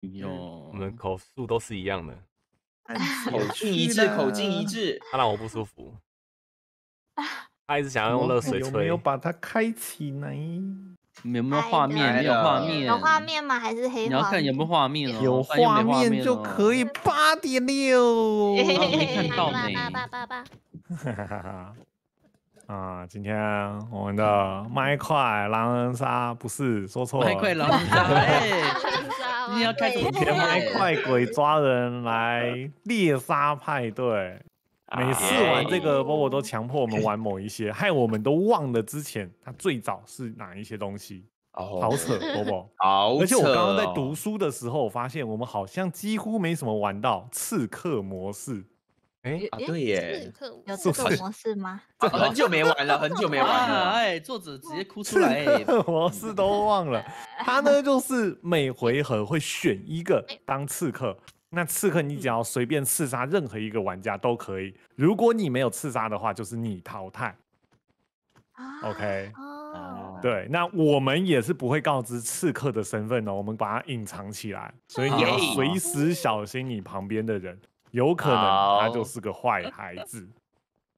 哟，我们口述都是一样的，口径一致，口径一致。他让我不舒服。他一直想要用热水有没有，把它开起来？有没有画面？没有画面，有画。面吗？还是黑你要看有没有画面哦，有画面就哦可以八点六。没看到爸呢爸爸爸爸，哈哈哈哈！啊，今天我们的麦块狼人杀不是说错了，麦块狼人杀，哎，今天要开什么今天麦派块鬼抓人来 猎杀派对。每次玩这个，波波都强迫我们玩某一些，害我们都忘了之前它最早是哪一些东西，哦好扯，波波。好扯哦。而且我刚刚在读书的时候，我发现我们好像几乎没什么玩到刺客模式。哎，啊，对耶，有这个模式吗？啊很久没玩了，很久没玩啊了。哎，作者直接哭出刺来，哎客模式都忘了，他呢就是每回合会选一个当刺客，那刺客你只要随便刺杀任何一个玩家都可以，如果你没有刺杀的话，就是你淘汰。OK，哦，对，那我们也是不会告知刺客的身份哦，我们把它隐藏起来，所以你要耶随时小心你旁边的人，有可能他就是个坏孩子，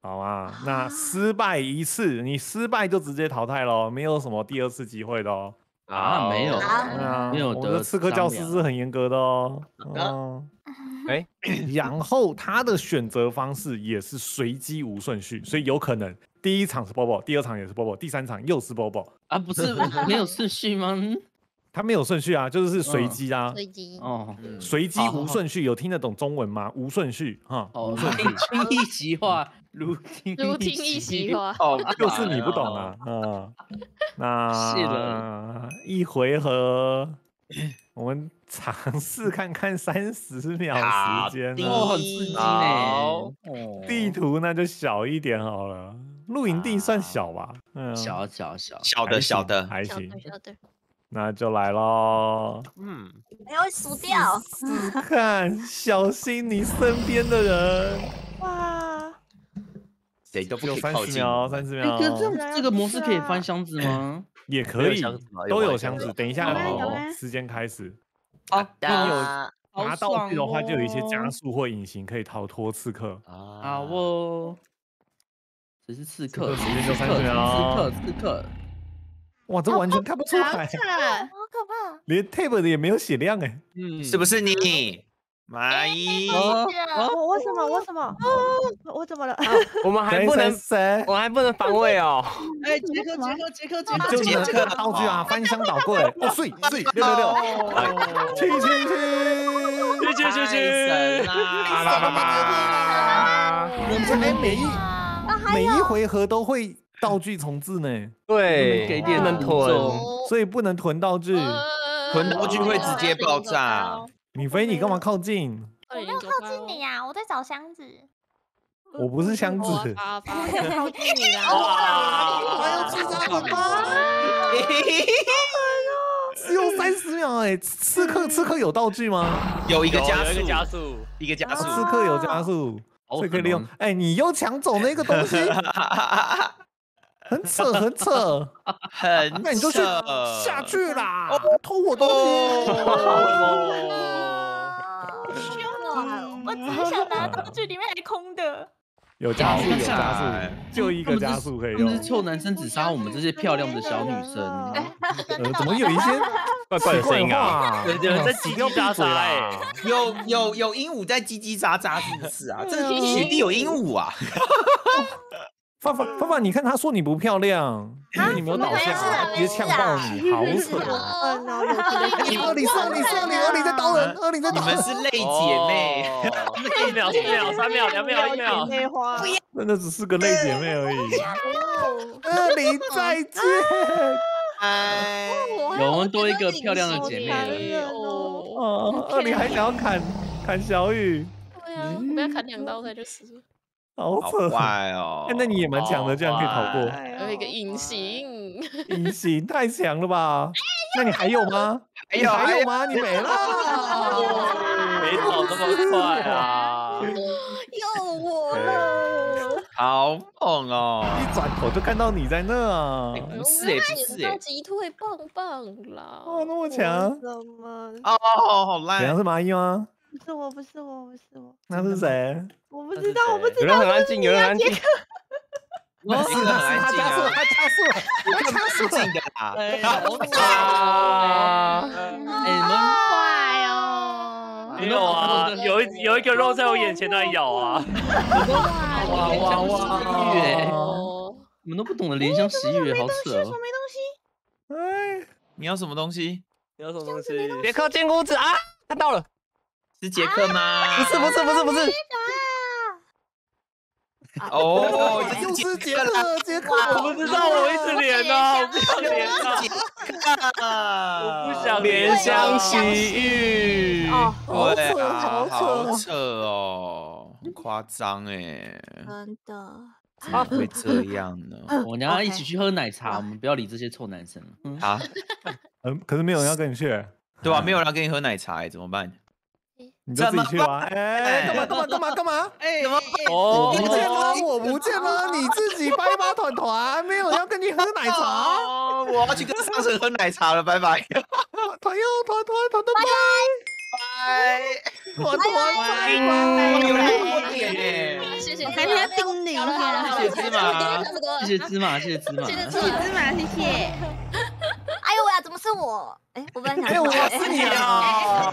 好吗？那失败一次，你失败就直接淘汰喽，没有什么第二次机会的哦。啊，没有，对啊，没有我们的得刺客教师是很严格的哦。嗯，哎，然后他的选择方式也是随机无顺序，所以有可能第一场是 Bobo，第二场也是 Bobo，第三场又是 Bobo，啊，不是没有顺序吗？嗯他没有顺序啊，就是随机啊，随机。哦。随机无顺序。有听得懂中文吗？无顺序哈，哦，无顺序听一席话，如听如听一席话。哦，就是你不懂啊，嗯，那是的。一回合。我们尝试看看三十秒好时间的哦，啊，很刺激呢。好。哦地图那就小一点好了，露营地算小吧，嗯，小小小，小的小的，小还行。的，小的，那就来喽。嗯，没有输掉。试看，小心你身边的人。哇，谁都不可以靠近。三十秒，三十哎，秒可，是这样这个模式可以翻箱子吗？也可以都有箱子。等一下哦啊，时间开始。好那你有啊拿道具的话，就有一些加哦速或隐形可以逃脱刺客。啊哦，只是刺客，刺客时间就30刺客刺秒客，刺客，哇，这完全看不出来，好可怕！连 tab 的也没有血量哎。嗯是不是你？蚂蚁，哦我我什么我什么？我我怎么了？我们还不能，谁？我还不能防卫哦。哎，杰克，杰克，杰克，杰克，就拿这个杰克道具啊，翻箱倒柜，哦，碎碎六六六，去去去，去去去去！啦啦啦！吧吧吧！哎，每一每一有回合都会道具重置呢，对，给不能囤。所以不能囤道具。囤道具会直接爆炸。米菲，你干嘛靠近？我没有靠近你呀，我在找箱子。我不是箱子，我要靠近你啊。哇还有刺杀我吗？只有三十秒哎，刺客刺客有道具吗？有一个加速有一个，加速，啊，一个加速，刺客有加速，好所以可以利用。哎，你又抢走那个东西，很扯很扯，很 那你就去扯下去啦，偷我东西。凶啊！我只是想拿道具，里面还空的。有加速，有加速，就一个加速可以用是。臭男生只杀我们这些漂亮的小女生。呃，怎么有一些怪怪的声音啊！啊？有人在叽叽喳喳哎！有有有鹦鹉在叽叽喳喳，是不是啊？这雪地有鹦鹉啊！范范范范，你看他说你不漂亮，因为你没有倒下，他直接呛爆你，好扯！嗯，然后有这个二零是二零是二零，二零在刀人，二零在你刀人，们是类姐妹，哦 一秒、一秒、三秒、两秒、一秒真的只是个类姐妹而已。二零再见，哎，有我们多一个漂亮的姐妹好残了。忍哦！哦，二零还想要砍砍小雨，对啊，我要砍两刀才就死了。好好扯。坏哦哎，！那你也蛮强的，这样可以逃过。还哦有一个隐形，隐形太强了吧？那你还有吗？还你有还有吗？你没了。没跑那么快啊！又我了。好猛哦！一转头就看到你在那啊！不是哎不是欸击退棒棒啦！哦，那么强，什么？哦，好怎样烂！是蚂蚁吗？不是我，不是我，不是我，那是谁？我不知道，我不知道有人很安静，有人很安静。哦，是他加速了，他加速了，他加速了。近的啦。啊！哎，你们快哦！没有啊，有一有一个肉在我眼前在咬啊！哇哇哇！你们都不懂得怜香惜玉，好扯哦。哎，你要什么东西？你要什么东西？别靠金箍子啊！看到了，是杰克吗？不是不是不是不是，哦，又又是杰克，杰克，我不知道，我一直连啊，我不想连啊，克，我不想怜香惜玉。哦，对好扯啊，好扯哦，很夸张哎，真的。怎么会这样呢？我俩要一起去喝奶茶，我们不要理这些臭男生。了，啊，嗯，可是没有人要跟你去，对吧？没有人要跟你喝奶茶，哎，怎么办？你就自己去玩。哎，干嘛干嘛干嘛干嘛？哎，怎么哦我不见了，我不见了，你自己拜吧团团，没有人要跟你喝奶茶。哦，我要去跟上神喝奶茶了，拜拜，团友团团团团拜。拜有拜。人多点耶，谢谢，还是要叮咛一下谢谢芝麻谢谢芝麻，谢谢芝麻。谢谢芝谢麻。谢谢。哎呦喂，怎么是我？哎，我本来哎，想说，我是你啊！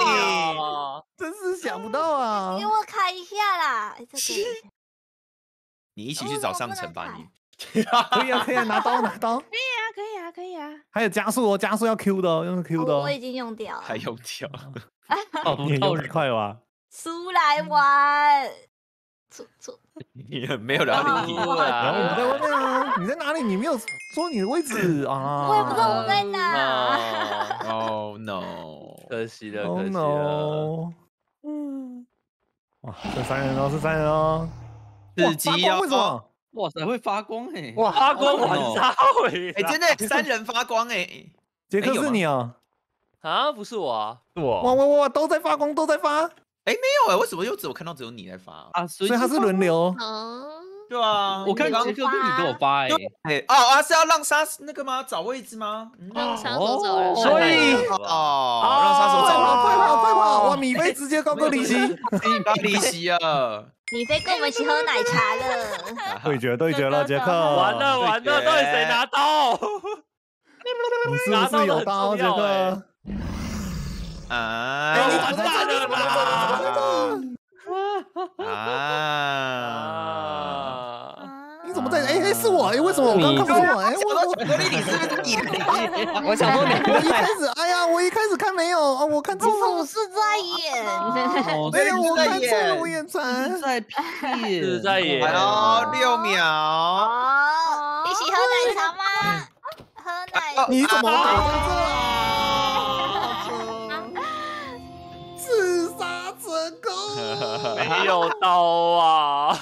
啊！真是想不到啊给！我开一下啦！哎，这个你一起去找上城吧，你。可以啊，可以啊，拿刀 拿刀。可以啊，可以啊，可以啊。还有加速哦，加速要 Q 的哦，用 Q 的哦我我。已经用掉了还。用掉？哦不到人你也用太。快了吧？出来玩，出出，你很没有人要理你。哭然后我在外面啊，你在哪里？你没有说你的位置啊？我也不知道我在哪。啊！Oh no！可惜了，Oh 可惜了。no！嗯，哇，这三人哦，这三人哦。哇刺激发光哦为什么？哇塞，会发光哎！哇，发光玩沙尾哎，真的三人发光哎！杰克是你哦。啊，不是我啊，是我。哇哇哇，都在发光，都在发，哎，没有哎，为什么又只有看到只有你在发？啊，所所以他是轮流。啊，对啊，我看刚杰克跟你都有发哎。哎哦啊是要让杀那个吗？找位置吗？嗯让杀手找人，所以哦，让杀手找快跑，快人跑，快跑！哇，米菲直接高歌离席。你把利息啊！你非跟我们一起喝奶茶了。对决对决了，杰克。完了完了，到底谁拿刀？你是不是有刀，杰克？啊！是我哎，为什么我刚刚看不到我？哎，我我巧克力，你是不是你？我想说你我一开始，哎呀，我一开始看没有哦，我看错了，我是在演，哦，没有，我看错了，演我眼馋。在 骗，是在演哎呦，六秒！哦，一起喝奶茶吗？喝奶你怎么啊搞成这样？自杀成功！没有刀啊！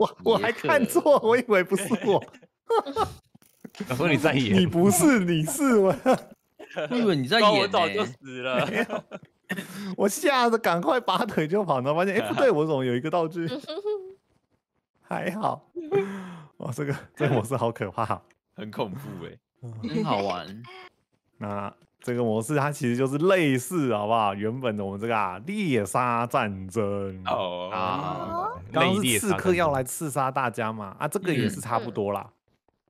我我还看错，我以为不是我，我说你在 演你不是，你是我，我以为你在不然我早就。死了。我吓得赶快拔腿就跑，然后发现，哎，不对，我怎么有一个道具？还好，哇，这个这个模式好可怕。很恐怖哎！很好玩。那这个模式它其实就是类似，好不好？原本的我们这个啊猎杀战争哦啊刚刚类猎杀是刺客要来刺杀大家嘛，啊，这个也是差不多啦，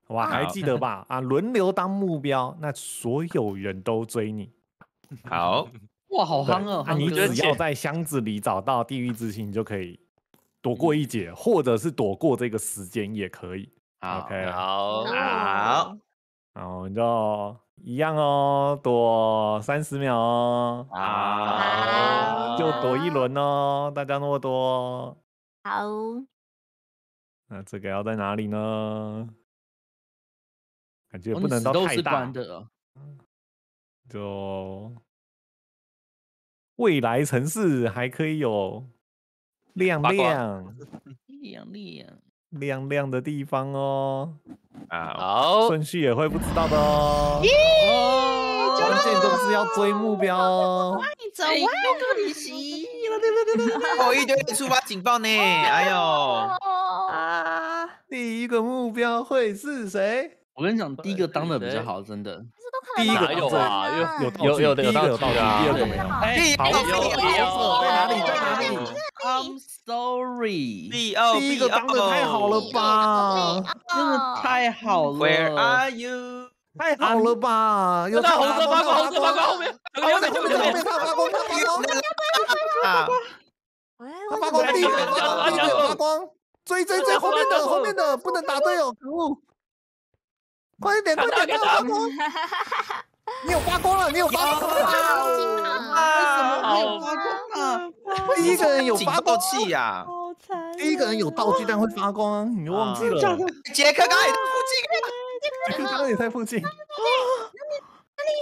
好吧？还记得吧？啊，轮流当目标，那所有人都追你，好，哇，好夯哦！啊，你只要在箱子里找到地狱之心，你就可以躲过一劫，或者是躲过这个时间也可以。好 OK 好，好，然后你就一样哦，躲三十秒哦，好，就躲一轮哦，大家那么多。好，那这个要在哪里呢？感觉哦不能到太大。关，的哦。就未来城市还可以有亮亮。亮亮，亮亮的地方哦，啊，好，顺序也会不知道的哦。咦，关键就是是要追目标哦。走歪个你洗哦，一堆人触发警报呢！哎呦，哦，啊！第一个目标会是谁？我跟你讲，第一个当的比较好，真的。第一个哪有啊？有有道具有有第一个有道具，啊第二个没有。哎好有有有在哪里？在哪里？I'm sorry，B O 第一个当的太好了吧？真的太好了。Where are you？太好了吧？有那他红色发光，红色发光后面，后面后面后面他发光，他发光，啊！他发光，第一个发光，第一个发光，追追追，后面的后面的不能打队友，可恶！快一点，快点，快发光！你有发光了，你有发光了！为什么会有发光啊？第一个人有发光，器呀！第一个人有道具但会发光，你忘记了？杰克刚才也在附近，刚刚也在附近。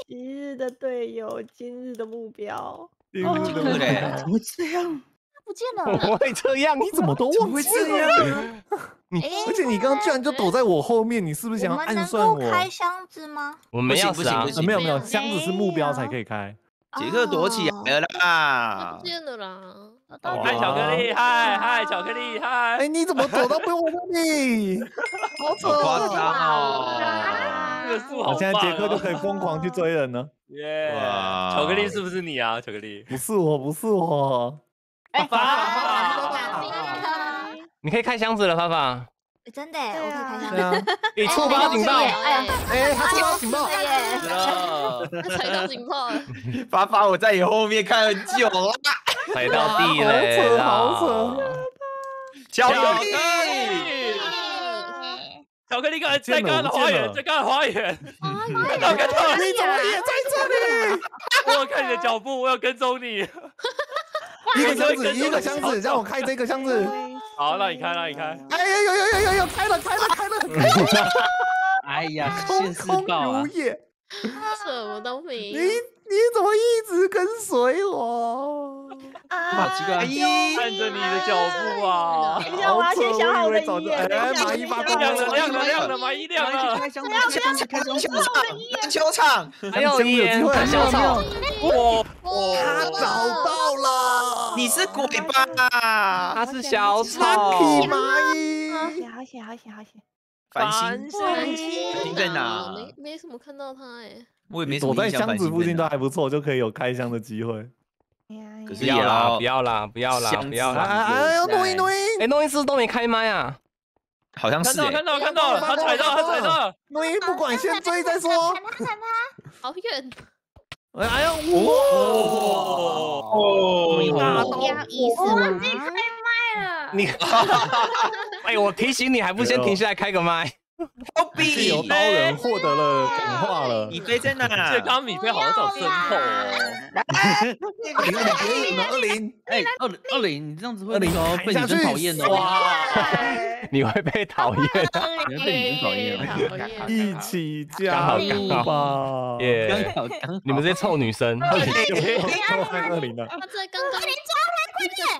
今日的队友，今日的目标。怎么会这样？不见了。我会这样，你怎么都忘记了？你而且你刚刚居然就躲在我后面，你是不是想要暗算我？够开箱子吗？我们要死啊不行不！行呃没有没有，没有箱子是目标才可以开。杰克躲起来了啦不！见了啦！哇嗨，巧克力，嗨嗨，巧克力，嗨！哎，你怎么躲到被我后面？好扯好夸哦！张哦！这个树好我现在棒杰克就哦可以疯狂去追人了。耶！巧克力是不是你啊？巧克力，不是我，不是我。发发你可以开箱子了，发发。真的耶，我可以开箱对啊，你触发警报，哎呀，哎，他触发警报。是耶！了，他踩到警报了，发发，我在你后面看很久了。踩到地雷了，好扯巧巧克克力，力，巧克力刚才在见了刚刚的花园，在刚刚的花园，看到看到，你怎么也在这里？我有看你的脚步，我有跟踪你。一个箱子，一个箱子，让我开这个箱子。好，让你开，让你开。哎呀，有有有有有，开了开了开了，开了 哎呀，空空如！也。什么都没你有。你怎么一直跟随我？好奇怪！看着你的脚步啊，等一下，我要先想好我的遗言。哎，蚂蚁发光亮了亮了亮了，蚂蚁亮了。开箱子，开箱子，开箱子。球场，还有有机会，小草，哇，他找到了，你是鬼吧？他是小草 Lucky 蚂蚁。好险，好险，好险，好险！繁星，繁繁星在哪没没什么看到他哎，我也没躲在箱子附近都还不错，就可以有开箱的机会。可是不要啦，不要啦，不要啦，不要哎啦。哎呦，录音录音，哎，诺伊是都没开麦啊！好像看到是欸看到看到了，他踩到他踩到了。诺一不管，先追再说。看他，看他，好远，哎哎呀，哇！哦不好意思吗？你，哎，我提醒你，还不先停下来开个麦？包自由庇，刀人获得了感化了。米飞在哪？这刚刚米菲好像找身后哦。你看你别，二零。哎，二零二零，你这样子会二零那个被女生讨厌的。哇，你会被讨厌。你会被女生讨厌。一起加入吧。耶！刚好刚好，你们这些臭女生，二零二零了，他在刚刚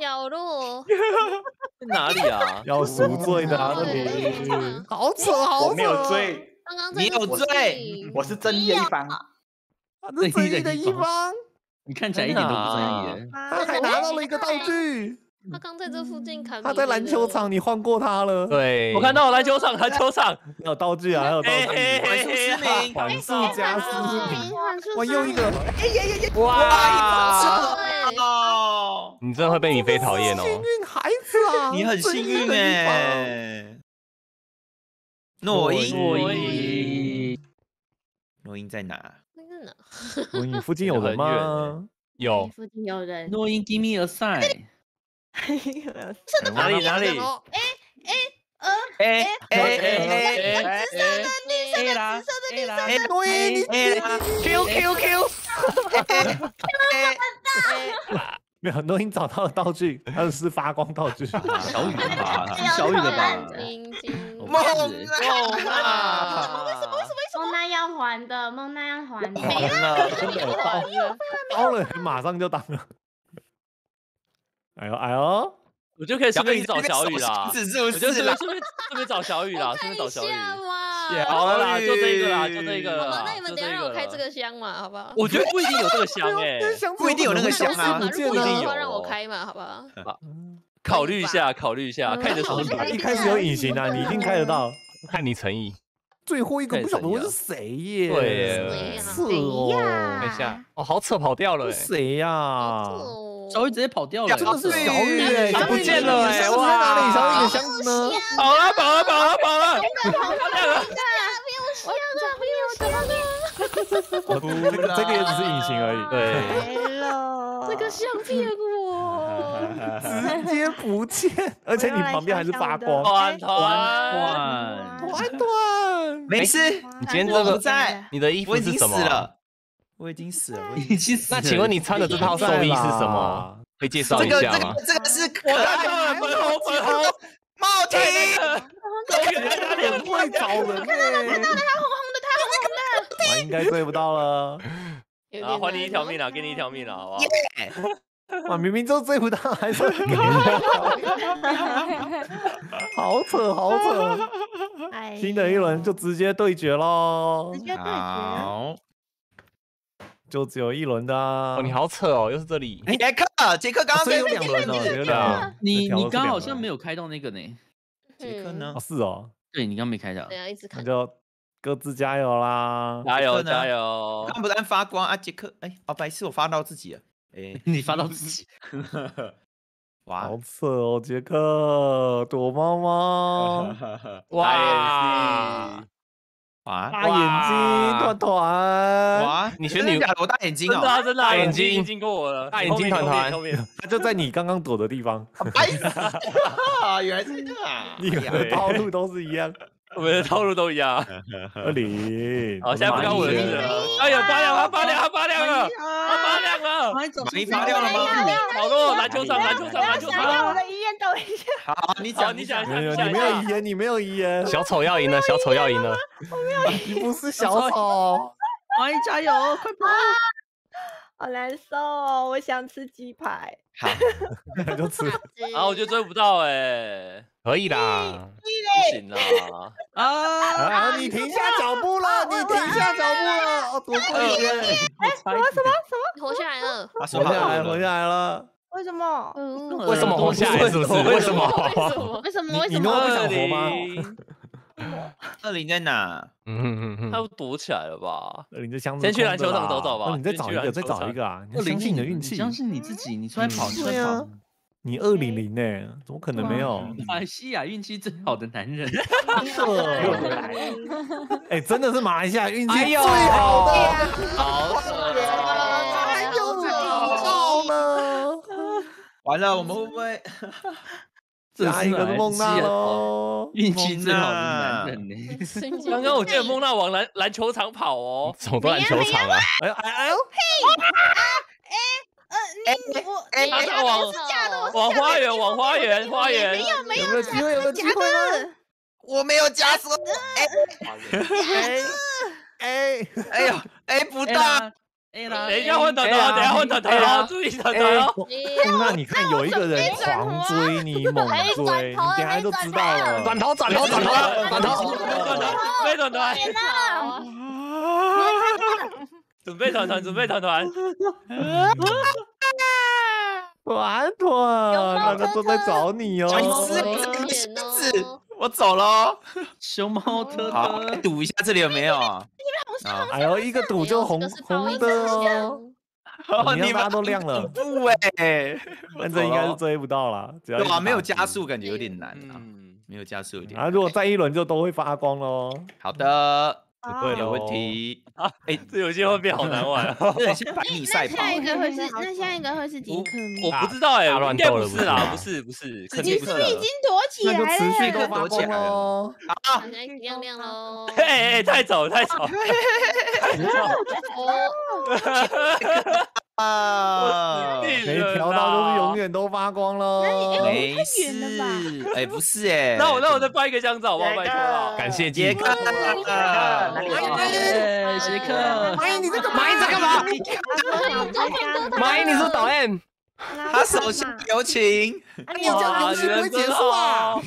角落，在哪里啊？要赎罪的啊，那里。好扯，好扯。我没有罪，刚刚你有罪我是正义的一方。他是正义的一方，你看起来一点都不正义耶。他还拿到了一个道具。他刚在这附近砍。他在篮球，场，你换过他了。对，我看到篮球场，篮球场，还有道具啊，还有道嘿嘿具。环数失明，环速加斯，我又一个。哇，哦，你真的会被米菲讨厌哦。幸运孩子啊，你很幸运哎。诺伊，诺伊，诺伊在哪？那个哪？正义宝。你附近有人吗？有附近有人，诺伊，give me a sign。哪里哪里？哎哎哎哎哎，A 啦，A 啦哎，诺伊，你哎，Q Q Q，没有很多人找到了道具，它是发光道具。小雨的吧，小雨的吧。晶晶，梦啊！梦娜要还的，梦娜要还的。完了，真的刀刀了，马上就当了。哎呦哎呦，我就可以顺便去找小雨啦。是不我就顺是啦便？顺便顺便找小雨啦，顺便找小雨。下嘛，谢。好了啦，就这个啦，就这个啦。好吧，那你们等一下让我开这个。个箱嘛，好不好？我觉得不一定有这个香 哎，不一定有那个香啊如果有的话，不一定有让我哦开嘛，好不好？考虑一下，考虑一下，看你的手指。一开始有隐形啊，你一定开得到。看你诚意。最后一个不晓得我是谁耶？是谁哦。呀看一下，哦，好扯，跑掉了。谁呀？哦小雨直接跑掉了，真的是小雨哎，它不见了哎小雨在哪里？小雨的箱子呢？跑了，跑了，跑了，跑了。哦这个这个也只是隐形而已。对，这个相骗我，直接不见，而且你旁边还是发光。团团，团团，没事，你今天我不这个，在，你的衣服我已经是什么？死了，我已经死了，我已经死了。那请问你穿的这套寿衣是什么？？可以介绍一下吗？这个这个是可我爱看到了，粉红粉红，帽在体，那个公园在那里很会找人，看到了，看到了，他红应该追不到了。啊，还你一条命了，给你一条命了，好不好？啊，明明就追不到，还是 好扯，好扯。哎新的一轮就直接对决喽直，接对决，好，就只有一轮的啊。哦，你好扯哦，又是这里。杰克，杰克刚刚啊所以有被两轮哦，两。你你刚好像没有开到那个呢，杰克呢哦，？是哦，对你刚没开到对啊一直看。那就各自加油啦。加油加油！刚不是按发光啊？杰克，哎，哦，白痴，我发到自己了，哎，你发到自己，哇。好，扯哦，杰克，躲猫猫，哇，哇。大眼睛，团团，哇，你选女真的假的？我大眼睛哦，真的啊真的啊，大眼睛。已经经过我了，大眼睛团团。他就在你刚刚躲的地方，白痴啊，原来是这样。啊，你们的套路都是一样。我们的套路都一样。二零，好，现在不干我的事了。哎呀，八两了，八两，他八两了，他八两了，马一发掉了吗？好多篮球场，篮球场，篮球场我场。的遗言，等一下，好，你好，讲，你想一下，没有，想一下你没有遗。言，你没有遗言，小丑要赢了，小丑要赢了。我没有你不是小丑。欢迎 加油，快跑！好难受哦，我想吃鸡排。好，那就吃。然后我就追不到哎，可以啦，不行啦。啊！啊！你停下脚步了，你停下脚步了，哦，躲过一边，哎，什么什么？你活下来了，他活下来，活下来了。为什么？为什么活下来？是不是？为什么？为什么？为什么？你为什么？你弄不想活吗？二零在哪？嗯嗯嗯他都躲起来了吧？二零这箱子先去篮球场啦走走吧哦你再找一个，再找一个啊！你要二零相信你的运气。相信你自己，你出来跑，你出来。你二零零呢？怎么可能没有？马来西亚运气最好的男人，哎，真的是马来西亚运气最好的，好扯哎呦，好呢。完了，我们会不会？下一个是孟娜喽，运气最好的男人呢。刚刚我记得孟娜往篮篮球场跑哦，什么都篮球场啊？哎呦哎哎呦，我哎他是往往花园，往花园，花园。没有没有有没有机会？有没有机会呢？我没有加速，哎哎，哎呀，哎不到，等一下换团团，等一下换团团哦，注意团团哦。那你看有一个人狂追你，猛追，你等下就知道了。转头，转头，转头，转头。准备团团，准备团团，准备团团。团团，大家都在找你哦。我走喽。熊猫特好，特，赌一下这里有没有 啊？哎呦，一个赌就红红的 哦，哦你让大家都亮了，不哎，反正应该是追不到了。只要对啊，没有加速，感觉有点难啊，嗯，没有加速有点啊！如果再一轮就都会发光喽。好的，对没有问题啊。哎，这游戏会变好难玩哦。这很像百米赛跑下一欸。个会是那下一个会是迪克吗？我不知道哎，大乱应该斗了不是啦，吗不是不是，自肯定不是已已经躲起来持续都 了。发光喽。啊，亮亮喽。哎哎，太早太早，哦，啊，没调到远都发光了。没太远了吧事，哎，不是哎，那我那我再颁一个箱子，好不好？拜托了。感谢杰克，杰克。哎，杰克，蚂蚁在干嘛？蚂蚁，你是不是导 M？他手下留情。啊，你这样游戏不会结束啊！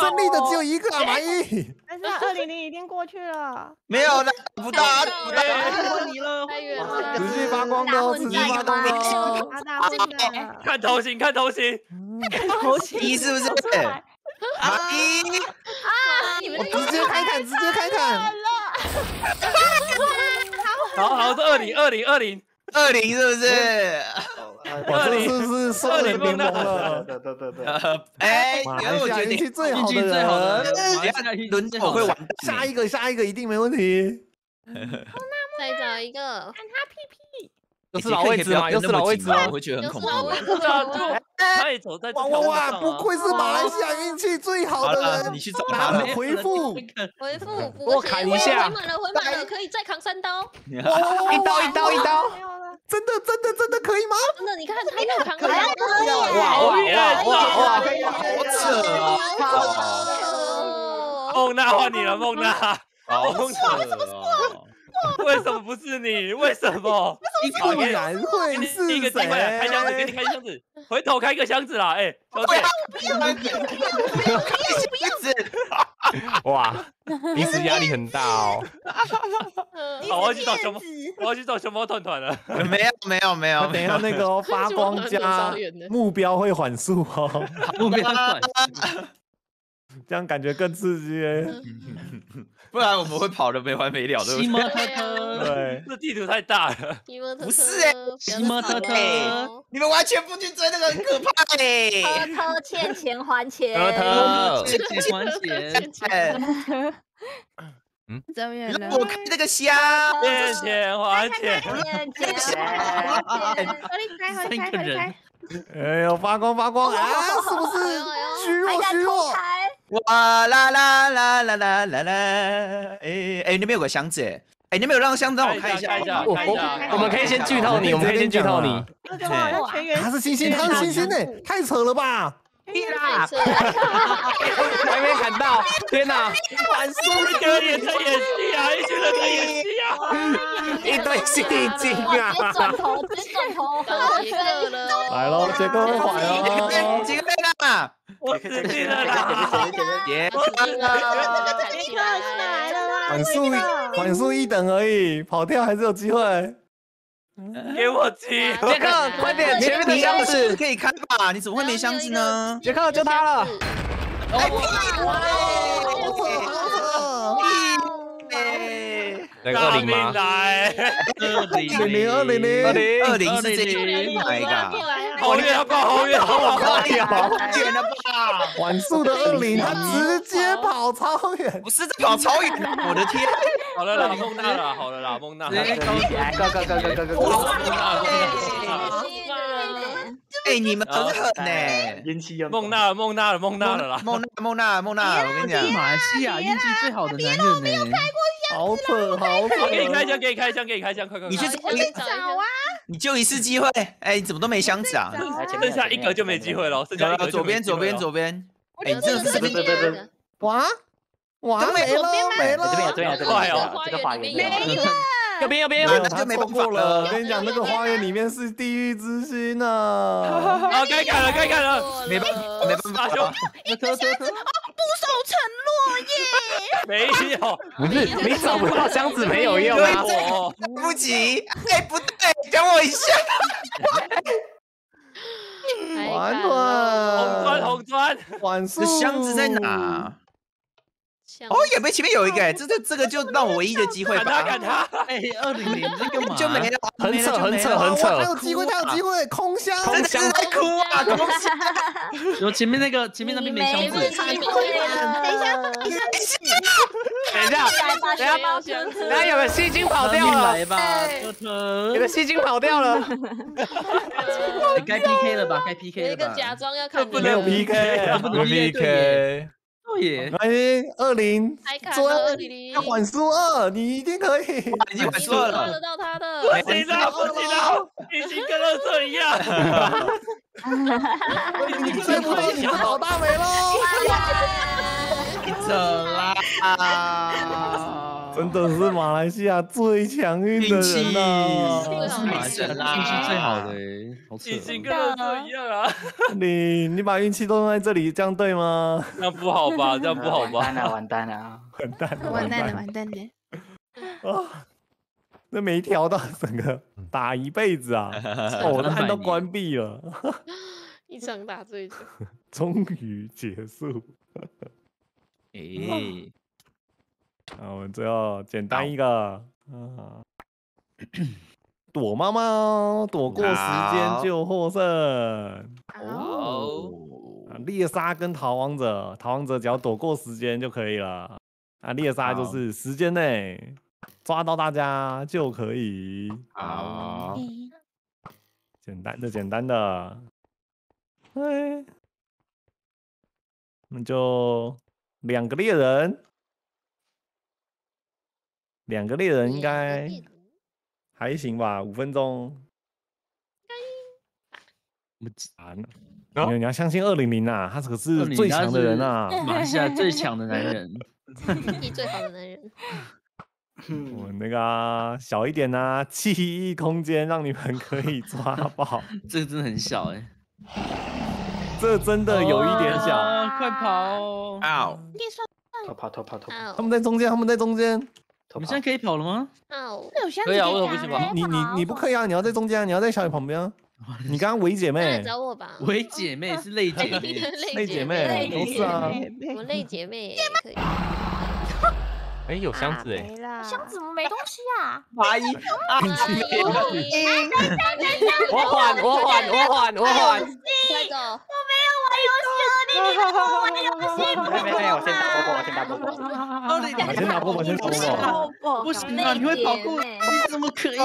胜利的只有一个啊，马伊。但是二零零已经过去了。没有，那不到，啊不到。换你了，太远了，持续发光的哦，持续发光的 看头型，看头型，头型一是不是？马一，你们我直接开砍，直接开砍。好好是二零二零二零，二零是不是？我这是不是双人联盟了？对对对哎，马因为我觉得来西亚运气最好的气最好的人，轮最好的我会玩。下一个，下一个一定没问题。再找一个，又是老位置吗？又是老位置吗我？会觉得很恐怖。又是老位置对啊，就他也走在哇哇哇！不愧是马来西亚运气最好的好了，人你。去找他们。回复，回复我砍一下回满了，回满了，可以再扛三刀。一刀一刀一刀。真的真的真的可以吗？真的，你看他又扛好像了。可以耶。哇哇哇哇哇！好扯啊！孟娜换你了，孟娜，好扯啊！为什么不是你？为什么？不然会是第一个机会，开箱子，给你？开箱子，回头开个箱子啦，哎，小姐，一直 哇，彼此压力很大哦。好，我要去找熊猫，我要去找熊猫团团了。没有没有没有，等一下那个哦发光加目标会缓速哦，目标管这样感觉更刺激耶。不然我们会跑的没完没了，对不对？西摩特特，对，这地图太大了，不是欸西摩特特，你们完全不去追那个很可怕哎！偷偷欠钱还钱。偷偷欠钱还钱，走远了。我开这个箱，欠钱还钱。欠钱。合力开，合力开，合力开。哎呦发光发光啊！是不是虚弱虚弱？哇啦啦啦啦啦啦啦！哎哎，那边有个箱子哎，哎，那边有让箱子让我看一下我们可以先剧透你，我们可以先剧透你。他是星星，他是星星哎，太扯了吧！屁啦！还没砍到，天哪！反输一个人也在演戏啊，一群人在演戏啊。一堆戏精啊！直接转头，直接转头。搞一个了，来喽，杰克会缓哦。几个人啊？我死定了啦！别我死定了，踩起杰克下来来。了啦！缓速缓速一等而已，跑跳还是有机会。给我机！杰克，快点，前面的箱子，可以开吧？你怎么会没箱子呢？杰克就他了。哎，那个二零吗？来，二零零零二零零，二零二零是这个哪一个？好远，好高，好远，好高！太远了吧？缓速的二零，他直接跑超远。不是在跑超远的，我的天！好了啦，梦娜了，好了啦，孟娜。直接高来，go go go go go go！孟娜，哎，你们很狠呢！运气又孟娜，孟娜了，孟娜了啦。孟娜，孟娜，孟娜，我跟你讲，马来西亚运气最好的男人呢，好狠，好扯！给你开箱，给你开箱，给你开箱，快快！你去找找啊！你就一次机会，哎，你怎么都没箱子啊？剩下一格就没机会了，剩下一格就左边，左边，左边。哎，你这这个是不是？对对对哇？哇？都没没了没了，这边有这边有这边快哦这个花园右边右边那就没办法过了。我跟你讲，那个花园里面是地狱之心呐。好，该砍了，该砍了。没办法，没办法一个箱子哦，不守承诺耶，没有，不是你找不到箱子没有用啊。我对不起，哎，不对，等我一下。完红砖，团，红砖，缓速这箱子在？哪？想哦，也没前面有一个，哎，这这这个就让我唯一的机会砍他，砍吧，他。哎，二零零这个嘛？就没了，很扯很扯很扯还有机会，他有机会，空箱。空箱在哭啊！空箱，有前面那个前面那边没箱子，等一下。等一下，等一下，等下熊猫车等下有个吸精跑掉了有，个吸精跑掉了。你该 PK 了吧？该有 PK 一个了吧？假装要看你没有 PK，不能 PK，对耶，哎，二零还砍昨了二零零要，缓速二，你一定可以。已经你抓缓速了得。到他的，不行了，不行了，已经跟乐色一样。你追不到，你是老大没喽。你走啦！真的是马来西亚最强运的人呐、是马来西亚运气最好的欸，好扯已经哦。跟乐色一样啊，你你把运气都用在这里，这样对吗？那不好吧？这样不好吧完蛋了，完蛋了！完蛋了，完蛋了，完蛋了！啊！那没调到整个打一辈子啊！哦，我的按都关闭了，一场打最久，终于结束。哎，啊，我们最后简单一个啊，躲猫猫，躲过时间就获胜。哦，啊，猎杀跟逃亡者，逃亡者只要躲过时间就可以了。啊，猎杀就是时间内抓到大家就可以。好，简单的，简单的。哎，那就两个猎人，两个猎人应该还行吧，五分钟。啊，那你你要相信二零零啊，他可是最强的人啊。马来西亚最强的男人。你最好的男人。我那个啊小一点啊，记忆空间让你们可以抓 爆，这个真的很小哎，这真的有一点小。啊快跑！啊，偷跑偷跑偷跑！他们在中间，他们在中间。我们现在可以跑了吗？可以啊，为什么不行吧？你你你不可以啊！你要在中间啊！你要在小雨旁边啊！你刚刚伪姐妹，找我吧。伪姐妹是类姐妹，类姐妹 都是啊。我类姐妹也可以。哎，有箱子哎，箱子怎么没东西啊？阿姨，阿姨，我缓，我缓，我缓，我缓。快走！没 没没，我先打波波，我先打波 我先打波，我先打波。不行啊！你会跑酷，你怎么可以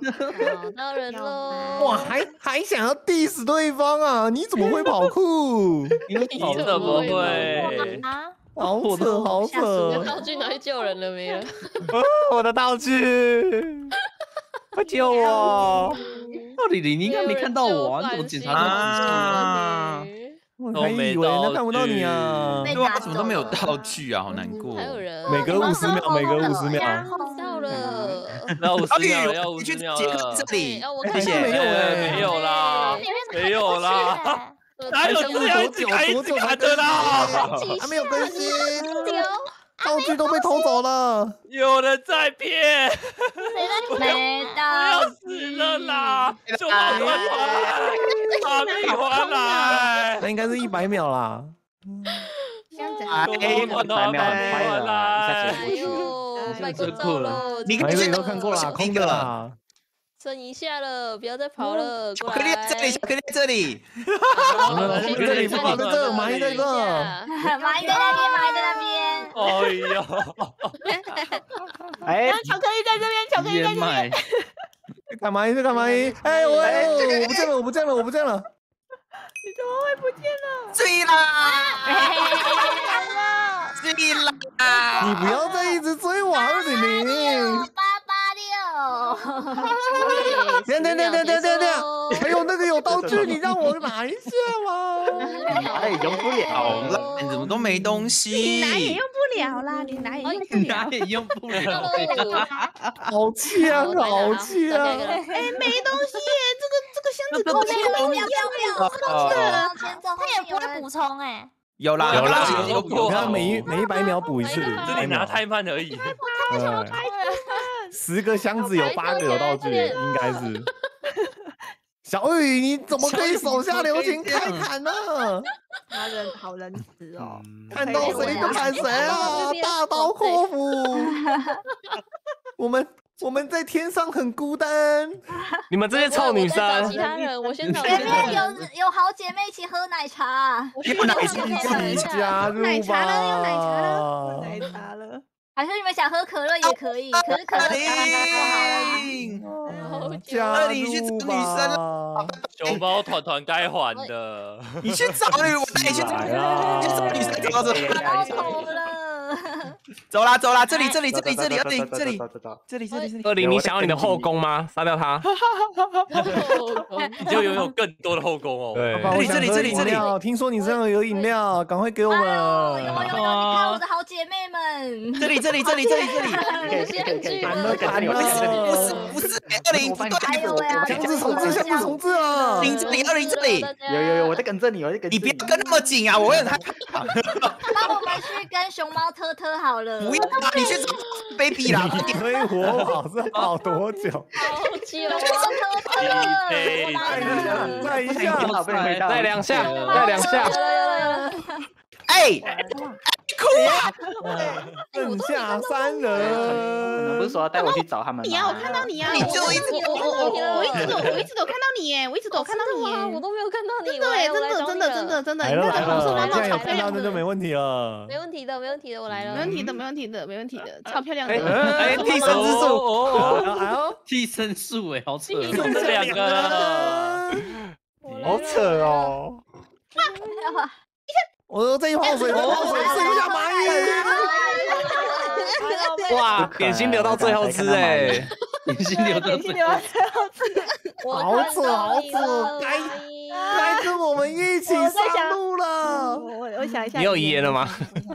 呢？找到 人喽！哇，还还想要 diss 对方啊？你怎么会跑酷？你怎么会？啊，好扯，好我的！道具拿去救人了没有？我的道具，快救我！到底你你应该没看到我啊？你怎么检查那么仔细啊？啊我还以为人家看不到你啊。对啊，怎么都没有道具啊，好难过。还有人每隔五十秒，每隔五十秒。到了，要五十阿秒要五你去十秒了这。里谢看谢。没有哎没有啦，没有啦，哪有这样一直改一直改的啦？还没有更新，道具都被偷走了。有人在骗，没要，死了啦！熊猫快跑来，把米还来！那应该是一百秒啦。这样子哎熊猫快跑，把米还来！哎呦，麦克真酷了！你反正你都看过了，空的啦。剩一下了，不要再跑了，过巧克力在这里，来巧。克力在这里。好我们这里是我放在这蚂蚁在这蚂蚁在那边，蚂蚁在那边。哎呦，哎，巧克力在这边，巧克力在燕这边。麦，干嘛？这干嘛？哎，我我不见了，我不见了，我不见了。醉啦！醉啦！你不要再一直追我，二零零。等等等等等等等，还 有那个有道具，你让我拿一下嘛。哎，用不了了，你怎么都没东你拿也？用不了啦，你拿也用不了。哪也用不了。好呛，好呛。哎，没东西耶，这个这个箱子够没有没有没有没有，哦他也不会补充哎。有啦有啦有有你看每一每一百秒补一次，这里拿太慢而已。对，十个箱子有八个有道具，应该是。小雨，你怎么可以手下留情开砍呢？他人好仁慈哦，看到谁就砍谁 啊！大刀阔斧。我们我们在天上很孤单。你们这些臭女生其，他人，我先找前面有有好姐妹一起喝奶茶，我先有奶找茶其他人自己加入吧。奶茶了有奶茶了，奶茶了。还是你们想喝可乐也可以，可是可乐茶就好了。零加二零去找入女生了。熊猫团团该还的。你去找 女，我带你去找来啊去找女生找着。到头了，走啦走啦，这里这里这里这里二零这里这里这里这里。二零，你想要你的后宫吗？杀掉他。你就拥有更多的后宫哦。对，爸爸我想喝这里这里这里听说你身上有饮料，赶快给我有有有，们。你看我的好姐妹们，这里这里这里这里这里。不是不是了！不是，二零不还对，有呀，箱子重置，箱子重置了。零这里二零这里，有有有，我在跟着你，我在跟着你不要跟那么紧啊，我会很害怕。那我们去跟熊猫特特好了。不要啊，你去找 baby 啦。你可以活好是跑多久？好久 熊猫特了。再一下，好被回到，再两下，再两下。哎，哭啊！剩下三你们不是。说要带我去找他们你呀，我？看到你呀，你就一直我我我一直都我一直都看到你耶，我一直都看到你我都没有看到你，真的耶，真的真的真的真的，你看到红色了，方既然有帽超漂亮看到那就没，问题了。没问题的，没问题的，我来了。没问题的，没问题的，没问题的，超漂亮哎的。哎，替身之术。哦替身术哎，好扯两个。好扯哦！我这一泡水，我泡水，剩下蚂蚁。哇，点心留到最后吃哎。点心留到最后吃，好扯好扯，该该跟我们一起上路了。我我想一下，你有遗言了吗？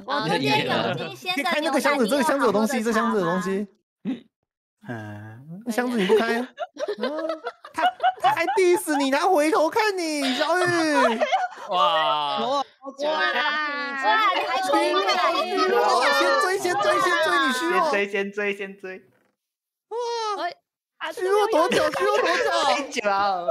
我这边有金鲜可以的开那个箱子，这个箱子有东西，这箱子有东。西。嗯，那箱子你不开，嗯他他还 diss 你，他回头看你，小雨。哇，哇，你还追哇先追，先追，先追，你虚弱，先追，先追，先追。虚弱多久？虚弱多久？太久了，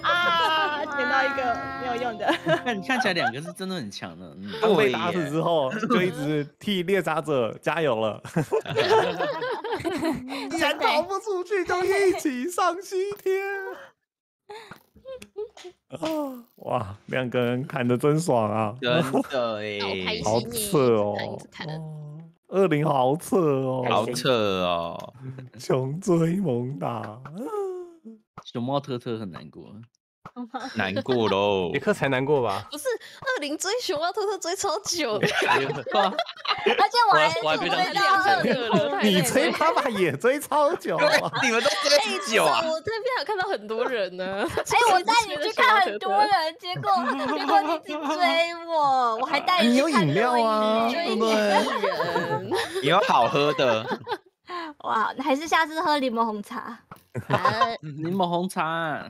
啊，捡到一个没有用的。看你看起来两个是真的很强的，嗯，当被打死之后，就一直替猎杀者加油了。也逃不出去，就一起上西天。啊！哇，两个人砍的真爽啊！真的哎，心好扯哦，二零好扯哦，好扯哦。穷追猛打。熊猫特特很难过，难过喽杰。克才难过吧？不是二零追熊猫特特追超久的，而且我还我还被追到二零。你追妈妈也追超久啊！你们都追很久啊？我这边还看到很多人呢。哎，我带你去看很多人，结果 结果你只追我，我还带你有饮料啊，追你对不对？人，有好喝的，哇，还是下次喝柠檬红茶。柠檬红茶，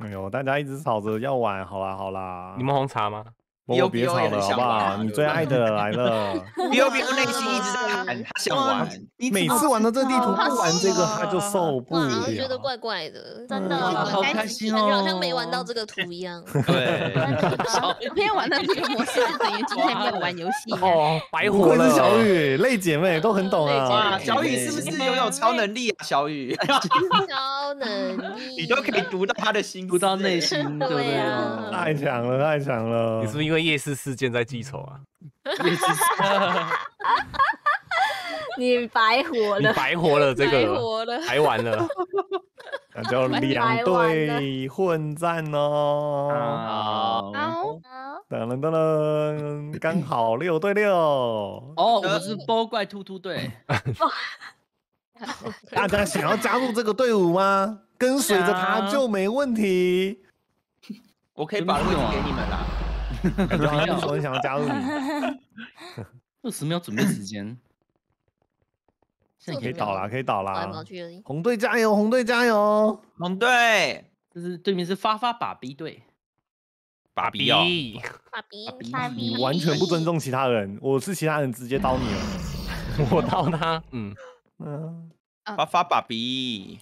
哎呦，大家一直吵着要玩，好啦好啦，你们红茶吗？波波别吵了好不好？你最爱的来了。biu biu 内心一直在喊，他想玩。每次玩到这地图不玩这个，他就受不哇，了。我觉得怪怪的，真的哇好开心感觉好哦，像没玩到这个图一样。对，昨天玩到这个模式，就等于今天没有玩游戏。哦，白不活了。小雨，类姐妹都很懂啊哇，。小雨是不是拥有超能力啊？小雨，超能力，你都可以读到他的心，读到内。心，对不对？太强了，太强了！你是不是因为夜市事件在记仇啊？你白活你了，白活了这白个，活了。白玩了。那就两队混战哦。啊，好，噔噔噔噔，刚好六对六。哦，我们是波怪突突队，大家想要加入这个队伍吗？跟随着他就没问题。我可以把位置给你们啦。感觉好像说很想要加入你，二十秒准备时间，现在可以倒啦，可以倒啦。红队加油，红队加油！红队，这是对面是发发爸比队，爸比哦，比爸比比爸比你完全不尊重其他人，我是其他人直接刀你了。我刀他，嗯，嗯，发发爸比，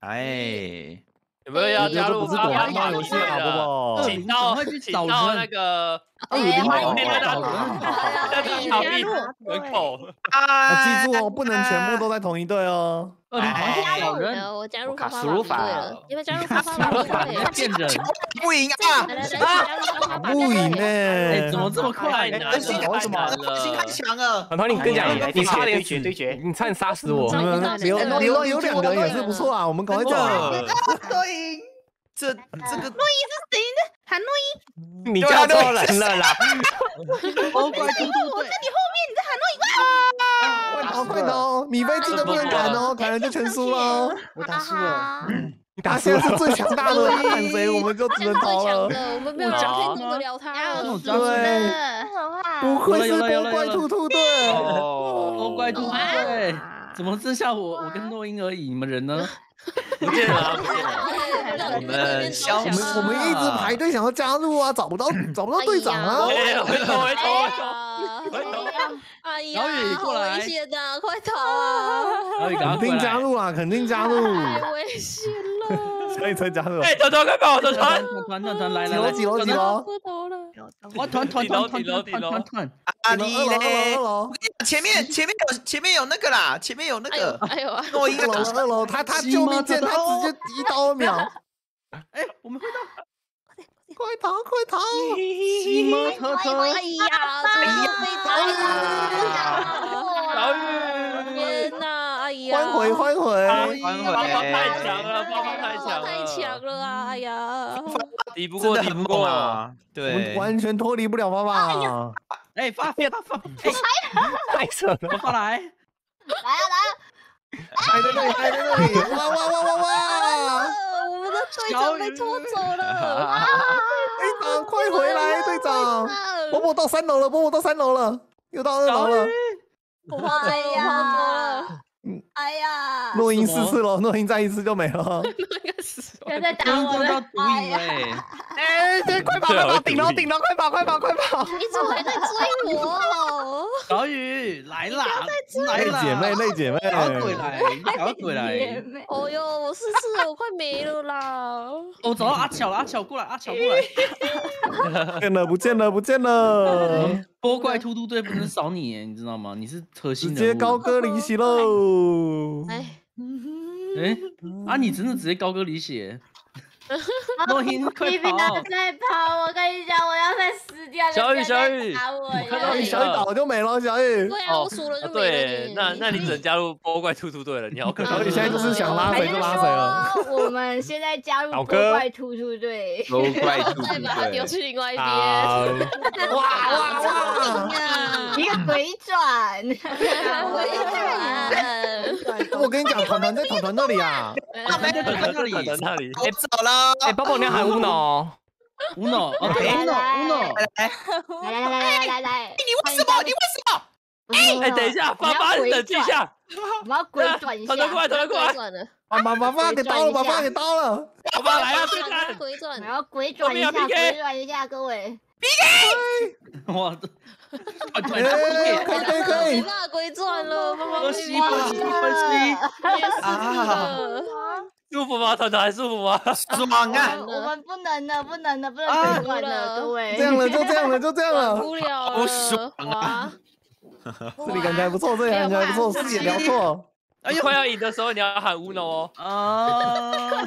哎，有没有要加入这不是躲猫猫游戏啊，宝宝。请到请到那个欢迎那个找那人个小弟门口，啊要记住哦，不能全部都在同一队哦。二零哎好找人，呃，我加入我卡发发爸比输入法队了，要不要加入发发爸比队？骗 人，不赢啊！来来来，加入发发爸比不赢呢怎，么这么快呢？太难了，心太。强了。团团，你跟你讲你差点对决死对决你差点杀死我。你们留留到有两个人也是不错啊，我们赶快走啊。真的 对，这这个韩诺伊，你叫错人了啦！我怪兔兔我在你后面，你在喊诺快逃快逃！米菲记得不能砍哦，砍了就全输了。我打输了。你打现在是最强大的，他砍谁我们就只能逃了。我们没有人可以弄得了他。对。不愧是怪兔兔队。哦，怪兔兔队，怎么剩下我我跟诺英而已？你们人呢？不见了啊，不见了。我们消我们我们一直排队想要加入啊，找不到 找不到队长啊。哎，回头回头回头。哎呀，小雨过来好危险的！快逃啊！肯定。加入啊，肯定加入，太危险了！可以才加入。哎，团团快跑，团团！团团团来来来，几楼几楼几楼？团团团团团团团，啊几楼二楼你嘞二？楼前面 前面有前面有那个啦，前面有那个哎呦啊！诺一二楼个二楼，他他救命剑，他直接一刀秒。哎，我们回到快 逃快逃！西摩托车哎，呀，怎么又被打小了？雨，天哪！哎呀，欢回欢回！欢爸爸回太强了，爸爸太强了，太强了啊！哎呀，敌不过，敌不过。啊！对，完全脱离不了爸爸。哎发发发，哎太扯了。发发来，来啊来啊！来在那里，来在那里！哇哇哇哇哇！呃我们的队长被拖走了！队长，快回来，队长！波波到三楼了，波波到三楼了，又到二楼了。我跑走了，我跑走了。哎呀，诺音四次了，诺音再一次就没了。又在打刚我了刚到毒瘾了哎，哎，对，快跑快跑，顶楼顶楼，快跑快跑快跑！你怎么还在追我？小雨来啦，来啦，累姐妹，妹姐妹，赶快回来，你赶快回来！哦哟，我四次了，我快没了啦！我找到阿巧了，阿巧过来，阿巧过来。不见了不见了不见了，波怪突突队不能少你耶，你知道吗？你是核直心人物。接高歌离席喽！哎，哎，啊，你真的直接高歌离血。诺英，快你比跑！他在跑，我跟你讲，我要再死掉。小雨小雨打我看到你小雨倒就没了，小雨。对啊，我输了就没了对，你。那那你只能加入波怪兔兔队了，你好可怜。小雨现在就是想拉还是谁就拉谁了。说我们现在加入波老哥怪兔兔队？都怪兔兔 再把它丢队。去另外一边。啊，哇哇哇！一个回转，回转。我跟你讲，团团在团团那里啊，在团团那里，在那里，我走了，哎，包包你要喊乌诺，乌诺，哦对，乌诺，乌诺，来，来来来来来来，你为什么？你为什么？哎，等一下，爸爸，你冷静一下，我们要鬼转一下 过来，过来，把把把爸给刀了，把爸给刀了。爸爸来啊，对战，回转。我。要鬼转一下，PK 鬼转一下，各位。哇，团团哎，可以可以可以，没办法回转了，爸爸波西波西波西，啊舒服吗？团团还舒服吗？爽啊！我们不能了，不能了，不能啊鬼转了，各位。这样了就这样了就这样了。不了好爽了，啊哇！这里感觉还不错，这里感觉还不错，视野辽阔。哎呦，快要赢的时候你要喊乌诺哦。啊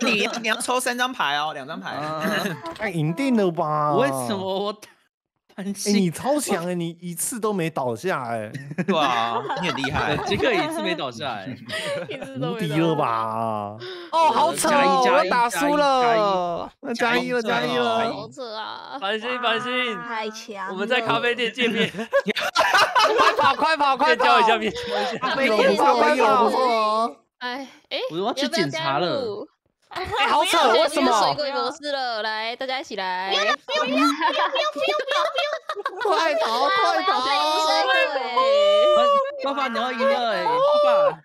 你你要抽三张牌哦，两张牌。啊！哎，赢定了吧？为什么？我你超强 哎，你一次都没倒下哎，对啊，你很厉害。杰克一次没倒下 来，无敌了吧？哦，好扯哦，我打输了。那加一了，加一了好。扯啊！繁星，繁星，太强！我们在咖啡店见面，快跑，快跑，快跑！面交一下，面交一下。咖啡有不错，咖啡有不错哦。哎哎，我要去检查了。哎，好扯，为什么水么？鬼模式了，来，大家一起来。不要不要不要不要不要不要 快逃，快逃！爸爸，你要赢了哎，爸爸。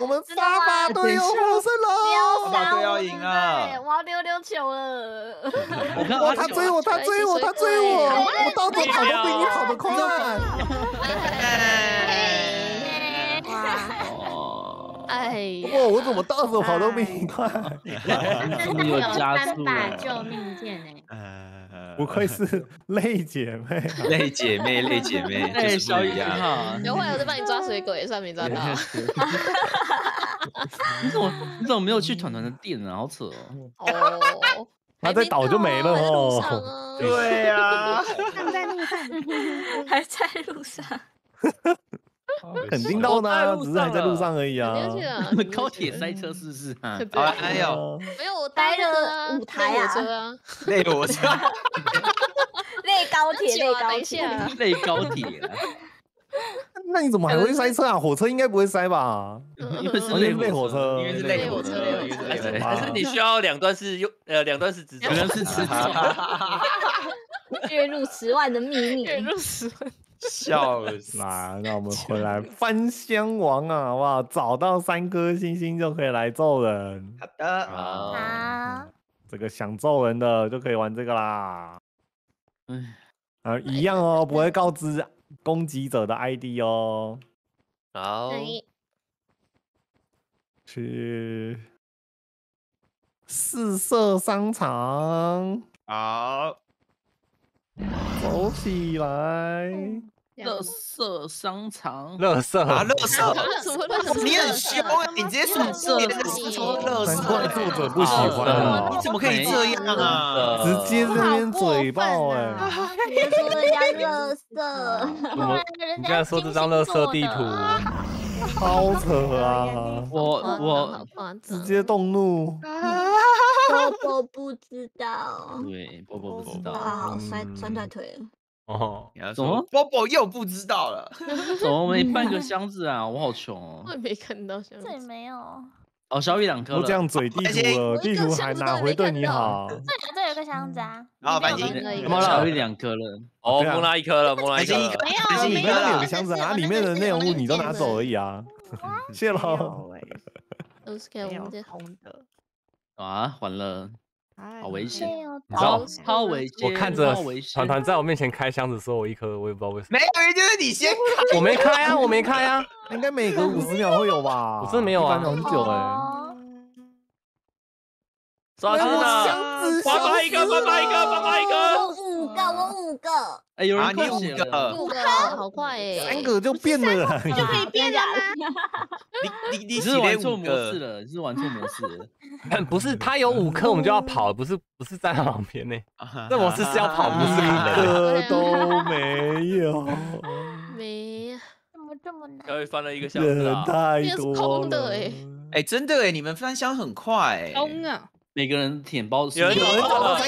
我们爸爸队又获胜了！爸爸队要赢了对我要溜溜球了。哇，我看他追我，他追我，他追我！我到处跑都比你跑得快。哎哇，我怎么到处跑都比 你快？真的有加速了。救命剑哎！呃 不愧是累姐妹啊。类姐妹，累姐妹，哎，就是小雨不一样。有会我在帮你抓水鬼，算没抓到。你怎么你怎么没有去团团的店啊？好扯哦。哦，他在倒就没了哦对呀，还在路上，还在路上。肯定到的啊，只是还在路上而已啊。高铁塞车是不是啊！对好，还有没有我待了五台啊火车啊，累我车 累高铁，累高铁。累高铁啊，那你怎么还会塞车啊？火车应该不会塞吧？因为是累累火车因为是累火车，累火车因为是你需要两段是用呃两段式执照可，能是吃月入十万的秘密，月入十万，笑死！来，那我们回来翻箱王啊，好不好？找到三颗星星就可以来揍人。好的，啊，啊，这个想揍人的就可以玩这个啦。嗯，啊，一样哦，不会告知攻击者的 ID 哦。好，对去四色商场好，走起来。乐色商场，乐色啊，乐色？你很凶哎，你直接说别人的事说乐难怪色，作者不喜欢啊你怎么可以这样啊？直接在那边嘴爆哎、别说人家乐色？你竟然说这张乐色地图？超扯啊！我好我直接动怒。波波不知道，对波波不知道，好摔摔断腿了。哦，怎么说波波又不知道了，怎么没半个箱子啊？我好穷哦我。也没看到箱子这里没有，哦，小雨两颗了都这。样嘴地图了，地图还拿回对你好？这里这有个箱子啊，然后反正没有怎么小雨两颗了？哦，对啊蒙拉一颗了，蒙拉一颗了有没有里有个。箱子啊，里面的内容物你都拿走而已啊。谢喽。都是给我们这红的，啊，完了，好好危险有你知道超超危险！我看着团团在我面前开箱子，的时候我一颗，我也不知道为什么。没有，就是你先 开。我没开啊，我没开啊，应该每隔五十秒会有吧？我真的没有啊很久哎。哦刷新了，爸爸一个，爸爸一个，爸爸一个，我五个，我五个，哎，有啊人快你五个写了，五个，好快哎！三个就变了啦。就可以 变人。你你你你是玩错模式，了，你是玩错模式了。不是他有五颗我们就要跑，不是不是站在旁边呢。这模式是要跑，不是一砍人。个都没有，没，怎么这么难？小雨翻了一个箱子太多了。空的欸哎，真的哎，你们翻箱很快哎，冲啊！每个人舔包有人有人了，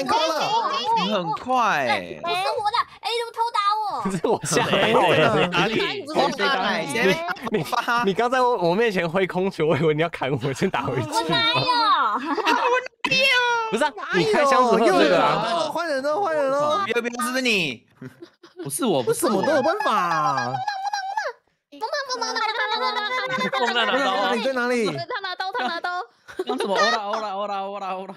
你很快哎。不是我的，哎，怎么偷打我？是我吓谁到了。哪里？你不是谁打你？谁你发？你刚在我我面前挥空球，我以为你要砍我，先打回去。我哪有？不是啊，你开箱子又有这个啊？换人了，换人了，右边是不是你？不是我，不是我都有办法。风在哪刀啊在哪里？？在哪里？他拿刀，他拿刀，刚什么？欧啦欧啦欧啦欧啦欧啦！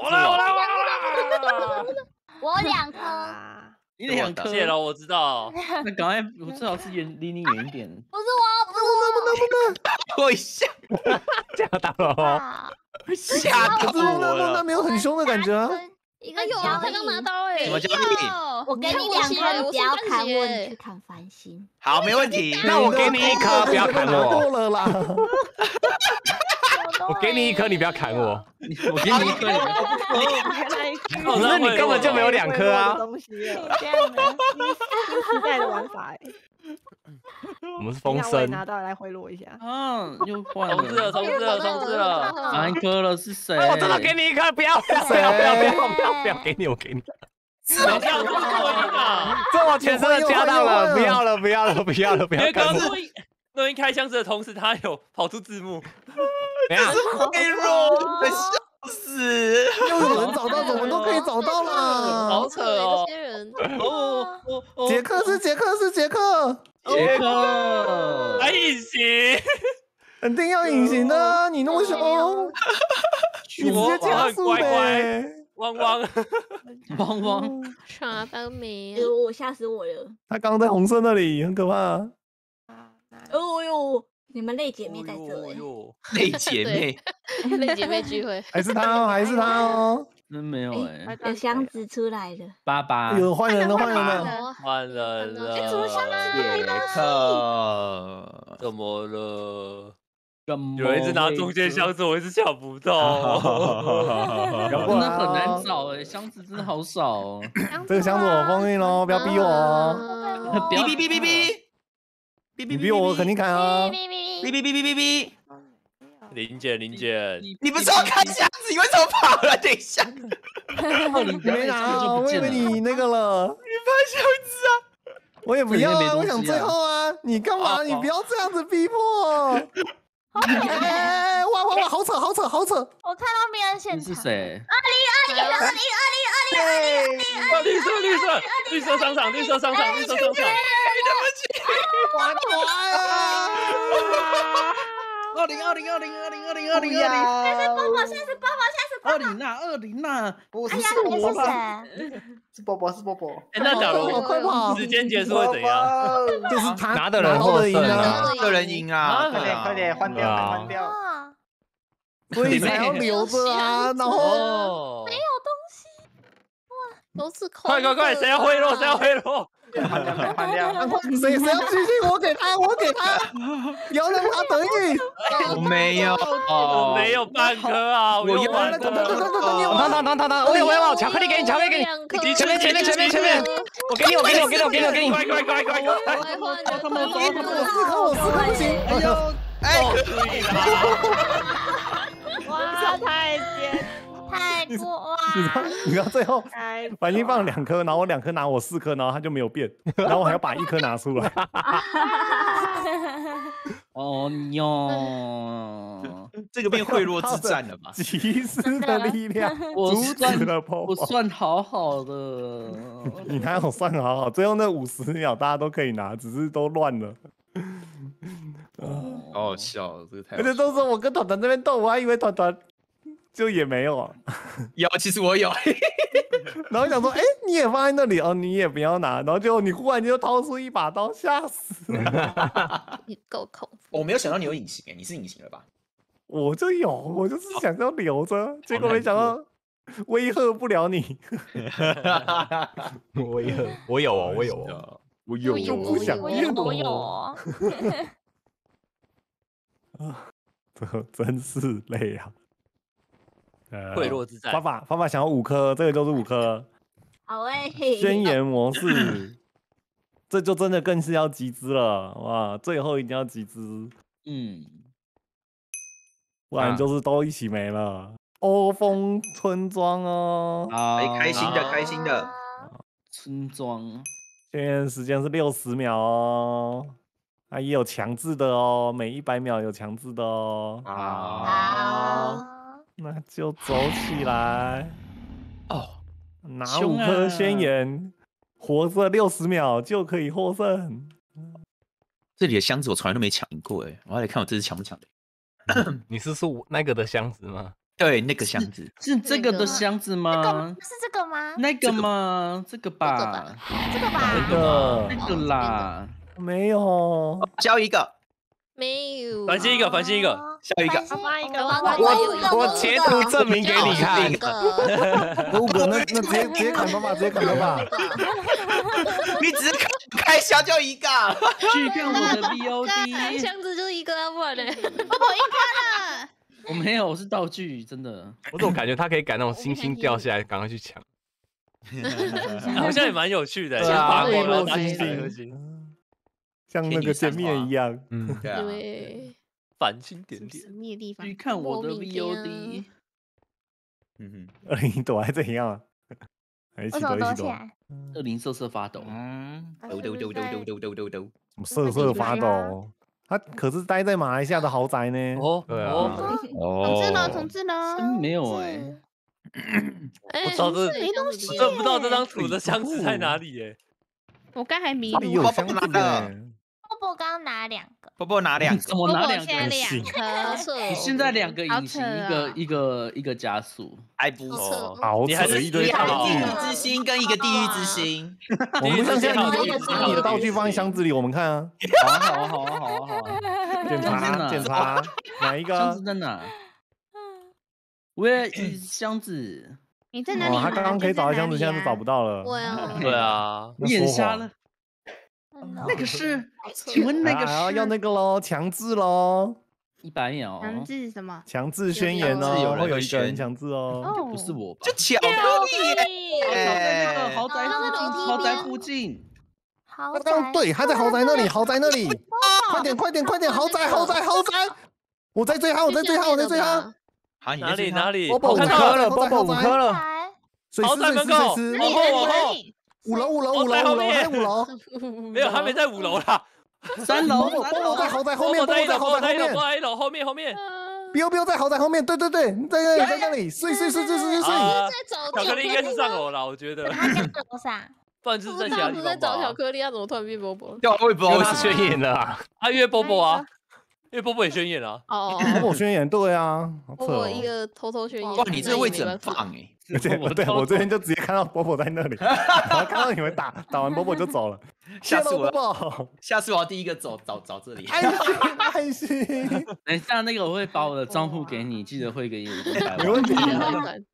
我啦，我啦，我啦！我两颗，啊，你两颗，谢了，我知道。那赶快，我最好是远离你远一点。不是我，不是我一下这样打了我一下！吓到了，吓到我那那了。没有很凶的感觉啊。一个哎呦，他刚拿刀哎！什么交易我给你两颗，你不要砍我，你去看繁星。好，没问题。那 我给你一颗，不要砍我。过了啦。我给你一颗，你不要砍我。我给你一颗，你原来不是你根本就没有两颗啊。东西了，这样的新时代的玩法哎。我们是风声，拿到来贿赂一下。嗯，又换通知了，了，通知了，通知了。三颗了是谁？我真的给你一颗，不要不要不要不要不要不要不要，给你我给你。不要这么过瘾啊！这我全身的家当了，不要了不要了不要了不因为要干我。刚刚录音开箱子的同时，他有跑出字幕。等一下，脆弱的笑死。又有人找到，我们都可以找到了。好扯哦人 哦哦哦！杰克是杰克是杰克，杰克，还隐形，肯定要隐形的啊！你那么凶，你直接加速呗。汪汪！汪汪，傻到没哎？呦，吓死我了！他刚刚在红色那里，很可怕。哦呦，你们类姐妹在这哎。哦哟，类姐妹，类姐妹聚会，还是他哦，还是他哦。真没有哎，有箱子出来了，爸爸，有换人了，换人了。换人了。哎怎么像杰克，怎么了？怎么有人一直拿中间箱子，我一直抢不到。真的很难找哎，箱子真的好少哦。这个箱子我封印喽，不要逼我哦。不要哔哔哔哔哔。哔你逼我，我肯定砍啊！哔哔哔哔哔哔。林姐，林姐，你不是要看箱子，你为什么跑了？等一下，你你没拿啊，我以为你那个了，你发箱子啊？我也不要啊，我想最后啊！你干嘛？你不要这样子逼迫！哎，哇哇哇，好扯，好扯，好扯！我看到命案现场是场，谁？二零二零二零二零二零二零啊，绿色，绿色，绿色商场，绿色商场，绿色商场。哇哇！二零二零二零二零二零二零二零，现在是宝宝，现在是宝宝，现在是波二零呐，二零呐，不是哎呀，你是谁？是波波，是波波。哎，那假如快跑！时间结束会怎样？就是他拿的人获胜赢啊！啊！个人赢啊！快点，快点，换掉，换掉。啊，所以才要留着啊！然没有东西，哇都是空快快快，谁要贿赂？谁要贿赂？谁谁要继续？我给他，我给他，要让他得意。我没有，我没有半颗啊！我有半颗。糖糖糖糖糖，我有我有我有巧克力给你，巧克力给你，前面前面前面前面，我给你我给你我给你我给你我给你，快快快快快！他们走，他们我四颗，我四颗不行。哎呦，哎，哇，太尖，太过哇！你知道你知道最后太反正放两颗，然后我两颗拿我四颗，然后它就没有变，然后我还要把一颗拿出来。哦哟，这个变贿赂之战了吧？及时的力量 我。我算好好的，你哪有算好好？最后那五十秒大家都可以拿，只是都乱了。好好笑，这个太而且都是我跟团团这边斗，我还以为团团就也没有啊。有，其实我有，然后想说，哎、你也放在那里哦，你也不要拿。然后结果你忽然间就掏出一把刀，吓死了！你够恐怖。我没有想到你有隐形哎，你是隐形了吧？我就有，我就是想要留着，结果没想到威吓不了你。我有我有哦我有哦，我有，我有不想有我有哦，哦，这真是累啊。呃贿赂之战爸爸，爸爸想要五颗，这个就是五颗。好诶，宣言模式，这就真的更是要集资了哇！最后一定要集资，嗯，不然就是都一起没了。欧风村庄哦，好哎，开心的，开心的。村庄，宣言时间是六十秒哦，啊也有强制的哦，每一百秒有强制的哦，好，那就走起来，哦，拿五颗啊宣言，活着六十秒就可以获胜。这里的箱子我从来都没抢赢过哎，我要来看我这次抢不抢的。你是说那个的箱子吗？对，那个箱子，是这个的箱子吗这个吗？是这个吗？那个吗？这个吧，这个吧？这个那个啦，没有，交一个，没有。繁星一个，繁星一个。下一个一个我我我我截图证明给你看。有五个，那那直接直接砍爸爸，直接砍爸爸。你只是开开箱就一个。去看我的开 VOD，箱子就是一个啊，不然呢？我没有，我是道具，真的。我怎么感觉他可以赶那种星星掉下来，赶快去抢？好像也蛮有趣的，对啊像发坠落光然后打星起来的星星，像那个见面一样。嗯，对啊，对，繁星点点。神秘的地方。去看我的 VOD，嗯二零躲还怎样啊？一起为什么躲，一起躲。躲起来？二零瑟瑟发抖哼，。嗯，抖抖抖抖抖抖抖抖抖。什么瑟瑟发抖？他可是待在马来西亚的豪宅呢。哦，对啊哦，同志呢？哦统治呢？真没有 哎，哎，我找这没东西我真的不知道这张图的箱子在哪里耶。我刚还迷哪里路。有箱子呢？波波刚刚拿两个，波波拿两怎个，么拿两个？两行颗，扯你现在两个好隐形，一个啊一个一个加速。还不好错。扯好你还是一堆一个道具地。狱之心跟一个地狱之心，我们现在你把你的道具放在箱子里，我们看啊。好啊好啊好啊好啊好啊！检查呢检查哪一个箱子？在哪？Where is 箱子？你在哪里哦，他刚刚可以找到箱子，现在是找不到了。对啊对啊，要眼瞎了。那个是，请问那个啊要那是个喽，强制喽，一百秒？强制什么？强制宣言强制有哦，人会会有一个人宣强制哦。哦，不是我吧？就巧克力耶。我找在那个豪宅附哦近，豪宅附近。豪宅，对，他在豪宅那里，豪宅那里，快点快点快点，豪宅豪宅豪宅！我在追他，我在追他，我在追他。好，你哪里哪里？波波五五看到颗了，颗了波波五颗了，豪宅门口水师，往后往后，五楼五楼五楼五楼五楼，没有，还没在五楼啦。三楼，波波三楼波波在豪宅后面，波波在一楼，波波在豪宅后面波，波在一楼后面后面。不要不要在豪宅后面，对对对，在那里在那里，睡睡睡睡睡睡。啊，在找巧克力应该是上楼了，我觉得，他在楼上，不然就是在其他地在找巧。克力，他怎么突然变波波？对啊，我也不知道因为他为什么。宣言了啊，啊，因为波波啊，因为波波也宣言了。哦，波波宣言，对啊，波波一。个偷偷宣言。哇，你这个位置很棒哎。而 且我对我这边就直接看到波波在那里，然后看到你们打打完波波就走了。下次我波波，下次我要第一个走找找这里。爱心爱心，等一下那个我会把我的账户给你，记得汇给你。没问题。记得会转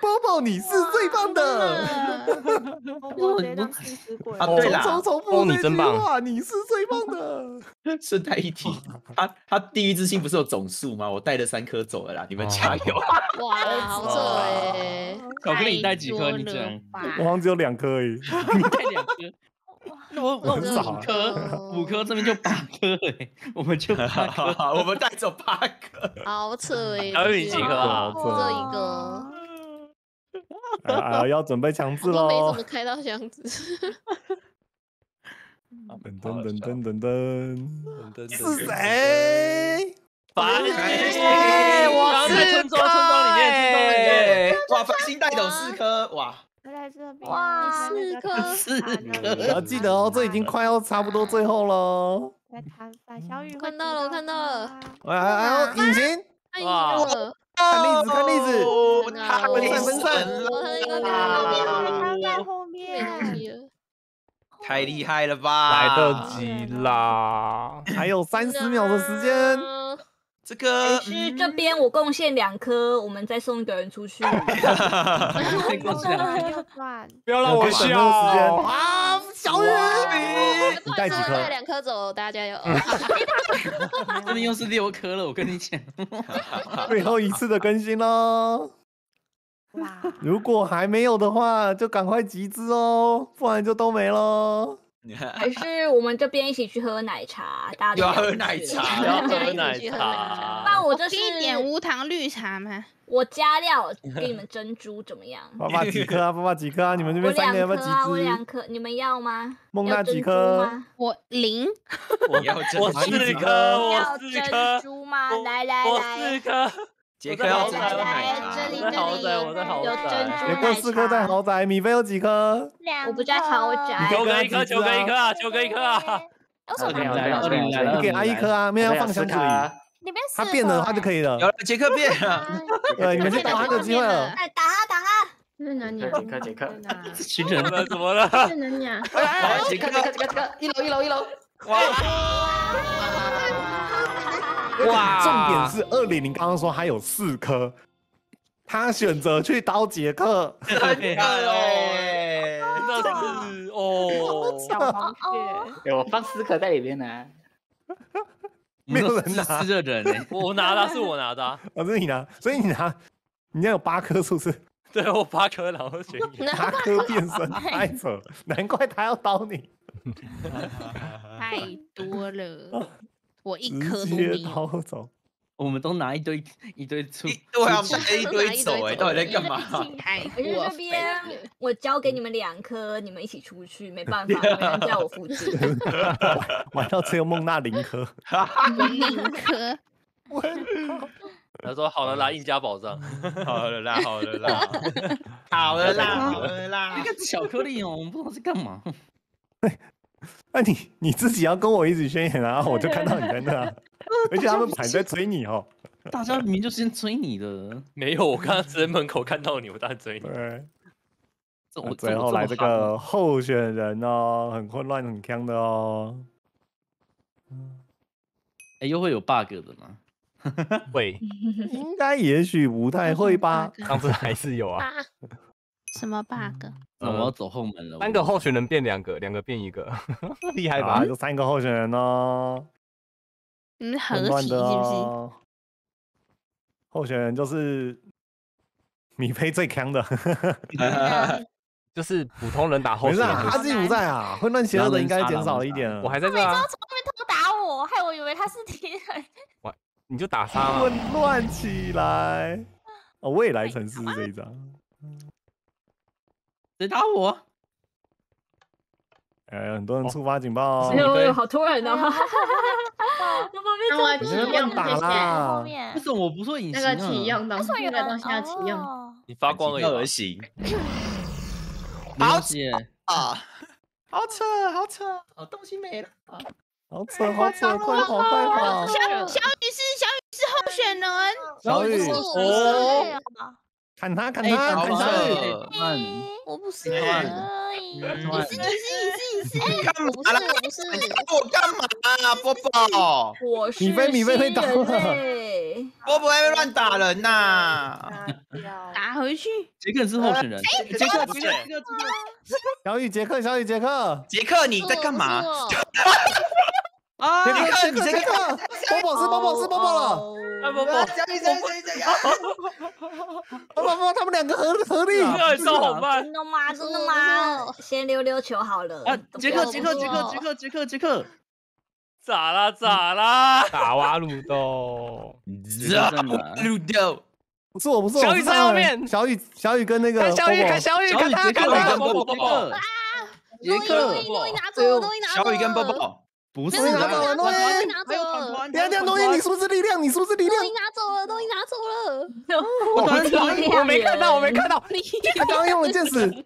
波波你是最棒的，我直接当吸血鬼。啊对啦重重重哦复这句你真棒话，你是最棒的。顺带一提，他他地狱之心不是有总数吗？我带了三颗走了啦，你们加油！哇，好扯哎！巧克力你带几颗？你讲，吧我好像只有两颗而已。你带两颗。那我 五颗，五颗这边就八颗 哎，我们就八颗。我们带走八颗。好扯哎！还有你几颗啊这一个啊，要准备强制喽都没怎么！开到箱子。噔噔噔噔噔噔，是是？谁？烦死！哎我刚刚在村庄村庄里面，村庄里面。哇，繁星带走四颗，哇！他在这边，哇四颗四颗 要记得哦，这已经快要差不多最后了。在谈把小雨看到了知看到了它哎哎哎，隐形，哎哇，看例子，看例子。哦太太分散我在后没面。太厉害了吧！来得及啦！还有三十秒的时间，嗯这个是这边我贡献两颗，我们再送一个人出去。不要让我笑。啊！小雨，你带几颗带两颗走，大家加油！这边又是六颗了，我跟你讲。最后一次的更新喽。哇，如果还没有的话，就赶快集资哦，不然就都没喽。还是我们这边一起去喝奶茶，大家 要喝奶茶不要喝奶一起喝奶茶茶。那我这是一点无糖绿茶吗？我加料给你们 珍珠怎么样？爸爸几颗啊？爸爸几颗啊？你们这边三个要不要集两颗啊，我两？颗，你们要吗？孟娜要珍珠几颗吗？我零，我要真我四颗，我要四珍颗，珠吗？我来来我来四，颗。杰克要珍珠奶茶这里我在豪宅，我在豪有珍珠宅。杰克四颗在豪宅，米菲有几颗？两我不在豪宅求个一颗，求哥一颗啊，求哥一颗啊！为什么二零来了二零来了你给他一颗啊，没有放箱子里，里面他变了他就可以。了有。了，杰克变了。对，你们去打他的机会了。哎，打他打他！在哪里啊？杰克杰克在哪？这群人怎么了？怎么了？在哪里啊？来杰克杰克杰克杰克，一楼一楼一楼。哇！哇重点是二零零刚刚说他有四颗，他选择去刀杰克。真的嘞！真的是哦，小黄雀，有我放四颗在里面呢。没有人拿自私的人哎。我拿的啊是我拿的啊，哦，这是你拿，所以你拿，你要有八颗是 不是？对我八颗，然后选一。八颗变身，太扯，难怪他要刀你，太多了，我一颗直接都没有。刀走。我们都拿一堆一堆出，一对啊，出带一堆走哎，到底在干嘛？太可是过分这边了。我交给你们两颗，你们一起出去，没办法，没人在我附近。玩到只有孟娜零颗，零颗，他说好了啦，印加宝藏。好了啦，好了啦，好了啦，好了啦那。个巧克力哦，我们不知道是干嘛。那你你自己要跟我一起宣言啊，然后我就看到你在那啊，而且他们还在追你哦。大家明明就先追你的，没有，我刚刚只在门口看到你，我当然追你。对，这我最后来这个候选人哦，很混乱很坑的哦。哎又会有 bug 的吗？会，应该也许不太会吧？上次还是有啊，什么 bug？那我要走后门了。三个候选人变两个，两个变一个，厉害吧啊，？就三个候选人哦，嗯，合混乱的体是不是？哦。候选人就是米菲最强的，就是普通人打候没事啊，选人他自己不在啊，混乱邪恶的应该减少了一点了。我还在这啊，从后面偷打我，害我以为他是敌人。你就打他。混乱起来。哦，未来城市这一张，谁打我？哎，很多人触发警报哦。哎呦呦，好突然哦！让我启用打谢谢。啦后！面为什么我不说隐那形那？个启用东西，为什么东西要启用。哦你发光而行没东西耶啊！好扯，好扯，哦，东西没了。好扯，好扯，快跑，快跑！小小雨是小雨是候选人，小雨，哦，砍他，砍哎，他，好砍小雨！扯！慢，我不是，你看你你你是你是你是你是，干嘛我不是，啦？我不是，你打我干嘛啊，波波？我是米菲米菲被打了新人类 波波还会乱打人呐！打回去。杰克是候选人，杰克，不是杰克，杰克，小雨，杰克，小雨，杰克，杰克你在干嘛？啊！杰克，杰你克，这个杰克，波波是波波是波波了，哎，不不，小雨，小雨，小雨，小雨！波波波，他们两个合 合力。这手好慢。真的吗？真的吗？先溜溜球好了。啊，杰克，杰克，杰克，杰克，杰克，杰克，咋啦咋啦？打瓦鲁豆，啊真的路豆，不是我，不是我，小雨在后面小雨，小雨跟那个看小雨，小雨，小雨，看他，杰克，看他杰。克，杰克，杰克，东西拿走，东西拿走。小雨跟波波，不是东西拿走了，东西。还有团团，等下，等下，东西，你是不是力量？你是不是力量东？西拿走了，东西拿走了。我没看到，我没看到。他刚刚用了剑矢。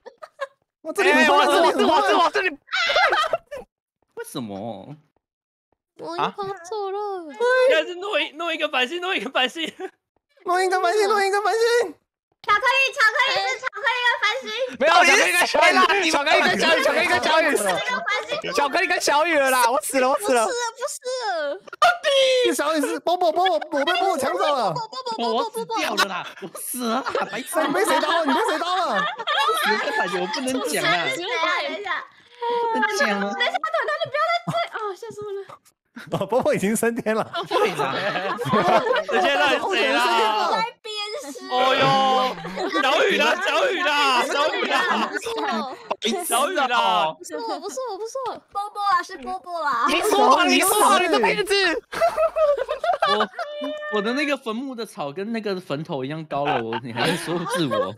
我，这里哎，很乱，我是这里很我是我是乱。我这里。为什么？我跑走了。应该是弄一弄一个反星，弄一个反星。弄一个繁星，弄一个繁星。巧克力，巧克力是巧克力跟繁星，没有，巧克力跟小雨，巧克力跟小雨，巧克力跟小雨，巧克力跟小雨了啦！我死了，我死了。不是，这小雨是波波波波，我被波波抢走了。我死掉了啦！我死了啦！白痴！你被谁刀了？你被谁刀 了？死了感觉我不能讲啊，等一下，等一下，不能讲啊！哦，吓死我了！哦，波波已经升天了。对 啦，这些到底是谁啦？在鞭尸。哦哟，小雨啦，小雨啦，小雨啦，小雨啦！不是我，不是我，不是我，波波啦，是波波啦。你说谎，你说谎，你的骗子！我我的那个坟墓的草跟那个坟头一样高了，我你还在说是我？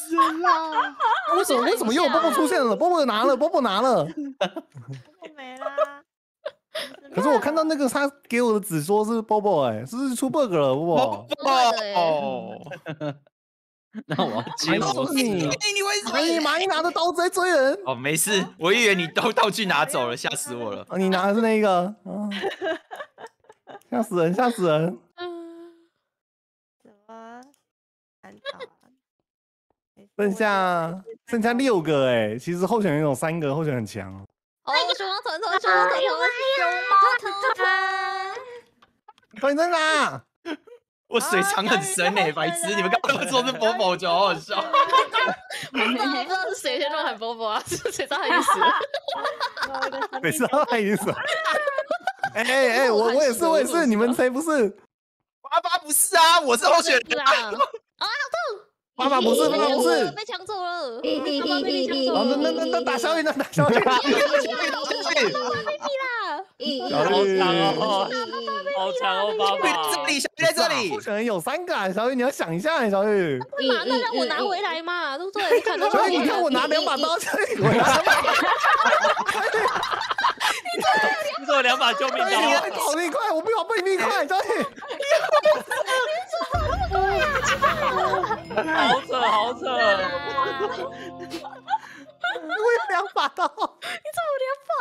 死了为什么？为什么又有波波出现了？波波拿了，波波拿了。波波没啦。可是我看到那个他给我的纸说是 Bobo，哎，是不是出 bug 了？波波，哦，那我要接我死你了。你为什蚂蚁蚂蚁拿着刀在追人。哦，没事，我以为你刀道具拿走了，吓死我了。哦，你拿的是那个，啊 吓死人，吓死人！什么？看到了没事剩下剩下六个，哎，其实候选人有三个，候选人很强哦。哦，熊猫团团，熊猫团团，熊猫团团。快点在哪？我水藏很深诶，白痴！你们刚刚说是波波，就好好笑。不知道不知道是谁先乱喊波波啊？是 谁知道他意思？每次都他已经死了。哎哎哎，我我也是，我也是，你们谁不是？爸爸不是啊，我是候选人。是啊，爸爸不是，爸爸不是。被抢走了。被抢走了那那那打消音，那打 小雨。好强哦，爸爸！这里，小雨在这里不可能有三个，啊，小雨你要想一下，小雨。那那让我拿回来嘛，对不对？你看我拿 两把刀，小雨，我拿两把刀，你说我两把救命刀，跑得快，我比我比你快，小雨。好扯，好扯！我有两把刀，你怎么有两把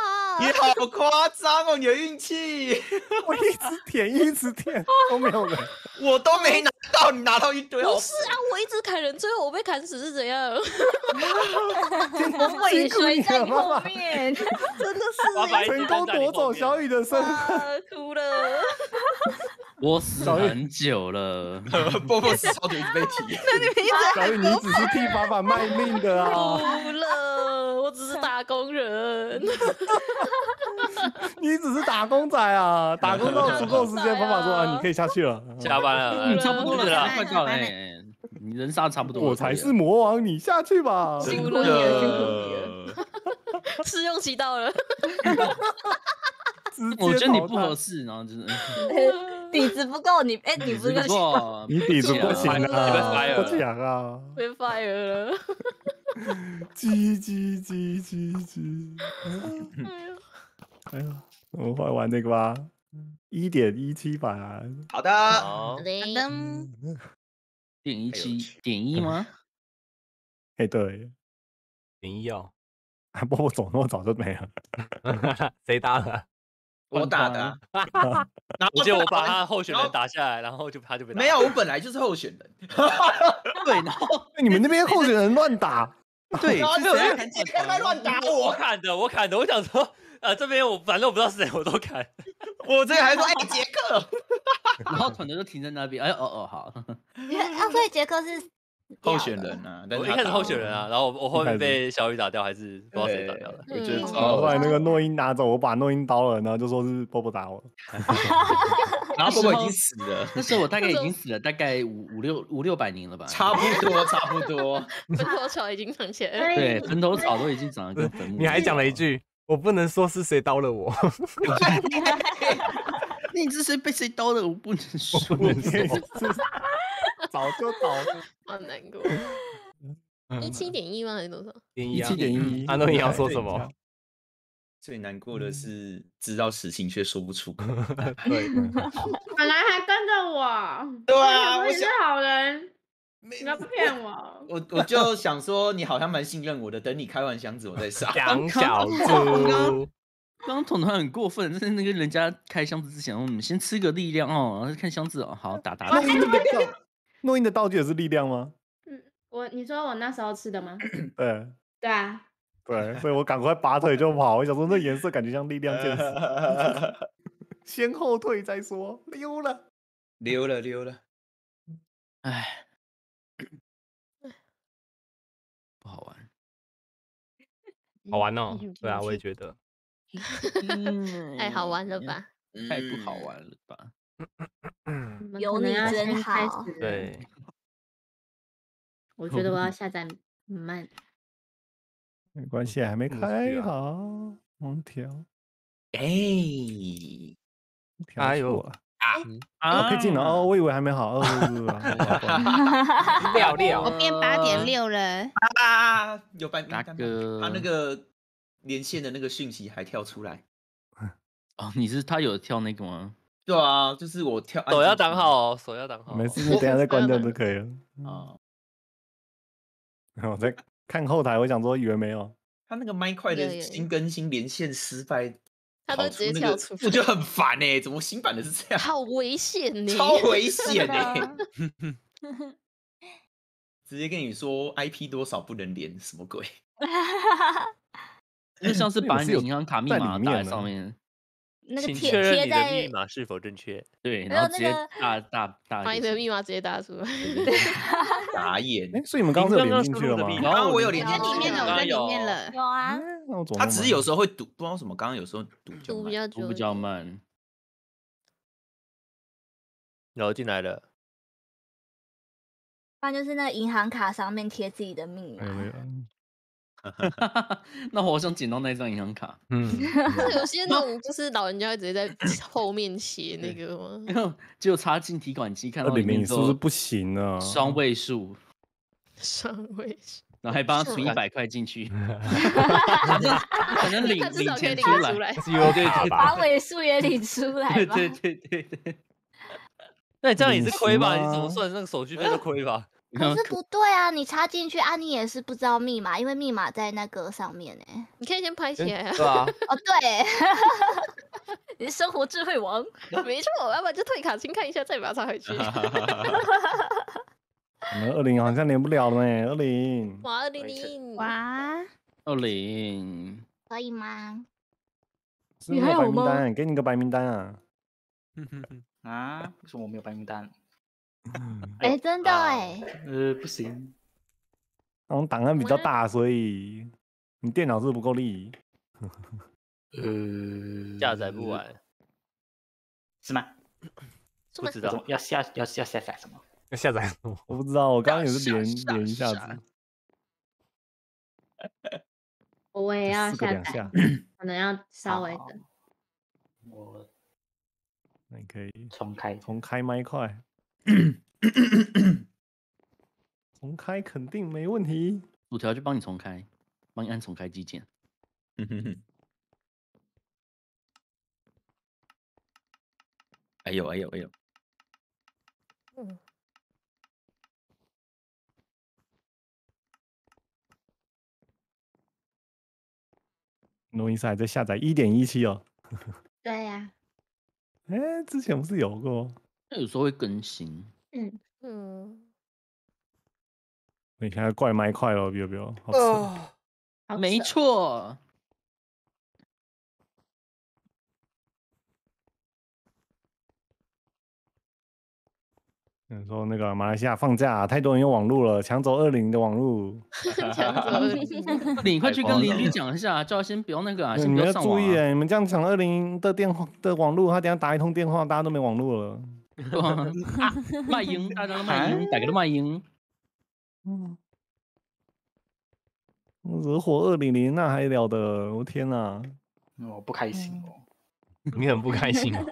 你好夸张哦，你的运气，我一直舔，一直舔，都没有人。我都没拿到，你拿到一堆，好不是啊，我一直砍人，最后我被砍死是怎样？尾随在后面，真的是爸爸成功夺走小雨的身。啊，哭了。我死很久了，波波是超级 一直被提。小雨，你只是替爸爸卖命的啊！哭了，我只是 打工人。你只是打工仔啊！打工到足够时间，方法说啊，你可以下去了。下班了，嗯，差不多了，快到了，哎你你人杀差不多，我才是魔王，你下去吧。辛苦你了，辛苦你了。试用期到了，我觉得你不合适，然后就是底子不够，你哎，你不不够，你底子不行啊，不强啊，被 fire 了。叽叽叽叽叽。哎呀，我们玩玩那个吧，一点一七版。好的，好的。点一七，点一吗？哎，对，点一哦。波波走那么早就没了，谁打的？我打的。然后就我把他候选人打下来，然后就他就被没有，我本来就是候选人。对，然后你们那边候选人乱打，对，谁敢乱打我？我砍的，我砍的。我想说，呃，这边我反正我不知道是谁，我都砍。我这个还说，哎，杰克。然后蠢的就停在那边，哎，哦哦，好。啊，所以杰克是。候选人啊，我一开始候选人啊，然后我后面被小雨打掉，还是不知道谁打掉了。我觉得后来那个诺英拿走，我把诺英刀了，然后就说是波波打我。然后波波已经死了，那时候我大概已经死了大概五五六五六百年了吧，差不多差不多。坟头草已经长起来了，对，坟头草都已经长得跟坟墓。你还讲了一句，我不能说是谁刀了我。你是谁被谁刀的？我不能说。早就倒了，好难过。一七点一吗？还是多少？点一一七点一。阿诺，你要说什么？最难过的是知道实情却说不出口。对，本来还跟着我，对啊，我是好人，你要骗我。我我就想说，你好像蛮信任我的，等你开完箱子我再杀。蒋小猪，刚刚彤彤很过分，在那个人家开箱子之前，我们先吃个力量哦，然后看箱子哦，好打打打。诺音的道具也是力量吗？嗯，我你说我那时候吃的吗？对，对啊，对，所以我赶快拔腿就跑。我想说那颜色感觉像力量剑士，先后退再说。溜了，溜了，溜了。哎，不好玩，好玩哦。对啊，我也觉得。太好玩了吧？太不好玩了吧？有你真好。对，我 觉得我要下载慢。没关系，还没开好，空调。哎，哎呦啊啊！可以进了哦，我以为还没好。料料，我变八点六了啊！有白那个他那个连线的那个讯息还跳出来。哦，你是他有跳那个吗？对啊，就是我跳手要挡好，手要挡好。没事，你等下再关掉就可以了。啊 我在看后台，我想说以为没有。他那个麦块的新更新连线失败，他都直接跳出，我觉得很烦哎，怎么新版的是这样？好危险呢，超危险呢！直接跟你说 IP 多少不能连，什么鬼？那像是把你银行卡密码打在上面。那个请确认贴在你的密码是否正确。对，然后直接那个大大大把你的密码直接打出来。打 眼。哎，所以你们刚刚是有连进去了吗？刚刚我有连在进去，里面了，我在里面了。有啊，他只是有时候会堵，不知道什么。刚刚有时候堵比较久，读比较慢。然后进来了，不然就是那个银行卡上面贴自己的密码。那我好想捡到那张银行卡。嗯，是有些那种就是老人家会直接在后面写那个吗？就插进提款机，看到里面都是不是不行啊？双位数，双位数，然后还帮他存一百块进去，可能领领少可以领钱出来对吧？把尾数也领出来吧。对对对对对，那你这样也是亏吧？你怎么算那个手续费都亏吧？可是不对啊，你插进去啊，你也是不知道密码，因为密码在那个上面呢。你可以先拍起来啊。对啊，哦，对，你是生活智慧王。没错，要不然就退卡，先看一下，再把它插回去。我们二零好像连不了了呢，二零。哇，二零零，哇，二零，可以吗？是不是有白名单，给你个白名单啊！啊？为什么我没有白名单？哎，真的哎，呃，不行，我们档案比较大，所以你电脑是不是不够力。呃，下载不完，是吗？不知道要下要要下载什么？要下载什么？我不知道，我刚刚也是连下连一下下子，我也要下载，可能要稍微好等。我那你可以重开。重开麦块，重开肯定没问题。薯条就帮你重开，帮你按重开机键。哎呦哎呦哎呦，嗯，诺伊斯还在下载一点一七哦，对呀，哎，之前不是有过？那有时候会更新。嗯，嗯，你现在怪麦快了，比比好吃。哦，好没扯错，嗯，说那个马来西亚放假，太多人用网络了，抢走二零的网络。你快去跟邻居太讲一下，叫他先不要那个啊，对你们要先不要上网、啊。注意哎，你们这样抢二零的电话的网络，他等下打一通电话，大家都没网络了。卖淫，大家都卖淫，大家都卖淫。嗯，惹火二零零那还了得！我天哪！我不开心哦。你很不开心哦。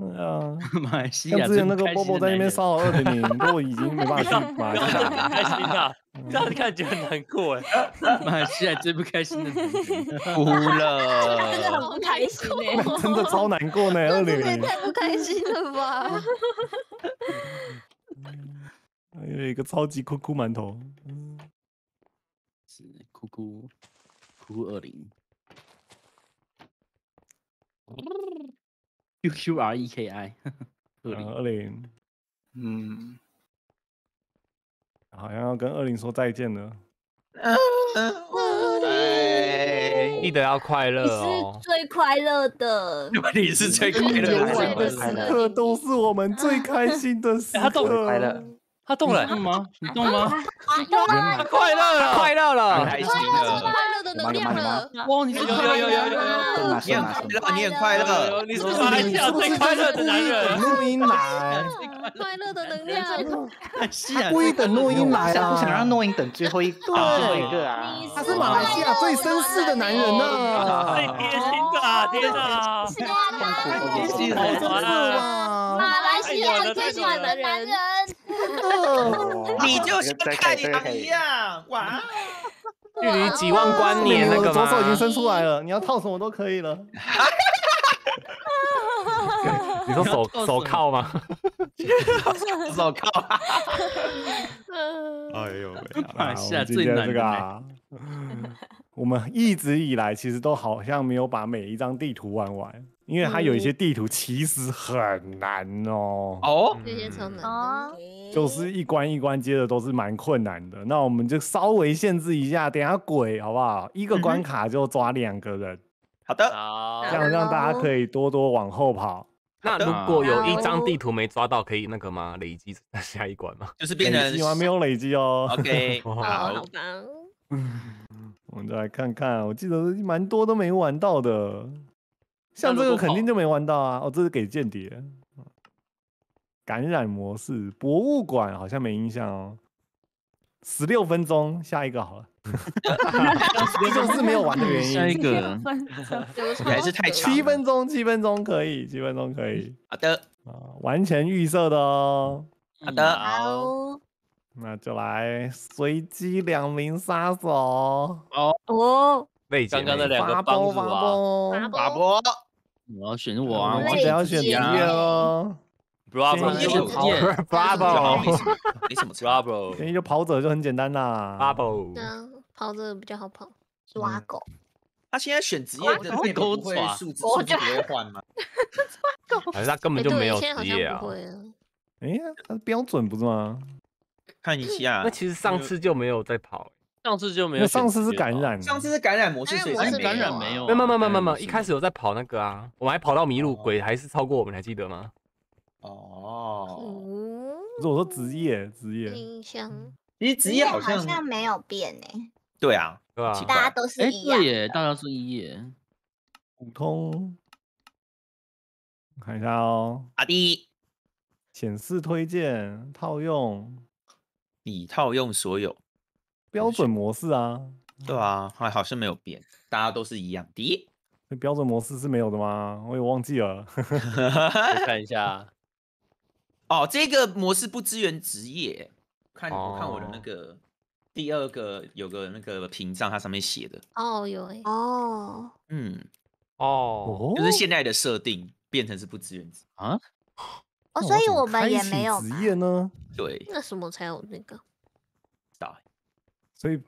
对啊，马来西亚之前那个真不开心 Bobo 的男人在那边骚扰二零零，都已经没办法去马来西亚了。开心啊，这样看起来很难过哎。马来西亚最不开心的。哭了，真的很不开心 哎、真的超难过呢，二零零。太不开心了吧！还有一个超级酷酷馒头，嗯是哭哭哭哭二零。Q Q R E K I 二零，二零。嗯，好像要跟二零说再见了。哎，记得要快乐你是哦。最快乐的，你是最快乐的时刻都是我们最开心的时刻。快乐，他动了你，动吗？你动吗？他快乐了，快乐了，开心了，快乐的能量了。哇，你是有有有有有你很。快乐，你很快乐，你是马来西亚最快乐的男人。录音来，快乐的能量，马来西亚故意等录音来不想让啊！诺英等最后一最后一个啊。你他是马来西亚最绅士的男人呢。最贴心的啊，天哪！痛苦贴心好绅士啊！吧？马来西亚最喜欢的男人，你就像这太可以这个可以。阳一样，哇！距离几万光年那个吗？左手已经伸出来了，你要套什么都可以了。你说手手铐吗？手铐，嗯哎呦喂，马来西亚最啊今天难的呢。这个啊，我们一直以来其实都好像没有把每一张地图玩完，因为它有一些地图其实很难哦，哦，这些超难哦，就是一关一关接的都是蛮困难的。那我们就稍微限制一下，等下鬼好不好？一个关卡就抓两个人，好的，好这样让大家可以多多往后跑。那如果有一张地图没抓到，可以那个吗？累积在下一关吗？就是变成累积吗？没有累积哦。OK，哇 好好吧，我们再来看看，我记得蛮多都没玩到的，像这个肯定就没玩到啊。哦，这是给间谍。感染模式，博物馆好像没印象哦。十六分钟，下一个好了。这就是没有玩的原因。下一个你还是太长，七分钟，七分钟可以，七分钟可以好的，啊，完全预设的哦。好的，好那就来随机两名杀手，哦，类姐刚刚的妹两个帮发波发助啊，波，法波，我要选我啊！我想要选职业哦。Bravo 就跑职业 Bravo 没什么没什么，Bravo，建议就跑者就很简单啦。Bubble，这样跑者比较好跑，抓狗，他现在选职业的内不会数字数字不会换吗？还是他根本就没有职业啊哎，它标准不是吗？看一下那，其实上次就没有在跑，上次就没有上次是感染，上次是感染模式，所以才感染没没有啊？没有没有没有没有一开始有在跑那个啊，我们还跑到迷路，鬼还是超过我们，你还记得吗？哦，嗯，不是我说职业职业，印象其实职业好好像像没有变呢，对啊，对吧？奇怪大家都是哎，一样对。耶，大家是一耶。普通。看一下哦，阿弟，显示推荐套用已套用所有标准模式啊，对啊，还好像没有变，大家都是一样的。那标准模式是没有的吗？我也忘记了。我看一下，哦，这个模式不支援职业，看我看我的那哦个第二个有个那个屏障，它上面写的，哦，有哎，哦，嗯，哦，就是现在的设定变成是不支援职啊，哦，所以我们也没有职吧业呢，对，那什么才有那个？所以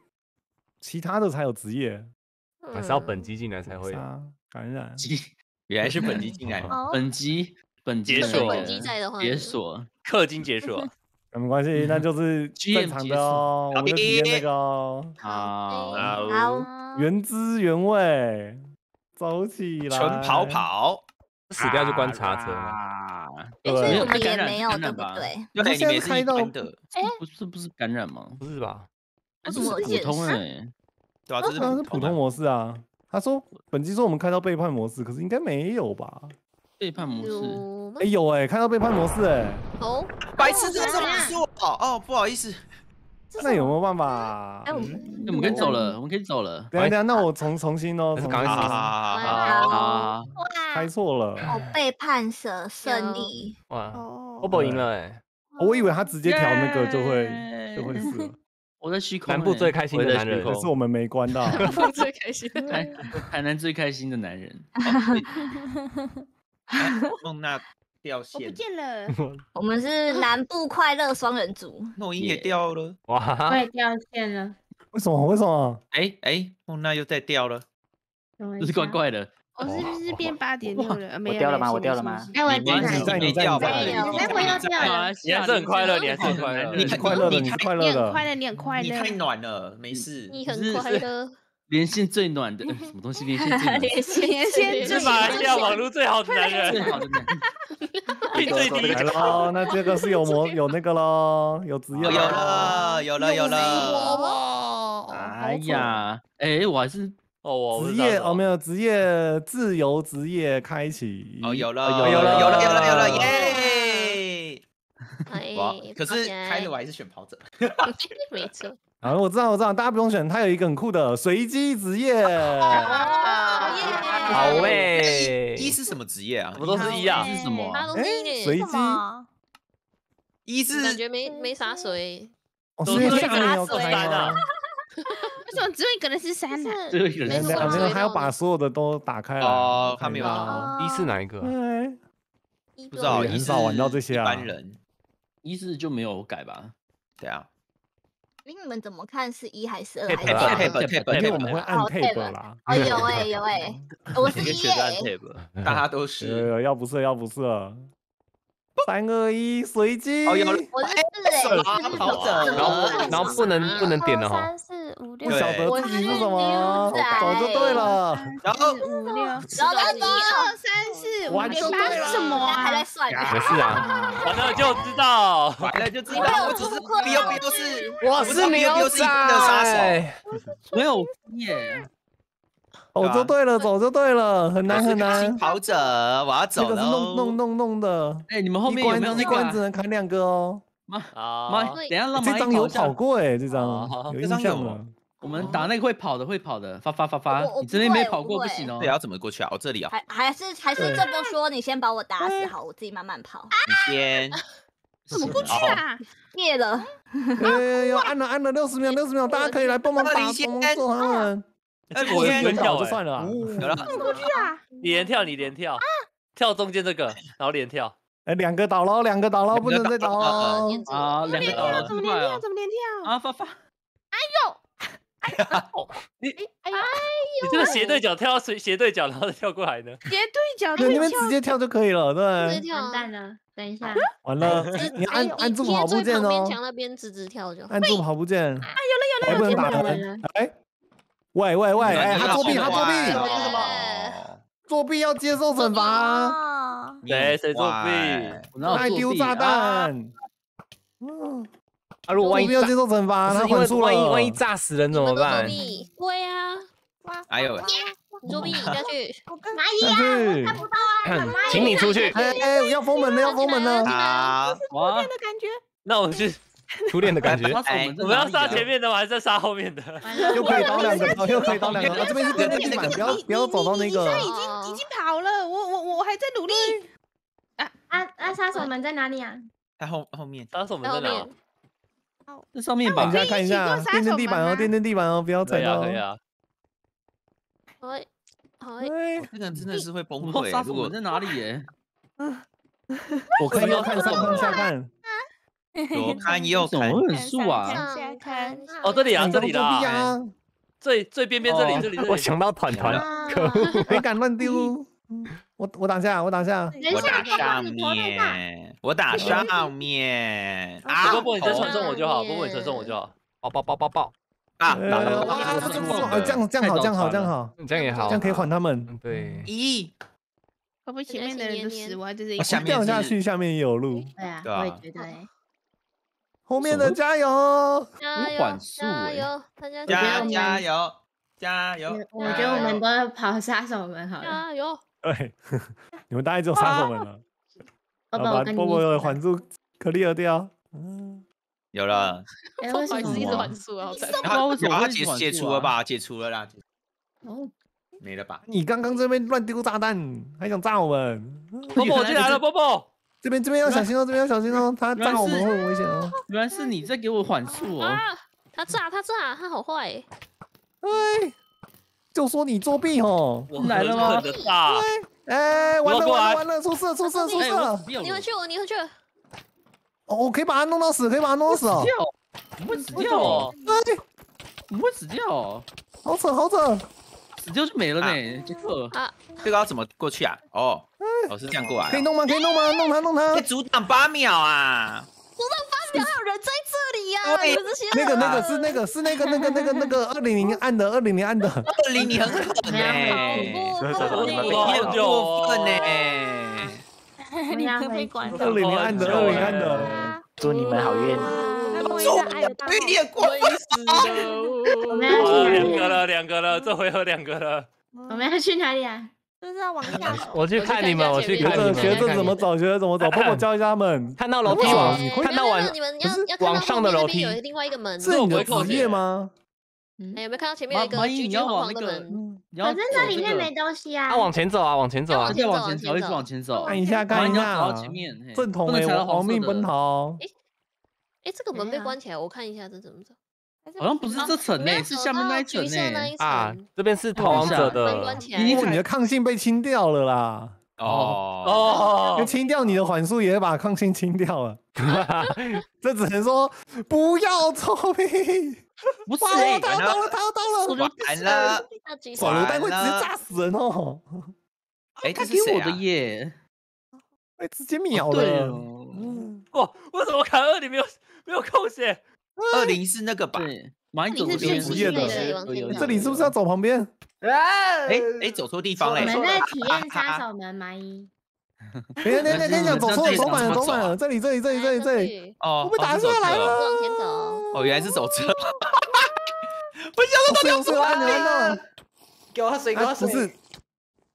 其他的才有职业，还是要本机进来才会。啊，感染。原来是本机进来 本机本集解锁本机在的话解锁，氪金解锁，那没关系，那就是正常的哦，我们就体验那个哦，好，好，原汁原味，走起来，纯跑跑，死掉就关茶车嘛。所以对我们也感染没有，对不对？对，它你们也是现在开到的，哎不是不是感染吗？不是吧？那为什么是普通哎，对啊，这是当然是普通啊模式啊。他说本机说我们开到背叛模式，可是应该没有吧？背叛模式，哎、？有哎、开到背叛模式哎、哦，白痴，这个是不是我？哦，不好意思，那有没有办法？哎，我嗯我们可以走了，我们可以走了。等一下等下，那我重重新哦，重新好死好好好好，啊，开错了，哦，背叛者胜利，哇哦，，OPPO 赢了哎，我以为他直接调那个就会就会死了，我在虚空欸。南部最开心的男人可是我们没关到。我最开心的。台台南最开心的男人，哎 梦娜掉我不线，见了，我们是南部快乐双人组，诺音也掉了，哇，我也掉线了，为什么？为什么？哎哎，梦娜又在掉了，这是怪怪的。我是不是变八点六了？呃没有我掉了吗我掉了吗哎，我你没在你在没你再你在掉吧？哎我又掉了，你还是很快乐，你还是很快乐。你你快乐的，你是快乐的。你很快乐，你很快乐，你太暖了，没事。你很快乐，连线最暖的，呃什么东西？连线最暖，连线连线是马来西亚网络最好的男最人，好的男人。并最低来喽，那这个是有模有那个喽，有职业有咯了，有了，有了。了哎呀，哎，我还是哦，我职业哦，没有职业，自由职业开启哦，有了，哦有了，有了，有了，有了，有耶！哎哇，可是开的我还是选跑者。没错，啊，我知道，我知道，大家不用选，它有一个很酷的随机职业，好喂，一是什么职业啊？我都是一啊。是什么？随机，一是感觉没没啥水，哦，都是因为是下面有开三啊吗？为什么只有一个人是三呢？只有一个人是没有还要把所有的都打开来。哦他没有哦。一是哪一个。啊？不知道，很少玩到这些啊。一般人，一是就没有改吧？对啊。你们怎么看是一还是二？还是啊三？，tab tab 因为我们会按哦 tab tab 啦。哦，有哎有哎，我是一你全是按耶，tab，大家都是。有要不是要不是。了，三二一，随机。哦，有了，我是四哎，啊跑者然后然后不能不能点了哈三，四五六不晓得自己是什么，走就对了。然后五六，然后呢，一二三四五完六八什么啊？还在算呢，没事啊，反正就知道。完了就知道，我只是出过 biu biu 是，我我知道 biu biu 是的杀手。没有耶，走就对了，走就对了，很难很难新。跑者，我要走了这走个是弄弄。弄弄的，哎，你们后面有没有一关只个？能开两个哦。妈啊妈，等一下让蚂蚁这张有跑过哎，这张哦有这张有印象了。我们打那个会跑的，会跑的，发发发发你这边没跑过不行哦对，。要怎么过去啊？我这里啊，还还是还是对这么说，你先把我打死好，我自己慢慢跑。你先。怎么过去啊？灭了，有有有有，按了按了六十秒，六十秒，大家可以来帮忙打，帮忙做他们。二我连跳哎就算了啊。有了，怎么过去啊？你 连跳，你连跳，跳中间这个，然后连跳。哎，两个倒了，两个倒了，不能再倒喽。燕子啊，两个连跳倒了，怎么连跳？怎么连跳？啊，发发，你哎呀，你这个斜对角跳到斜斜对角，然后再跳过来呢？斜对角对，你们直接跳就可以了，对。直接跳啊，完蛋了，等一下，完了，你按哎按住贴跑步键哦，墙那边直直跳就好。按住跑步键。啊，有了有了，不能打有了人。哎，喂喂喂，哎，他作弊，他作弊，什么作弊要接受惩罚，哦，谁谁作弊？他丢炸啊？弹。嗯，啊，如果作弊要万一要接受惩罚，他不是因为缓速了。万一万一炸死人怎么你们都作办？弊，会啊，还有作弊下去。蚂蚁呀，我看不到啊，蚂蚁。请你出去。哎哎，要封门了，要封门了。好，初恋的感觉。那我去，初恋的感觉。哎，我们要杀前面的吗？还是杀后面的？又可以当两个，又可以当两个。这边是电地板，不要不要走到那个。已经已经跑了，我我我还在努力。啊啊啊！杀手们在哪里啊？在后后面。杀手们在哪？在上面吧。看一下看一下，电电地板哦，电电地板哦，不要踩到。可以啊。哎哎，这个真的是会崩溃。杀手门在哪里耶？我看要看上看下看。左 看右看，我很素啊。哦，这里啊，这里啦。最最边边这里，这里。我想到团团，可恶，没敢乱丢。我我打下，我打下。我打上面，我打上面。啊，波波你再传送我就好，波波你传送我就好。爆爆爆爆爆！啊，打了，这样这样好，这样好，这样好，这样也好，这样可以缓他们。对。咦，会不会前面的人都死我这是下面掉下去，下面也有路。对啊，我也觉得。后面的加油！加油！加油！大家加加油！加油！我觉得我们都跑杀手们好了。加油！对，你们大概只有杀手们了。好吧，波波有还住克利尔掉。嗯，有了。为什么一直还住啊？然后他解解除了吧？解除了啦。哦，没了吧？你刚刚这边乱丢炸弹，还想炸我们？波波进来了，波波。这边这边要小心哦，这边要小心哦，他炸我们会很危险哦。原来是你在给我缓速哦。他炸，他炸，他好坏。哎，就说你作弊哦。来了吗？哎，完了完了完了，出事出事出事！你回去，我你回去。哦，我可以把他弄到死，可以把他弄到死哦。不会死掉哦。哎，不会死掉哦。好扯好扯，死掉就没了呢。杰克啊，这个要怎么过去啊？哦。哦，是这样过来，可以弄吗？可以弄吗？弄它，弄它！阻挡八秒啊！阻挡八秒，还有人在这里呀！你们这些那个、那个是那个是那个、那个、那个、那个二零零按的，二零零按的。二零零很狠呢，很过分呢。你可以管二零零按的，二零按的。祝你们好运。祝你也过分 我们要去两个了，两个了，这回合两个了。我们要去哪里啊？就是要往下。我去看你们，我去看你们。学着怎么走，学着怎么走。帮我教一下他们。看到楼梯往，看到往，你们要要往上的楼梯有另外一个门。是你的职业吗？哎，有没有看到前面有一个橘橘黄黄的门？反正这里面没东西啊。啊，往前走啊，往前走啊，再往前走，一直往前走。看一下，看一下。正统哎，亡命奔逃。哎，哎，这个门被关起来，我看一下这怎么走。好像不是这层呢，是下面那一层呢。啊，这边是逃亡者的，因为你的抗性被清掉了啦。哦哦，就清掉你的缓速，也把抗性清掉了。这只能说不要聪明。不是，到了到了到了，完了，手榴弹会直接炸死人哦。哎，他给我的耶，会直接秒的。哇，为什么卡二里没有没有空血？二零是那个吧？马英九是职业的，这里是不是要走旁边？哎哎，走错地方嘞！我们在体验杀手门，蚂蚁。等下等下跟你讲，走错了，走反了，走反了，这里这里这里这里这里。哦，我被打下来了。往前走。哦，原来是走错。不想到都掉按了，给我水，给我水。不是，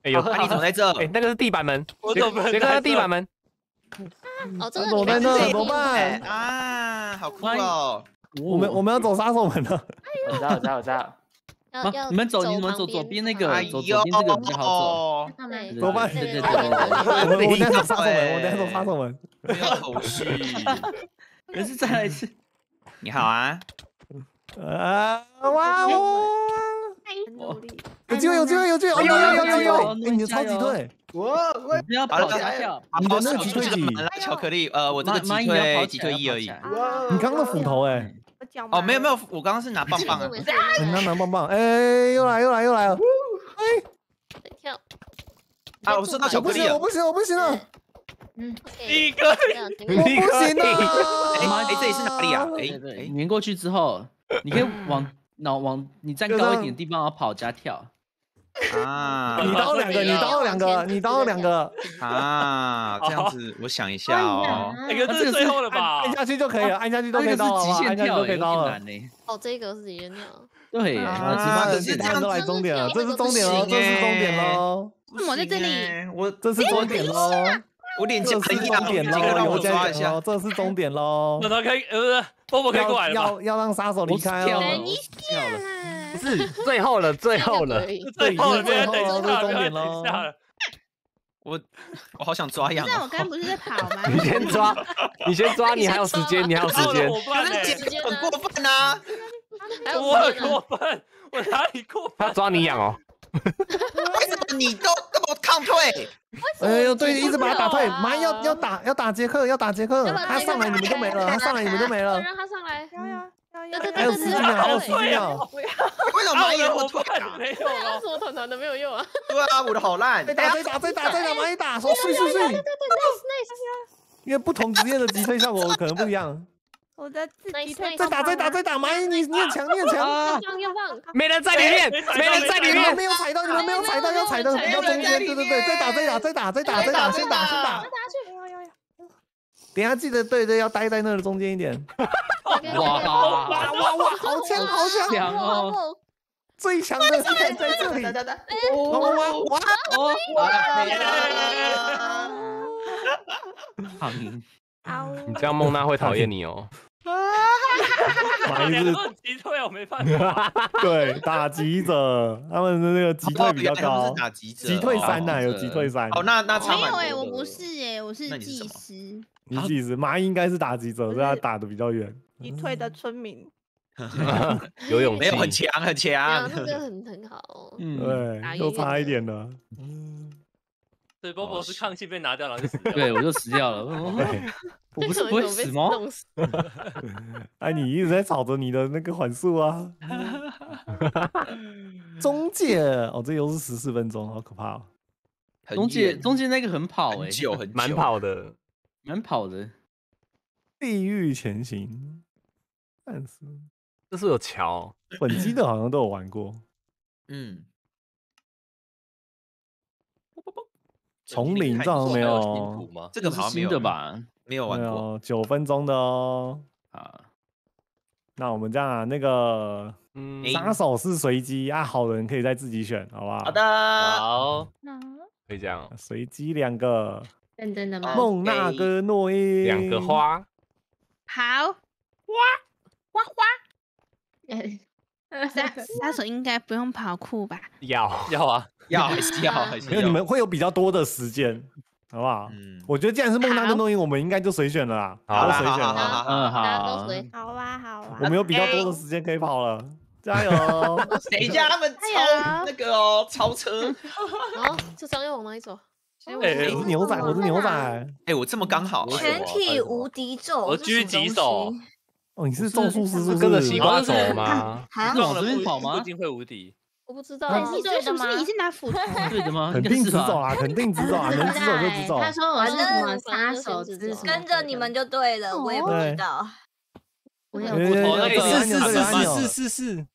哎呦，你走在这，哎，那个是地板门，我走不别看地板门。哦，这个走在那怎么办？啊，好酷哦！我们我们要走杀手门了。我知道，我知道，我知道。你们走，你们走左边那个，走左边那个比较好走。怎么办？对对对，我我在走杀手门，我在走杀手门。没有头绪。可是再来一次。你好啊。啊！哇哦！有机会，有机会，有机会！有有有有有！你的超级队。我我不要跑下跳。你的那个击退几？巧克力，呃，我这个击退击退一而已。你刚刚的斧头哎。哦，没有没有，我刚刚是拿棒棒啊。你拿拿棒棒，哎，又来又来又来了。哎，跳。啊，我收到巧克力了。我不行，我不行了。嗯，一个，我不行了。哎，这里是哪里啊？哎哎，粘过去之后，你可以往脑往你站高一点地方，然后跑加跳。啊，你刀两个，你刀两个，你刀两个，啊，这样子，我想一下哦。那个这是最后了吧？按下去就可以了，按下去都可以刀了，极限按下去跳都可以刀了。哦，这个是极限跳。对，啊，是这样都来终点了，这是终点喽，这是终欸点喽，为什么在这里？欸我这是终点喽，我脸这是颊很痒，终点喽，让我有抓一下喽，。这是终点喽 那。他可以，呃，波波可以过来要了吧？要要让杀手离开哦。是最后了，最后了最后了，最后了这 是终点喽。我我好想抓痒那我哦。刚刚不是在跑吗？你先抓，你先抓，你还有时间，你还有时间。我办呢？时间很？过分啊！我很过分，我哪里过分他分？抓你痒哦，为什么你都这么抗退？哎呦，对，一直把他打退，啊马上要要打要打杰克，要打杰克，他上来你们就没了，他上来你们就没了，让他上来。要要要对对要，还有十几秒，还有十几秒，为什么蚂蚁那么退啊？没有啊，什么团团的没有用啊！对啊，我的好烂。再打再打再打再打，马一打，说睡睡睡，因为不同职业的击退效果可能不一样，我在自己推再打再打再打，蚂蚁你你很强你很强，啊！放要放，没人在里面，没人在里面。没有踩到，你们没有踩到，要踩到比较中间，对对对，再打再打再打再打再打，先打先打，等一下记得对对要待在那个中间一点，哇哇哇哇，好强好强，强哦！最强的是在在这里，哇哇哇哇！好赢！你这样孟娜会讨厌你哦。马一是两个都很急退，我没办法。对打击者，他们的那个击退比较高是，打击者，击退三呐，哦有击退三。哦，那那差没有哎，我不是哎，我是技师你是什么师。蚂蚁应该是打击者，所以他打的比较远。击退的村民，有勇气，没有很强很强。那个很很好。嗯，对，又差一点了。对，波波是抗性被拿掉，然后就死 掉。对，我就死掉了。我 不是不会死吗？哎，你一直在吵着你的那个缓速啊。中介哦，这又是十四分钟，好可怕哦。中介中介那个很跑哎很，久很蛮跑的。蛮跑的。地狱前行，但是这是有桥，本机的好像都有玩过。嗯，丛林这好像没有？这个这是好像没有新的吧？没有玩过。没有九分钟的哦。啊，那我们这样啊，那个嗯，杀手是随机啊，好人可以再自己选，好不好？好，的，好，可以这样，随机两个，认真的吗？孟娜跟诺伊两个。花，好，花花花！杀 杀手应该不用跑酷吧？要要啊，要还是要 还是没有，你们会有比较多的时间，好不好？嗯，我觉得既然是孟娜跟诺伊，我们应该就随选了啦，好都随选了。好好好嗯大家好都，随。好啊好啊我，们有比较多的时间可以跑了，加油！等一下他们超那个哦，超车。好，这张要往哪里走？哎我是牛仔，我是牛仔。哎，我这么刚好，哎全体无敌咒，我狙击手哦，你是咒术师是？跟着西瓜走吗？啊是往这边跑吗不一定会无敌。我不知道。你这是不是你是拿斧头？对的吗？肯定直走啊，肯定直走啊，能直走就直走。他说我是什么杀杀手跟着你们就对了，我也不知道。我有哎头那个这里按钮这里按钮是是是，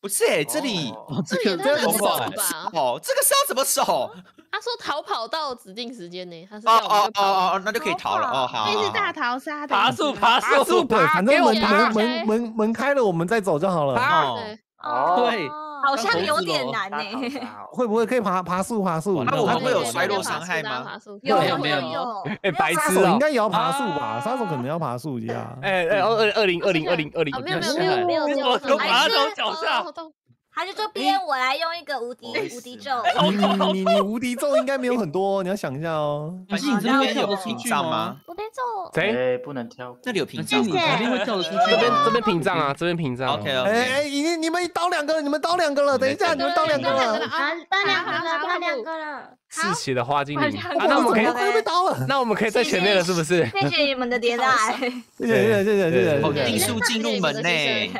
不是哎，这里哦，这里这个守了吧？哦，这个是要怎么守？他说逃跑到指定时间呢，他是哦。哦哦哦，那就可以逃了哦，好。这是大逃杀的爬树爬爬树树，对，反正门门门门门开了，我们再走就好了。哦好像有点难呢。会不会可以爬爬树爬树？那我们会有对衰落伤害吗爬树大家爬树有有没有没有有，哎，白痴喔！应该也要爬树吧？杀手可能要爬树一下。哎哎，二二零二零二零二零有没有没有没有没有，我都爬到脚下他就说边我来用一个无敌无敌咒，你你你你无敌咒应该没有很多哦，你要想一下哦。可是你这边跳得出屏障吗？？无敌咒。谁？哎，不能跳。这里有屏障你肯定会跳得出去。这边这边屏障啊，这边屏障。？OK 哎 OK。哎，你你们刀两个了，你们刀两个了，等一下你们刀两个了。啊，刀两个了，刀两个了。嗜血的花精灵啊，那我们可以快被刀了？那我们可以在前面了，是不是？谢谢你们的迭代，谢谢谢谢谢谢。定速进入门呢，哎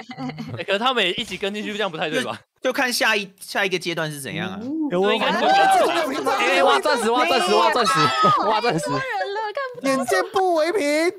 可是他们也一起跟进去，这样不太对吧？就看下一下一个阶段是怎样啊？有我应该是哎，挖钻石，挖钻石，挖钻石，挖钻石，眼见不为凭。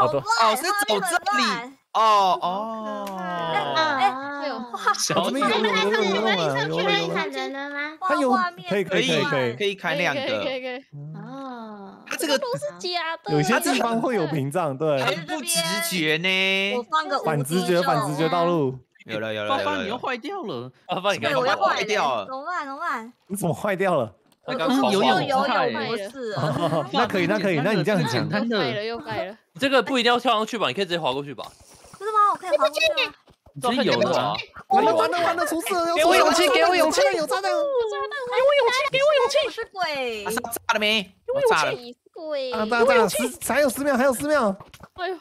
好多。哦，是走这里。哦哦。哎哎呦，哇，小这边有有有有有了，有可以了有了。砍人了吗？它有可以可以可以可以可以开两可以可以可个，以可以，哦，它这个都是假的。有些地方会有屏障，对，很不直觉呢我。放个反直觉反直觉道路。有了有了发发有了你又坏掉了，啊，帮你对，看把它我要坏坏掉了怎么办？怎么办？你怎么坏掉了？我刚刚游泳跑跑游太泳不是那可以那可以，那 你这样。简单又盖了的，又盖了，你 这个不一定要跳上去吧，你可以直接滑过去吧。不是吗？我可以滑过去吗？你真有了啊！完了完了完了，出事了！要给我勇气给我勇气有炸弹有炸我是鬼它，是炸了没？我炸了。气鬼！弹！啊炸炸！十还有十秒，还有十秒。哎呦，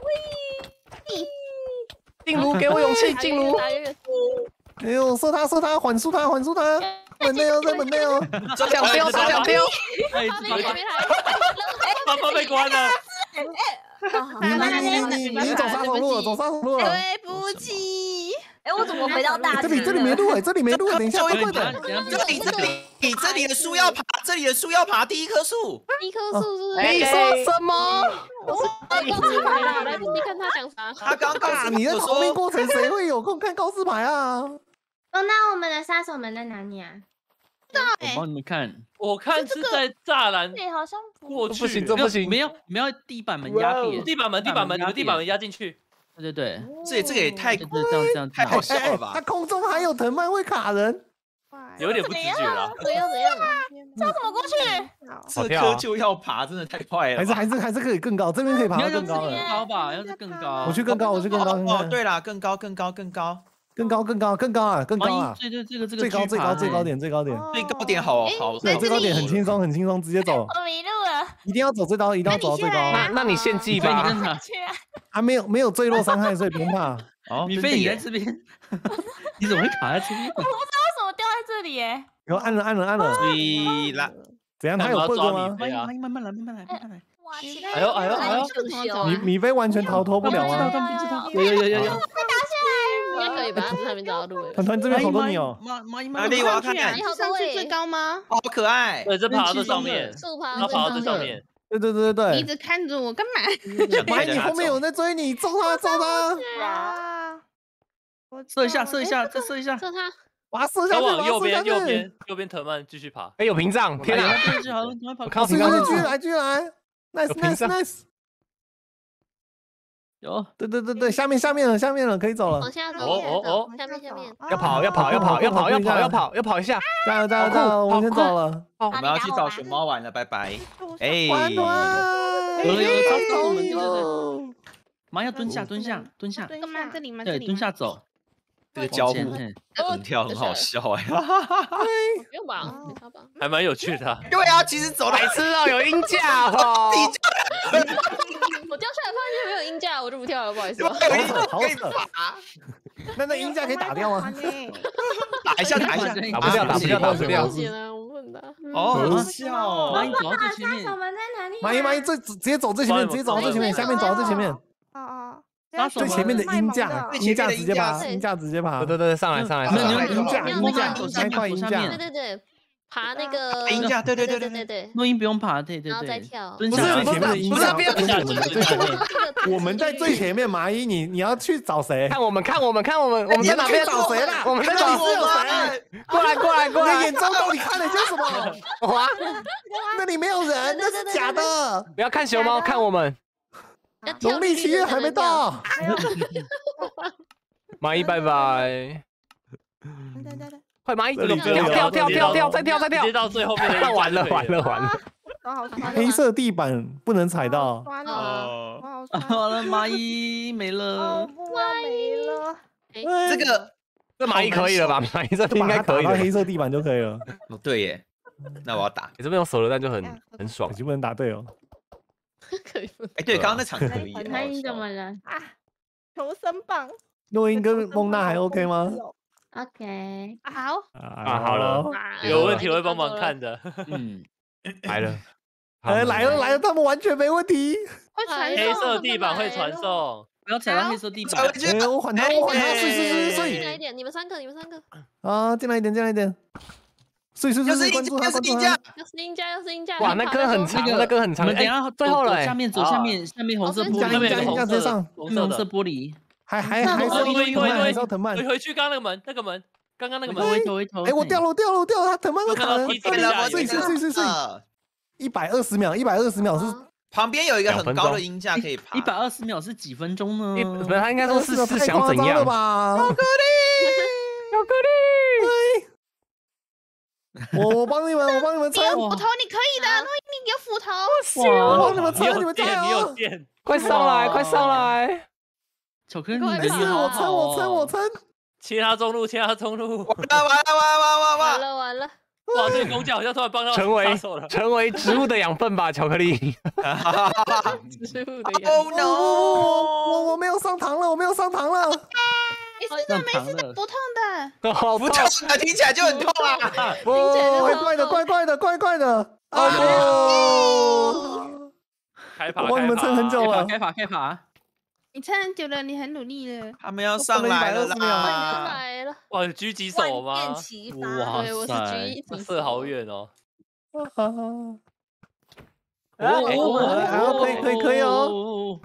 喂静茹，给我勇气，静茹。哎呦，射他射他，缓速他缓速他，门内哦，在门内哦。手想丢，手想丢。哎，他那边还爸爸被关了。你你你你走杀手路了，走杀手路了。对不起，哎，我怎么回到大这里这里没路哎，这里没路，等一下，快快的。这里这里你这里的树要爬，这里的树要爬第一棵树。一棵树是你说什么？我是告示牌啦，来不及看他讲啥。他刚刚你在逃命说，过程谁会有空看告示牌啊？哦，那我们的杀手们在哪里啊？我帮你们看，我看是在栅栏对，好像过去。不行，这不行没有没。有地板门压扁，地板门，地板门，你们地板门压进去。对对对，这这个也太这样这样这太好笑了吧它？空中还有藤蔓会卡人。有点不直觉了。怎样 怎样？这怎么过去？这跳啊棵就要爬，真的太快了吧。还是还是还是可以更高，这边可以爬你要让到更高了。更高吧，要是更高。我去更高，我去更高看哦，看。对啦，更高更高更高，更高更高更高啊，更高啊！对对，这个这个最高最高最高点最高点。最高点好好。对，好最高点很轻松很轻松，直接走。我迷路了，一定要走最高，一定要走到最高。那那你献祭吧。你啊！还没有没有坠落伤害，所以不用怕。哦，米菲你在这边，你怎么会卡在这边？为什么掉在这里？哎，然后按了按了按了，对啦，怎样？他有要 bug 抓吗！慢慢来，慢慢来，慢慢来。哎呦哎呦哎呦！米米菲完全逃脱不了啊！他们不知道，有有有有有。应该可以吧？只是还没找到路而已。团团这边好多你哦，蚂蚂蚁哪里我要看看你好上去最高高吗？好可爱。对，这爬到这上面，树爬到这上面。对对对对对。你一直看着我干嘛？妈，你后面有人在追你，揍他揍他，啊！射一下，射一下，再射一下。射他，把他射下再去，往右边。右边，右边藤蔓继续爬。哎，有屏障！天哪！对就好了，赶快跑。我看到是屏障了。是继续来继续来，nice 有屏 nice 障 nice。有，对对对对，下面下面了下面了，可以走了往。下走，哦哦哦下面下面。要跑，要跑，要跑，要跑，要跑，要跑，要跑一下。加油加油加油，我们先走了。我们要去找熊猫玩了，拜拜。哎，有了有了，超超我们哎对对对，呦妈要蹲下蹲下蹲下，干嘛这里吗？对，蹲下走。这个交互往前嘿横跳很好笑哎。不用吧？还蛮有趣的。对啊，其实走来白痴哦，有音架哦。我掉下来发现没有音架，我就不跳了，不好意思。有好一扯好扯。爬，那那音架可以打掉吗？打一下打一下，打不掉，打不掉，打不掉不。行啊，我不能打。哦，好笑哦蚂蚁。走到最前面杀，手们在哪里？蚂蚁蚂蚁最直接走最前面，直接走到最前面，下面走到最前面，哦哦，最前面的音架，最音架直接爬，是音架直接爬对。对对，上来上来没有上来。你用音架，用音架那个走下面，快音架对。对对，爬那个音架对对对对对对对。录音不用爬，对对然后再对。跳。蹲下，不是最前面的音架，不是不是跟我们的最前面。我们在最前面，麻衣，你你要去找谁？看我们，看我们，看我们，我们在哪边找谁啦？我们在哪那里是有谁？过来过来过来 你的眼！中到底看了些什么？哇！那里没有人，那是假的。不要看熊猫，看我们。农历七月还没到，蚂蚁拜拜。对对对，快蚂蚁，这里跳跳跳跳跳，再跳再跳直接。到最后面完了完了完了！黑色地板不能踩到。酸哦，哦我好酸，好了，蚂蚁没哦了。蚂蚁没了，这个这蚂蚁可以了吧？蚂蚁这就应该可以了。黑色地板就可以了。哦对耶，那我要打。你这边有手榴弹就很很爽你就不能打对哦。可以分。哎，对，刚刚那场可以。蚂蚁怎么了啊，求生棒，诺英跟孟娜还 OK 吗？？OK，好，啊好了啊有问题会帮忙看。的。嗯，来了，哎，来了来了，他们完全没问题。会传黑色地板会传送。不要踩到黑色地板哎，我缓他，我缓他，睡睡睡睡睡。进来一点，你们三个，你们三个，啊，进来一点，进来一点。睡睡睡睡，又是音架，关注他，又是音关注他架。。要是音架，要是音架。哇，那歌很长，那歌很长。我们等下哎最后了哎。走下面，走下面，下面红色哦玻璃，音架音架那边有个红色的红色红色的红色玻璃。还还还是要因为因为因为藤蔓，还是藤蔓回。回去刚刚那个门，那个门，刚刚那个门，回头回头，哎，我掉了，我掉了，我掉了，他藤蔓会我看卡人到第一。对了，我碎碎碎碎碎，了。一百二十秒，一百二十秒是啊旁边有一个很高的两分钟鹰架可以爬。一百二十秒是几分钟呢？一不是他应该说是秒是想怎太夸张了样？吧？巧克力，我我帮你们，我帮你们 猜，我你有斧头，你可以的，啊录音你有斧头。我帮你们猜，你们加油！快上来，快上来！巧克力，我撑，我撑，我撑。其他中路，其他中路。完了完了完了完了完完了！完了，哇，这个工匠好像突然帮到成为。成为植物的养分吧，巧克力。植物的 养分 Oh 我 no！我我没有上膛了，我没有上膛了。没事的，没事的，不痛的。好 不痛啊，听起来就很痛啊！哦，怪怪的，怪怪的，怪怪的。哦，开爬，我帮你们撑很久了。开法开法，你撑很久了，你很努力了。他们要上来了上啦！来了，哇，有狙击手万变吗？哇对，我是塞狙击手，射好远哦。哦，哦好可以可以可以哦。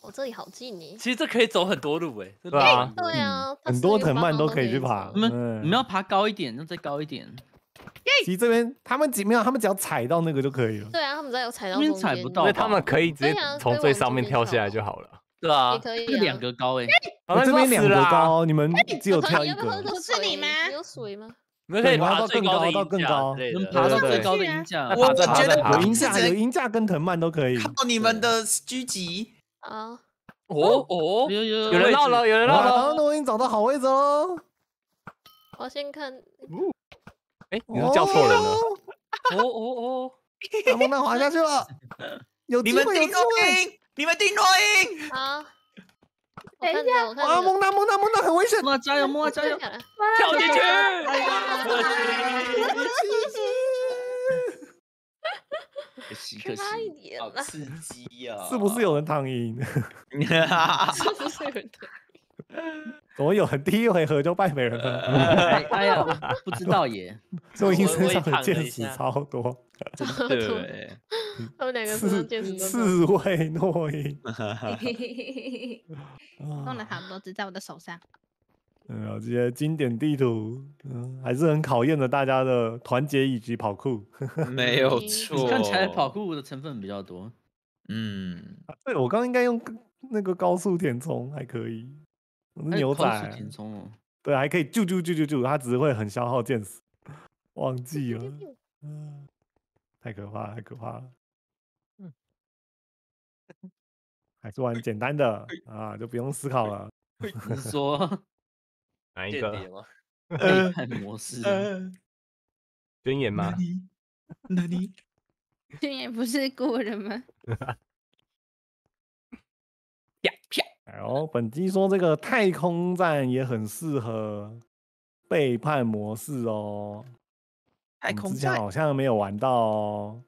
我这里好近呢。其实这可以走很多路哎。对啊，对啊，很多藤蔓都可以去爬走你们嗯你们要爬高一点，要再高一点。其实这边他们几没有，他们只要踩到那个就可以了。对啊，他们只要有踩到这边中间踩不到因为他们可以直接从最上面跳下来就好了。对啊也，可以啊。这两个高哎，好我这边两个高，你们只有跳一个。不是你吗你有水吗？你们可以爬到更高到更高。能爬到最高的音架。我觉得爬有音架，有音架跟藤蔓都可以。靠你们的狙击。啊，哦哦，有有有人到了，有人到，了。那我已经找到好位置喽。我先看，哎，你是叫错人了。哦哦哦，阿蒙娜滑下去了，有你们机会，有机盯诺会。鹰，你们盯诺音。好，我等一看着，我看啊，着，蒙娜，蒙娜，蒙娜很危险。莫加油，莫加油！跳进去！可惜可惜差，一点了，好刺激哦！是不是有人躺赢？是不是有点？怎么有人第一回合就败北人了？哎哎呀，不知道 耶。洛英身上的剑士超多，对，他们两个身刺上剑士都刺猬诺英。弄了好多只在我的手上。嗯，这些经典地图，嗯，还是很考验着大家的团结以及跑酷。没有你错。看起来跑酷的成分比较多。嗯，对，我刚刚应该用那个高速填充还可以，我是牛仔，对，还可以啾啾啾啾啾，它只是会很消耗剑士，忘记了，嗯，太可怕了，太可怕了。还是玩简单的啊，就不用思考了。你是说哪一个？间谍吗？背 叛模式？呃，宣言吗？你，那你，尊严不是故人吗？哎呦，本机说这个太空战也很适合背叛模式哦。太空战之前好像没有玩到哦。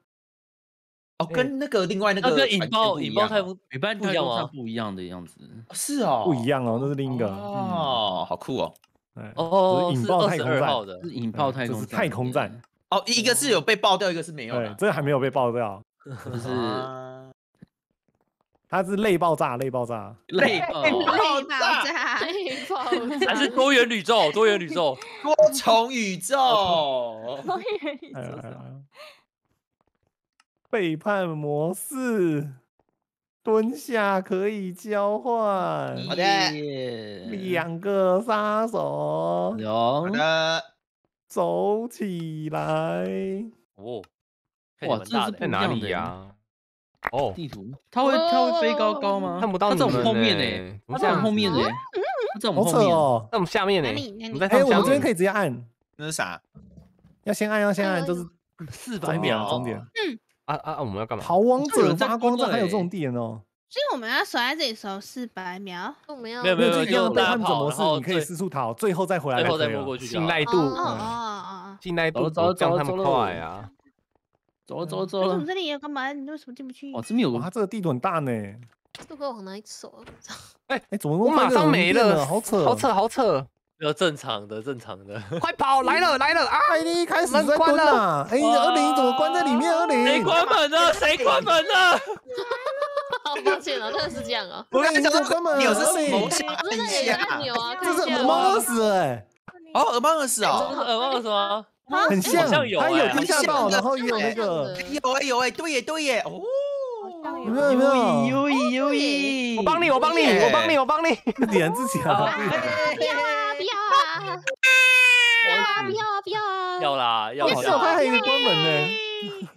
哦，跟那个另外那个引爆引爆太空陪伴不一样吗？太空战不一样的样子。是哦，不一样哦，那是另一个。哦，好酷哦。哎，哦，引爆太空二十二号战，的是引爆太空太空站，哦，一个是有被爆掉，一个是没有对了，。这个还没有被爆掉，就 是啊它是类爆炸，类爆炸。累 爆炸。累爆炸炸！被爆还是多元宇宙？多元宇宙，多重宇宙，多元宇宙背叛模式，蹲下可以交换好的耶两个杀手，有好的，走起来。哦，哇这是不一样的里呀？哦，地图，它会它会飞高高吗？看不到它在我们你们后面呢呢，它在我们后面呢，它在我们后面。在我们下面呢哪里哪。里我们在哎、我们这边可。以直接按，那是啥？要先按，要先按，就是四百，秒，终点。啊啊啊！我们要干嘛？逃亡者发光站还有这种对点哦。所以我们要守在这里守四百秒。我们要没有没有就一样的就大家背叛者模式，你可以四处逃，最后再回来最后再摸过去。信赖度，哦哦嗯哦哦！信赖度走了不像他们走了走了快啊。走了走了走了。为什么这里有个门？你为什么进不去？哦，这边有哇，个它这个地图很大呢。这个往哪里走 哎？哎，怎么我马上没了，好扯，好扯，好扯！要正常的正常的。快跑！来了，来了啊！艾莉一开始在关了。哎，二零怎么关在里面？二零谁，关门了？谁关门了？好 好抱歉啊，真的是这样啊。我跟你讲，我根本钮是合理某想不是按那个按，钮啊，这是看一下 Among Us 哎，哦，Among Us 这哦，是耳忘什么？很像，好像有它有哎地下道，很像然后也有那个，有哎有哎，对耶对耶，哦，有没有有没有？优异优异，我帮你，我帮你，我帮你，我帮你。自己人自己人，不要啊！不要啊！不要啊！不要啊！不要啊！要啦，要为什么他还以为关门呢？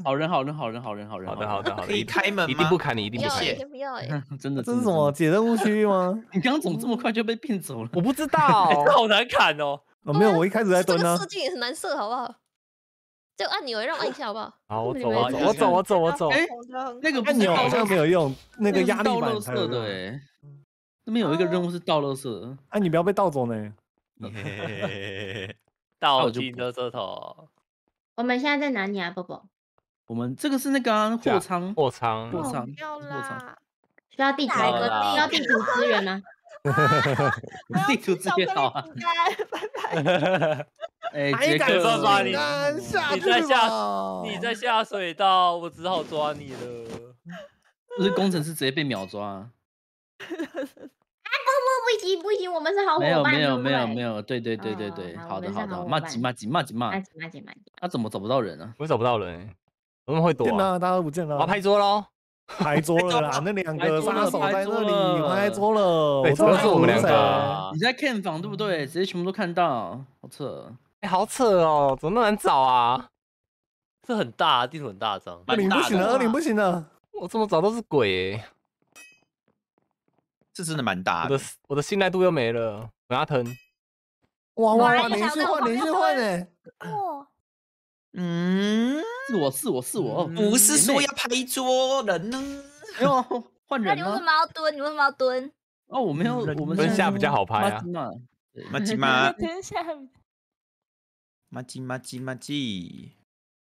好人好人好人好人好人，好的，好的，好的。可以开门吗一定不砍你，一定不砍不要哎。真的这是什么？解任务区域吗？你刚刚怎么这么快就被骗走了？我不知道。这好难砍哦。哦，没有，我一开始在蹲啊这个设。计也很难设，好不好？这个按钮让我按一下，好不好？好，我走，你们我走，我走，我走，我走。哎，那个不是按钮好像倒没有用，那个压力倒板垃圾的才有用。哎。那边有一个任务是倒垃圾，啊，你不要被盗走呢。倒进垃圾桶。我们现在在哪里啊，宝宝？我们这个是那个啊货仓，货仓，货仓，要货仓。啦，需要地图需要地图资源吗？地图资源好啊。拜拜。哎，还敢杰克说抓你敢下去你在下你在下水道，我只好抓你了。不是工程师直接被秒抓啊。不不不行不行，我们是好伙没有伴。没有没有有。没有，对对对对对，哦好好的好的，骂几骂几骂几骂慢，点慢点慢点。他怎么找不到人啊？我找不到人，我怎么会躲啊？见了，大家都不见了。我要拍桌喽。拍桌了啦，那两个杀手在那里拍桌了。对我知道这是我们两个你在 Ken 房对不对？直接全部都看到，好扯。哎，好扯哦，怎么那么难找啊？这很大，地图很大张。二零不行了，二零不行了。我怎么找都是鬼哎，这真的蛮大的我的。我的信赖度又没了。我要疼，哇哇哇，连续换，连续换呢。哇，嗯，是我是我是我，哦不是说要拍桌人呢。没有换人那你为什吗？么要蹲？你为什么要蹲？哦，我没有，我们蹲下比较好拍啊。嘛，马吉 马等一下，马吉马吉马吉，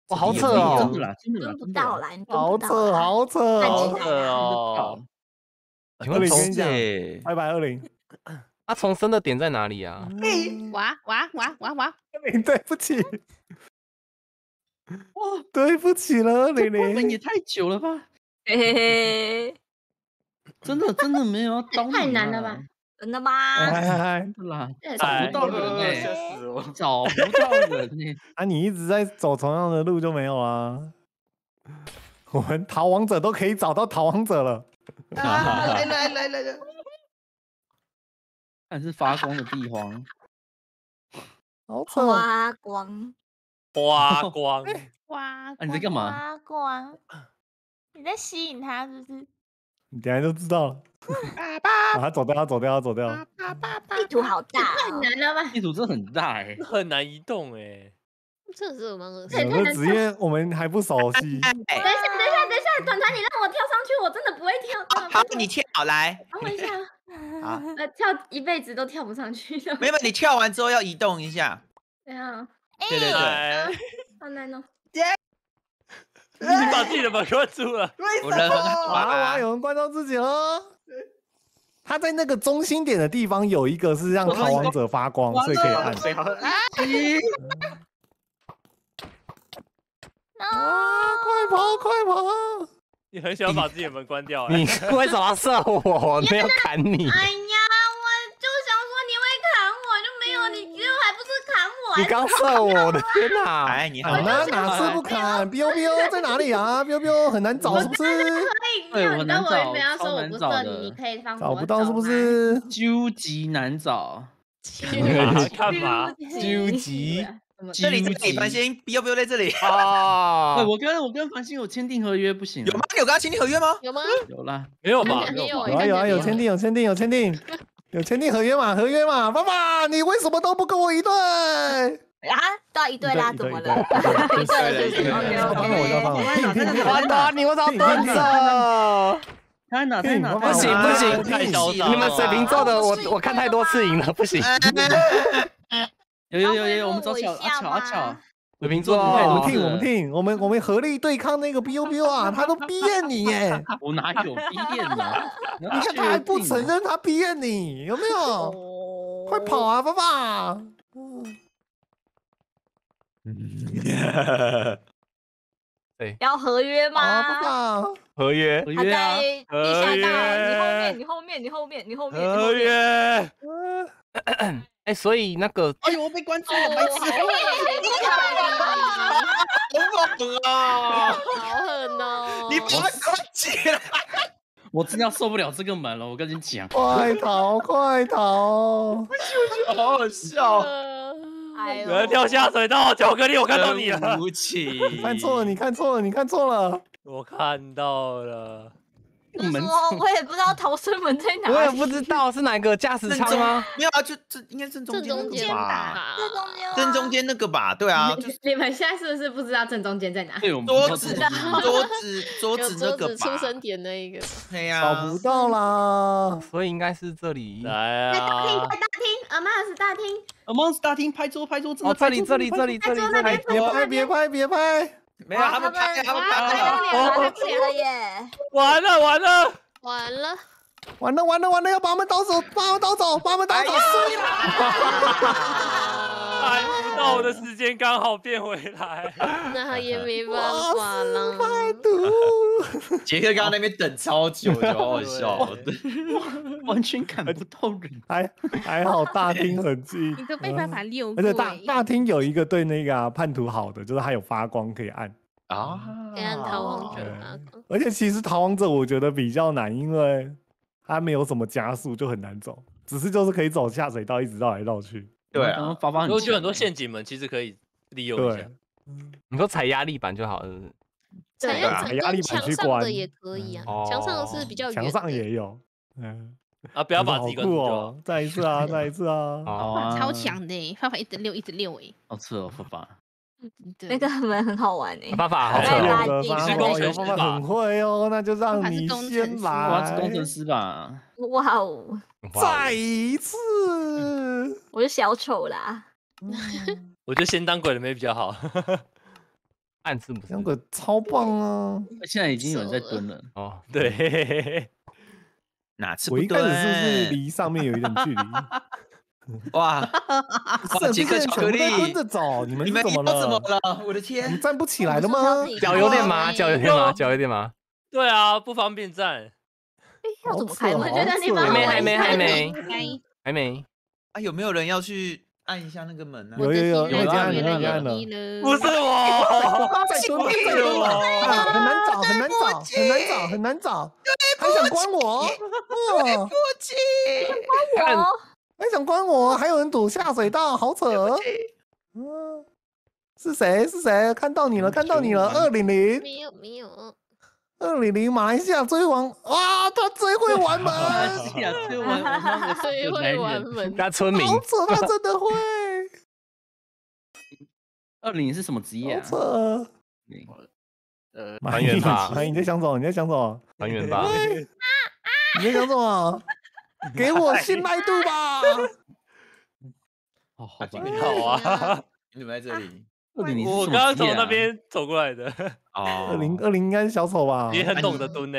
哇，好扯真哦的！真的，蹲不到啦，你蹲好扯，好扯站哦起！扯哦。请问重二零跟你讲，拜拜二零。他重生的点在哪里啊？哇哇哇哇哇！二零，对不起。哇，对不起了，这玲玲关门也。太久了吧？嘿嘿嘿，真的真的没有要刀太难了吧？真的吗？嗨嗨嗨！真的啦，找哎不到人哎，吓死我！找不到人呢。啊，你一直在走同样的路就没有啊。我们逃亡者都可以找到逃亡者了。来来来来来，看 是发光的地方，好扯哦！花光，花光，哇！啊你在干嘛？花光，你在吸引他是不是？你等下就知道了。啊，他走掉，他走掉，他走掉。爸爸地图好大太哦。难了吧？地图真的很大 哎。很难移动哎。这是我们恶这也太难有的职业我们还不熟悉。等一下，等一下，等一下，团团，你让我跳上去，我真的不会跳。好会，你跳来，等我一下，啊，呃，跳一辈子都跳不上去的。没有，你跳完之后要移动一下。这样对对对，哎，好难哦。你把自己的门关住了。我人很好哇哇，啊。有人关到自己了。他在那个中心点的地方有一个是让逃亡者发光，所以可以按。啊！快跑，快跑！你很想把自己的门关掉 哎。你为什么要射我？我没有砍你。哎呀，你刚射我，我的 天哪！哎，你好啊，，哪哪次不砍？biu biu 在哪里啊？biu biu 很难找是不是？可以，对我没有，你跟我难找不要说超我不射难找的你，你可以帮我找不到是不？是？究极难找，干嘛？究极这里这里，繁星，biu biu 在这里。啊，！我跟我跟繁星有签订合约，不行啊，有吗？你有跟他签订合约吗？有吗？有啦，没有吧？没有有啊有啊有签订有签订有签订有签订合约嘛合约嘛！爸爸，你为什么都不跟我一队？啊，到一队啦，一怎么队一队了？对对对我要帮了我要帮了，听听听完蛋，你为什么要蹲着？他在哪？他在哪？不不行不行，太嚣张了你们水瓶座的，我我看太多次赢了，不行。有有有有，我们找巧要回我一下阿巧阿吗巧，水瓶座，对，我们哦听我们听，我们我们合力对抗那个 biu biu 啊，他都逼验你耶！我哪有逼验呢？你你看他还不承认他逼验你，有没有？快跑啊，爸爸！对，要合约啊，不吗？合约合他约地下合道，约你后面，你后面，你后面，你后面，合。约，哎，所以那个哎呦，我被关注了，白痴！好猛啊！好狠哦！你把它关起来！我真要受不了这个门了，我跟你讲。快逃，快逃！好好笑，哎有人掉下水道，巧克力，我看到你了，对不起，看错了，你看错了，你看错了。我看到了，门说我也不知道逃生门在哪。我也不知道是哪个驾驶舱吗？没有啊，就这应该正中间吧，吧，这中间正中间那个吧，对啊，就是你们现在是不是不知道正中间在哪？对我们桌子桌子桌子那个桌子出，生点那一个，对呀，找不到啦。所以应该是这里。来在大厅，大厅，阿妈是大厅，Among 大厅拍桌拍桌，子哦，的这里这里这里这里这里。别拍，别拍，别拍！没有他们拍，他们拍拍到了，脸了，拍到脸了。耶！完了完了，完了，完了，完了，完了，要把我们倒走，把我们倒走，把我们倒走。看不到的时间刚好变回来，那也没办法了。叛徒。杰克刚刚那边等超久，就好好笑的。完全看不到人。还还好大厅很近，你都没办法溜而且大。大厅有一个对那个啊叛徒好的，就是它有发光可以按。啊，可以按逃亡者而且其实逃亡者我觉得比较难，因为它没有什么加速，就很难走。只是就是可以走下水道，一直绕来绕去。对然后啊，发发很我觉得很多陷阱门其实可以利用一下对。，你说踩压力板就好了。是不是采对啊用跟压力板去关的也可以啊嗯，墙上的是比较墙上也有。嗯，啊，不要把自己关住哦！再一次啊，再一次啊！哦，好啊，超强的欸，发法一直溜一直溜哎，好吃哦，发发。对那个门很好玩诶。爸爸好来扯哦。来来发你是工程师吧很会哦，那就让你先我要来。是工程师吧？哇哦，再一次。我是小丑啦。我觉得先当鬼的没比较好。暗是不是两？个超棒啊！现在已经有人在蹲了。哦，对，哪次不我一开始是不是？离上面有一点距离？哇，是杰克这些人巧克力蹲着走，你们你们怎么以后怎么了？我的天你！站不起来了我吗脚有点麻，开脚有点麻，脚有点麻。对啊，不方便站。要怎么开门？好我觉得你们扯哦还没，还没，还没，该还没。啊，有没有人要去按一下那个门呢？有有有有有啊这样有啊有这样的，不是我，再蹲了，再蹲了，啊很难找，很难找，很难找，很难找，还想关我？对，不起，关我还想关我？还有人堵下水道，好扯！嗯，是谁？是谁？看到你了，看到你了，二零零，没有没有，二零零，马来西亚追王，哇，他最会玩门，马来西亚最王我那个最会玩门，他村民好扯，他真的会，二零是什么职业好啊？扯。呃，马团员吧马 你在想什么？你在想什么？团员吧。你在想什么？给我信赖度吧！哦，好吧。好啊，你怎么在这里？二零我刚刚从那边走过来的，哦，二零二零应该是小丑吧？你很懂得蹲呢。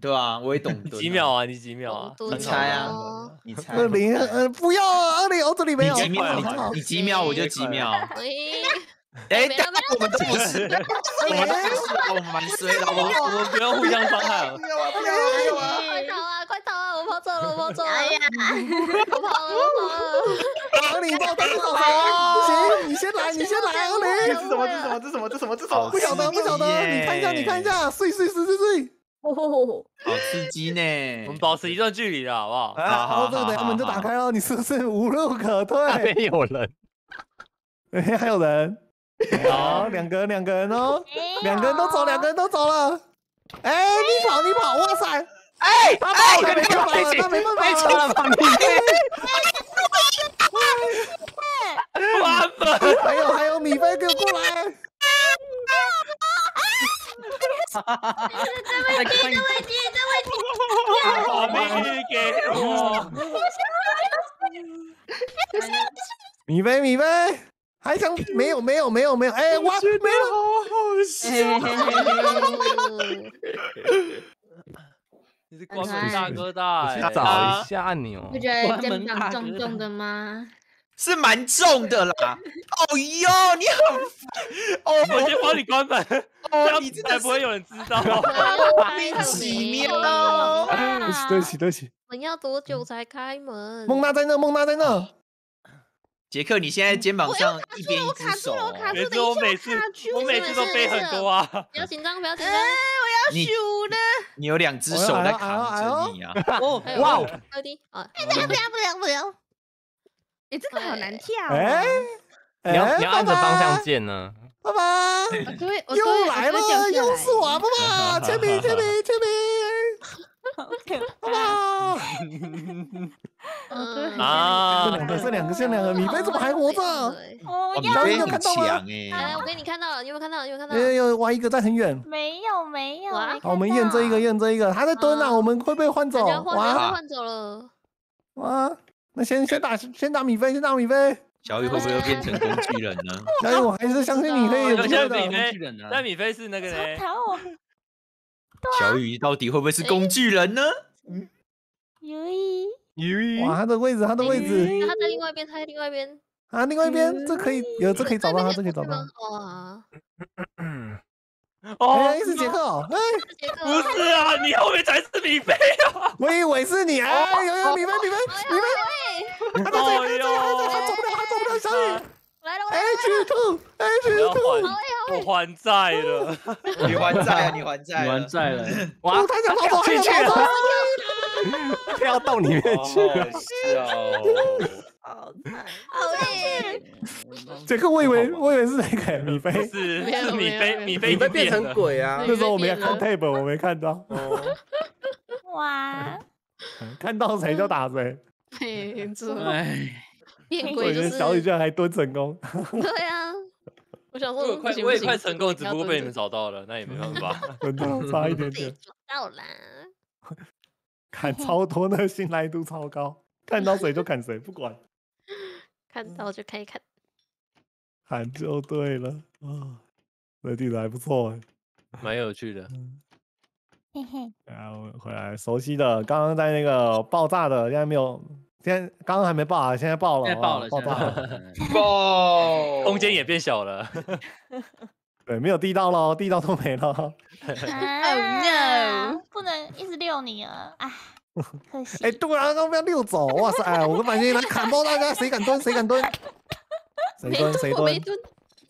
对啊，我也懂你蹲啊几秒啊？你几秒啊？你猜啊哦你猜二零呃不要啊，二零我这里没有。你几秒你你几秒我就几秒。喂，哎，没有但我们都不是，我们都不是，我们蛮衰的。我们我们不要互相伤害了。快逃啊！快逃啊！我跑走了，我跑走了，哎呀，我跑了，我跑了。二零帮我带走行，你先来，你先来，阿林。这是什么？这是什么？这是什么？这是什么？这是什么？不晓得，不晓得，你看一下，你看一下，碎碎碎碎碎。哦，好刺激呢！我们保持一段距离的好不好？啊，好，这个门就打开了，你是不是无路可那退？边有人，哎，还有人。好，两个人，两个人哦，两个人都走，两个人都走了。哎，你跑，你跑，哇塞！哎他跑了，没办法了，他没办被法了。车了吧？你关门。还有还有，米菲给我过来。再看一把命运给我。米菲，米菲，还想没有没有没有没有，哎，哇，没了。你是关门大哥大欸，去找一下按钮不。觉得关肩膀门大哥重重的吗？是蛮重的啦。哦哟，你很哦，我先帮你关门，这哦，样你真的是才不会有人知道。莫名其妙。对不起，对不起，对不起。我们要多久才开门？孟娜在那，孟娜在那。杰克，你现在肩膀上一边一只卡住手哦，了我卡住每次我每次我每次都背很多啊。不要紧张，不要紧张。你数呢？你有两只手在扛着你啊！哇哦二弟啊，不要不要不要不要！哎，这个好难跳哦。哎，你要哎你要按着方向，键呢。爸爸，又来了，又是我，爸爸，签名，签名，签名，爸爸。嗯啊这两个，这两个，这两个，米菲怎么还活着？哦，你要飞很有看到吗强来，哎我，给你看到了，你有没有看到？你有没有看到？哎呦，哇，一个在很远。没有没有，好，我们验这一个，验这一个，他在蹲啊，啊我们会被换走。哇家换走了。哇，那先先打先打米菲，先打米菲。小雨会不会又变成工具人呢？小雨，我还是相信你可以有不会的。些米菲工具人啊但米菲是那个呢？逃我，小雨到底会不会是工具人呢？咦，哇，他的位置，他的位置，他在另外一边，他在另外一边。啊，另外一边这可以有，这可以找到他，这可以找到他。哇，哦哎，，是杰克哦，哎，不是啊，你后面才是米菲啊！我以为是你，啊，有有米菲，米菲，米菲，他在这里，他在这里，他在，他走不了，他走不了，小雨来了，我来了。，H 我 H 要 two，还，我 还债了。你还债啊，你还债你了，完债了，哇，哦他想逃走，他进去了，，跳洞里面去了。好笑。好惨，好耶！杰克，我以为我以为是那个米菲，是是米菲米菲已你被变成。鬼啊！那时候我没有看 table，我没看到，哇，看到谁就打谁。没错，哎，变我以为鬼就是小雨居然还蹲成功，对啊。我想说，我也快我也快成功，只不过被你们找到了，那也没办法。真的差一点点。抓到啦。砍超多，那个信赖度超高，看到谁就砍谁，不管，看到就可以看。砍就对了啊。这地图还不错哎。蛮有趣的。嘿嘿，然后回来熟悉的，刚刚在那个爆炸的，现在没有，现在刚刚还没爆啊，现在爆了，现在爆了，爆爆了，爆 空间也变小了。对，没有地道喽，地道都没了。啊不能一直遛你啊，哎，可惜。哎，对啊，刚刚被他溜走，哇塞，哎我跟满星来砍爆大家，谁敢蹲，谁敢蹲，谁没蹲谁蹲，我没蹲，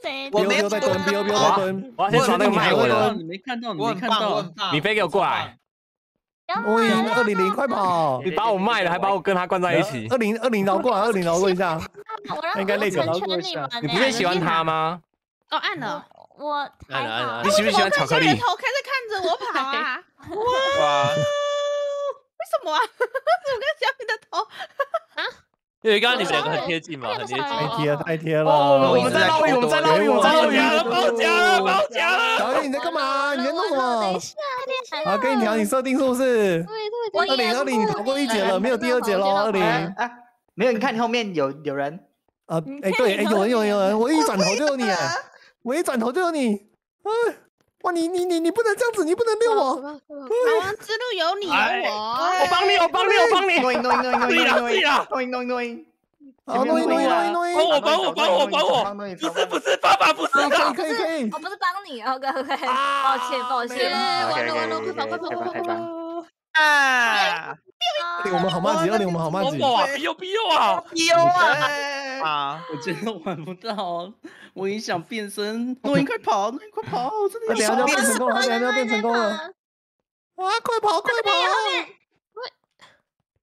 谁我没蹲，丢丢在蹲，我要先传那个麦我文了。你没看到，你没看到。米菲给我过来，我赢二零零，快跑！你把我卖了，还把我跟他关在一起二。零二零饶过来，二零饶过一下，我让 应该累个我成全你不是喜欢他吗？哦，按了。我按了按了你喜不喜欢巧克力你？的头开始看着我跑啊？哇，为什么啊？怎么跟小米的头？因为刚刚你们两个很贴近嘛，很贴近。太贴了，太贴哦，了。我们在捞鱼，我们在捞鱼，我们在捞鱼。包夹了，包夹了，包夹了。小玉你在干嘛？你在弄什么等一？下，啊，给你调你设定是不是？对对对，二零二零你逃过一劫了，没有第二劫喽。二零哎哎，没有，你看你后面有有人，啊，哎对，哎有人有人有人，我一转头就有你，哎我一转头就有你。哎，哇你你你你不能这样子，你不能溜我。好王之路有你有我。我帮你，我帮你，我帮你。弄一弄一弄一弄一自己啦自己啦弄一弄一弄一，好，弄一弄一弄一弄一。帮我，帮我，帮我，帮我。弄一不是，不是，爸爸不是可以的。可以可以我。不是帮你，OK OK，啊抱歉抱歉。完了完了，快跑快跑快跑快跑！啊！我们好骂几？二零我们好骂几？哇，逼又逼又啊！有啊！啊！我真的玩不到，我也想变身，诺英快跑，诺英快跑，真那的要等下就要变成功了，等下就要变成功了。哇，快跑快跑！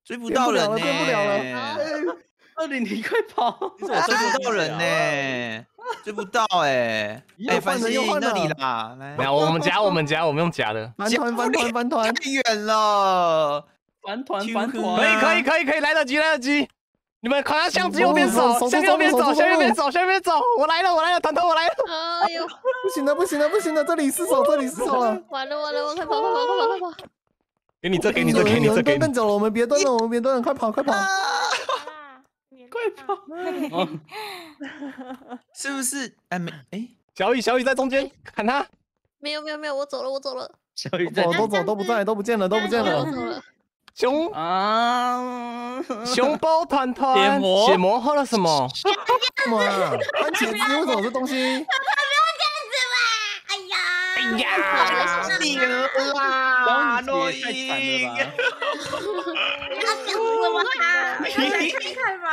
追不到人了，变不了了变二零你快跑，我追不到人呢，追不到哎！哎，繁星那里啦，来没有，我们夹，我们夹，我们用夹的。翻团翻团翻团，太远了，翻团翻团，可以可以可以可以，来得及来得及。你们好像向右边走，向右边走，向右边走，向右边走。我来了，我来了，团团我来了。哎呦，不行了不行了不行了，这里失手，这里失手了。完了完了，我快跑快跑快跑快跑！给你这，给你这，给你这，有人给你蹲更久了，我们别蹲了，我们别蹲了，快跑快跑！快跑！哦 是不是？哎没哎，小雨小雨在中间，喊他。没有没有没有，我走了我走了，小雨在走都走都不在，都不见了，都不见了。熊啊，熊 包团团，血魔血魔喝了什么？什么，番茄汁为什么有这东西？哎呀，哎呀，你啦，光姐太惨了吧！不要这样子我他，不要再厉害吧？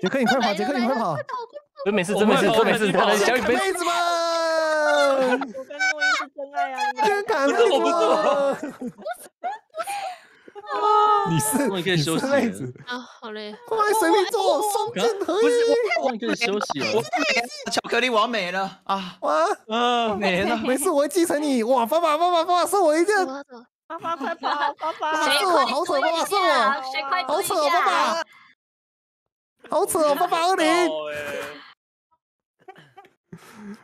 杰克，你快跑！杰克，你快跑！真没事，真没事，真没事。小雨杯妹子们，我跟诺伊是真爱啊！你们真感不是我不是我。你是终于可以你休息啊，好累。快水瓶座双剑合不是一！我，终于可以休息了。巧克力我要没了啊！哇，嗯，没了，没事，我会继承你。哇，爸爸，爸爸，爸爸，送我一件。爸爸快跑！爸爸，谁是我好扯爸爸 送我谁快蹲一好扯哦，爸？爸，好扯哦，爸爸二零，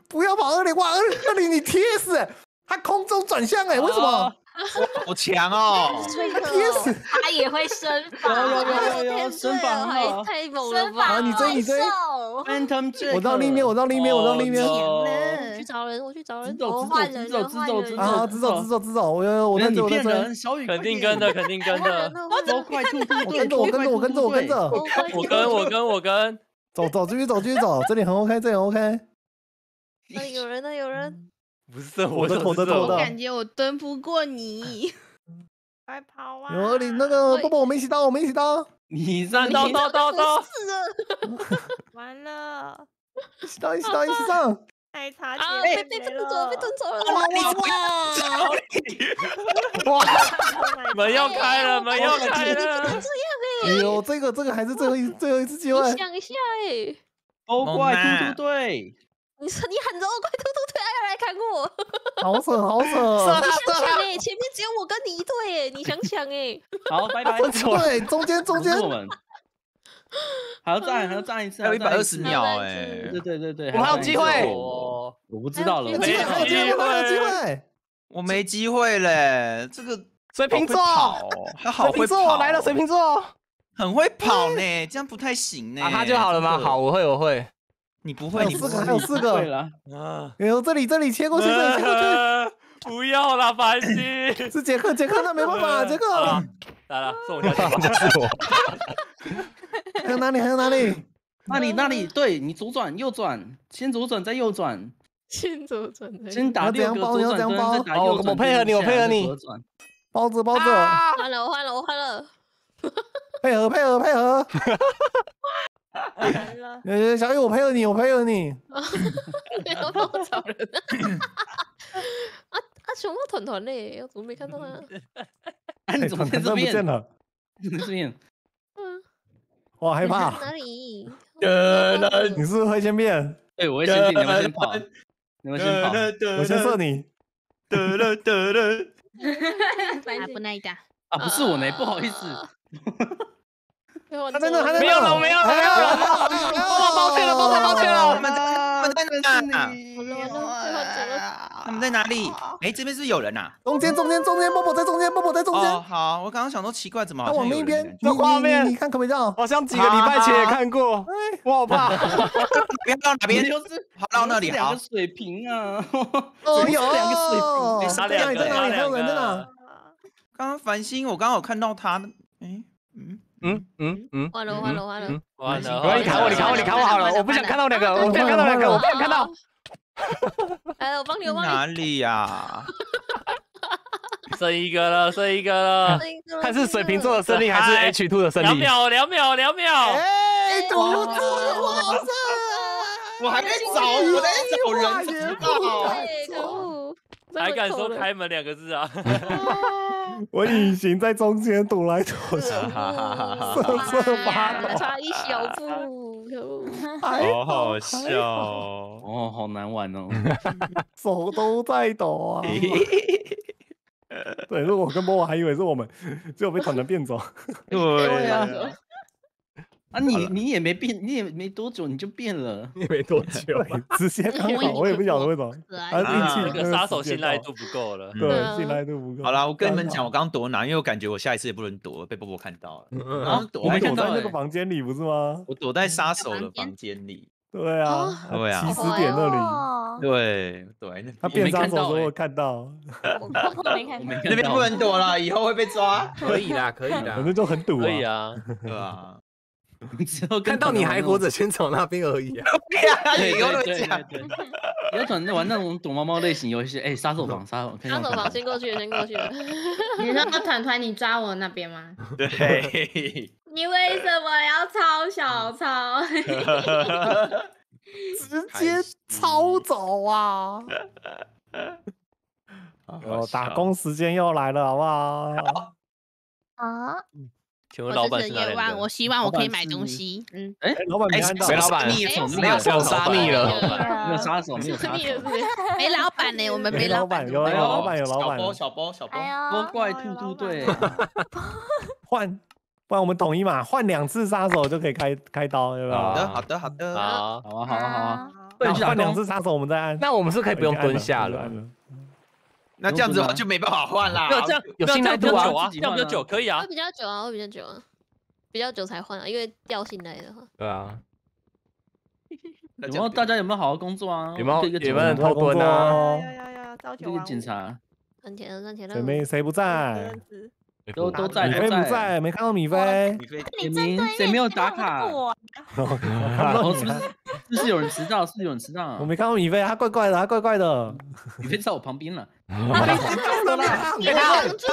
不要跑二零，哇，二二零你贴死，他空中转向哎，为什么？好强哦！他也会身法，有有有有有，身法很好。太猛了吧！身法好你追你追怪兽 Phantom Jack，我到另一边，我到另一边，我到另一边。去找人，我去找人。直走直换人走直走直走直走啊，直走直走直走，我有我我在追，骗人，小雨肯定跟的，肯定跟的。超快兔兔我跟着我跟着我跟着我跟着，我跟我跟我跟，走走继续走继续走，这里很 OK，这里很 OK。那里有人，那里有人。不是我的的我的我的我感觉我蹲不过你。快跑啊！有二零那个波波，我们一起刀，我们一起刀，你上刀刀刀刀，是的。完了，一起刀一起刀一起上。奶茶啊！姐被被蹲走了，被蹲走了。哇，哇门要开了，门要开了。哎呦，这个这个还是最后一最后一次机会。想一下哎，欧怪兔兔队，你说你喊着哦，快突突突，要来砍我！好扯好射扯，他想抢射哎，前面只有我跟你一队哎，你想抢哎？好，拜拜。对，中间中间还要站，还要站一次，还有一百二十秒哎一，对对对对，我们还有机会哦，我不知道了，有机会还有机会还有机会。我没机会嘞，这个水瓶座，好会跑哦他好会跑，我来了，水瓶座。很会跑呢，这样不太行呢。啊，他就好了吗？好，，我会，我会。你不会，还有四个，你不会还有四个。对了，啊，哎呦，这里这里切过去，这里切过去。不要啦，繁星。是杰克，杰克那没办法，杰克。来了，送我下去。就是我。还有哪里？还有哪里？那里那里，对你左转右转，先左转再右转，先左转的。先打你要怎样包六个左转再打右转我配合你灯我配合你包子包子，换了，我换了，我换了。配合配合配合。完了，呃，小雨，我配合你，我配合你。你要帮我找人啊！啊啊！熊猫团团嘞，我怎么没看到他？啊，你怎么在这不边？见了？你这边，嗯，我害怕。哪里？你是不是会先变？对，我会先变，你们先跑，你们先跑。我先射你。得了得了，啊，不耐打。啊，不是我呢，不好意思。他真的，他在那。没有了，没有了，没有了。抱抱，歉了，抱歉，抱歉了。他们在他们在哪？他们在哪里？哎，这边是不是有人呐？中间中间中间，波波在中间，波波在中哦，间。好，我刚刚想说奇怪，怎么他好像往另一边的画面你你看可不可以这样？好像几个礼拜前也看过，哎，我好怕。觉？不要到哪边？就是跑到那里好两个。水平啊，哦 有两个水平，哎在哪里？在哪里？还有人在哪？刚刚繁星，我刚刚有看到他，哎，嗯，嗯嗯嗯。完了，完了，完了。完了，我你砍我，你砍我，你砍我好了，我不想看到两个，我不想看到两个，我不想看到。来，我帮你，我帮你哪里呀？剩一个了，剩一个了，你。看是水瓶座的胜利还是 H two 的胜利？两秒，两秒，两秒。哎，堵住我！我还在找，我在找人，知道？对，可恶！还敢说开门两个字啊？我隐形在中间，躲来躲去，瑟瑟发抖。差一小步，可 恶！好好笑哦。哦，好难玩哦。手都在抖啊！对，如果我跟波波还以为是我们，结果被团团变走。对啊，啊，你你也没变，你也没多久你就变了。你也没多久。直接刚好，我也不晓得为什么，还是运气。那个杀手信赖度不够了。对，信赖度不够。好啦，我跟你们讲，我刚刚躲哪，因为我感觉我下一次也不能躲，被波波看到了。然后躲我们躲在在那个房间里不是吗？我躲在杀手的房间里。对啊，对啊起始点那里，哦，对对，那他变杀手的时候我看到，我没 看到。那边不能躲了，以后会被抓。可以啦，可以啦 反。正就很堵可以啊，对啊，之后 看到你还活着，先走那边而已啊。对啊，对以后对对会这样。对对，有可能玩那种躲猫猫类型游戏，哎，杀手房，杀手，杀手房先过去，先过去了。你说团团，你抓我那边吗？对，你为什么要抄小抄？直接抄走啊！哦，打工时间又来了，好不好？啊，请问老板是哪里是愿望，我？希望我可以买东西。嗯，哎，老板没看到，没老板你哎没有有杀密了。没有杀手，没有杀手？没老板呢，我们没老板，老板怎么办，有有老板有老板，小波小波小波波怪兔兔队，换，不然我们统一嘛，换两次杀手就可以开开刀，对好的吧？好的好的，好，好啊好啊好啊，换两工次杀手，我们再按。那我们是可以不用蹲下了。那这样子我就没办法换啦。没有这样，有没这样信赖度啊比较久啊，这样比较久，可以啊会。比较久啊，会比较久啊，比较久才换啊，因为掉信赖的话。对啊，那这样有没有大家有没有好好工作啊？有没有有没有偷蹲啊要要要要朝九一个晚五。警察赚钱了，赚钱了谁。没谁不在？都都在米菲不在，没看到米菲。你非点名，谁没有打卡？是不是？是不是有人迟到？是不是有人迟到啊我？没看到米菲，他怪怪的，他怪怪的。米飞在我旁边了。哎他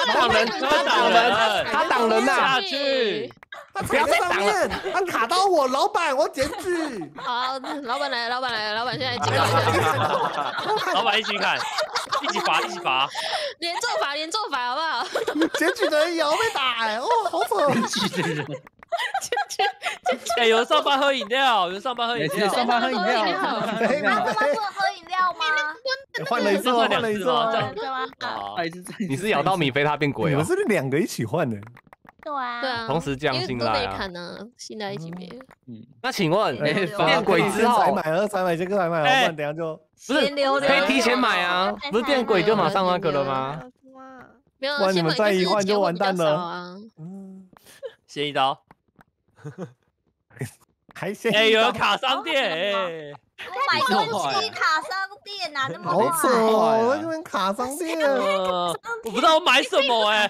他挡人，他挡人，他挡人呐！下去，他踩在上面，他卡到我，老板，我检举。好，老板来了，老板来了，老板现在警告一下，老板一起看，一起罚，一起罚。连坐法，连坐法，好不好？检举的人也要被打，哎，哦，好扯。去的人，哎，有人上班喝饮料，有人上班喝饮料，上班喝饮料，哎，他米怎么菲不喝饮料吗？换了一次哦，换了一次哦。对吗？你是咬到米菲，他变鬼哦你们。是两个一起换的？对啊，对啊，同时降因为都没信赖啊看呢，信赖一起没嗯。那请问变鬼之后才买二三买，先买买，不然等下就不是先留可以提前买啊？不是变鬼就马上那个了吗？没有，不然你们再一换就完蛋了。嗯，先一刀。还先哎，有卡商店，哎，买东西卡商店啊，那么好扯哦，我坏啊这边卡商店。呃，我不知道买什么，哎？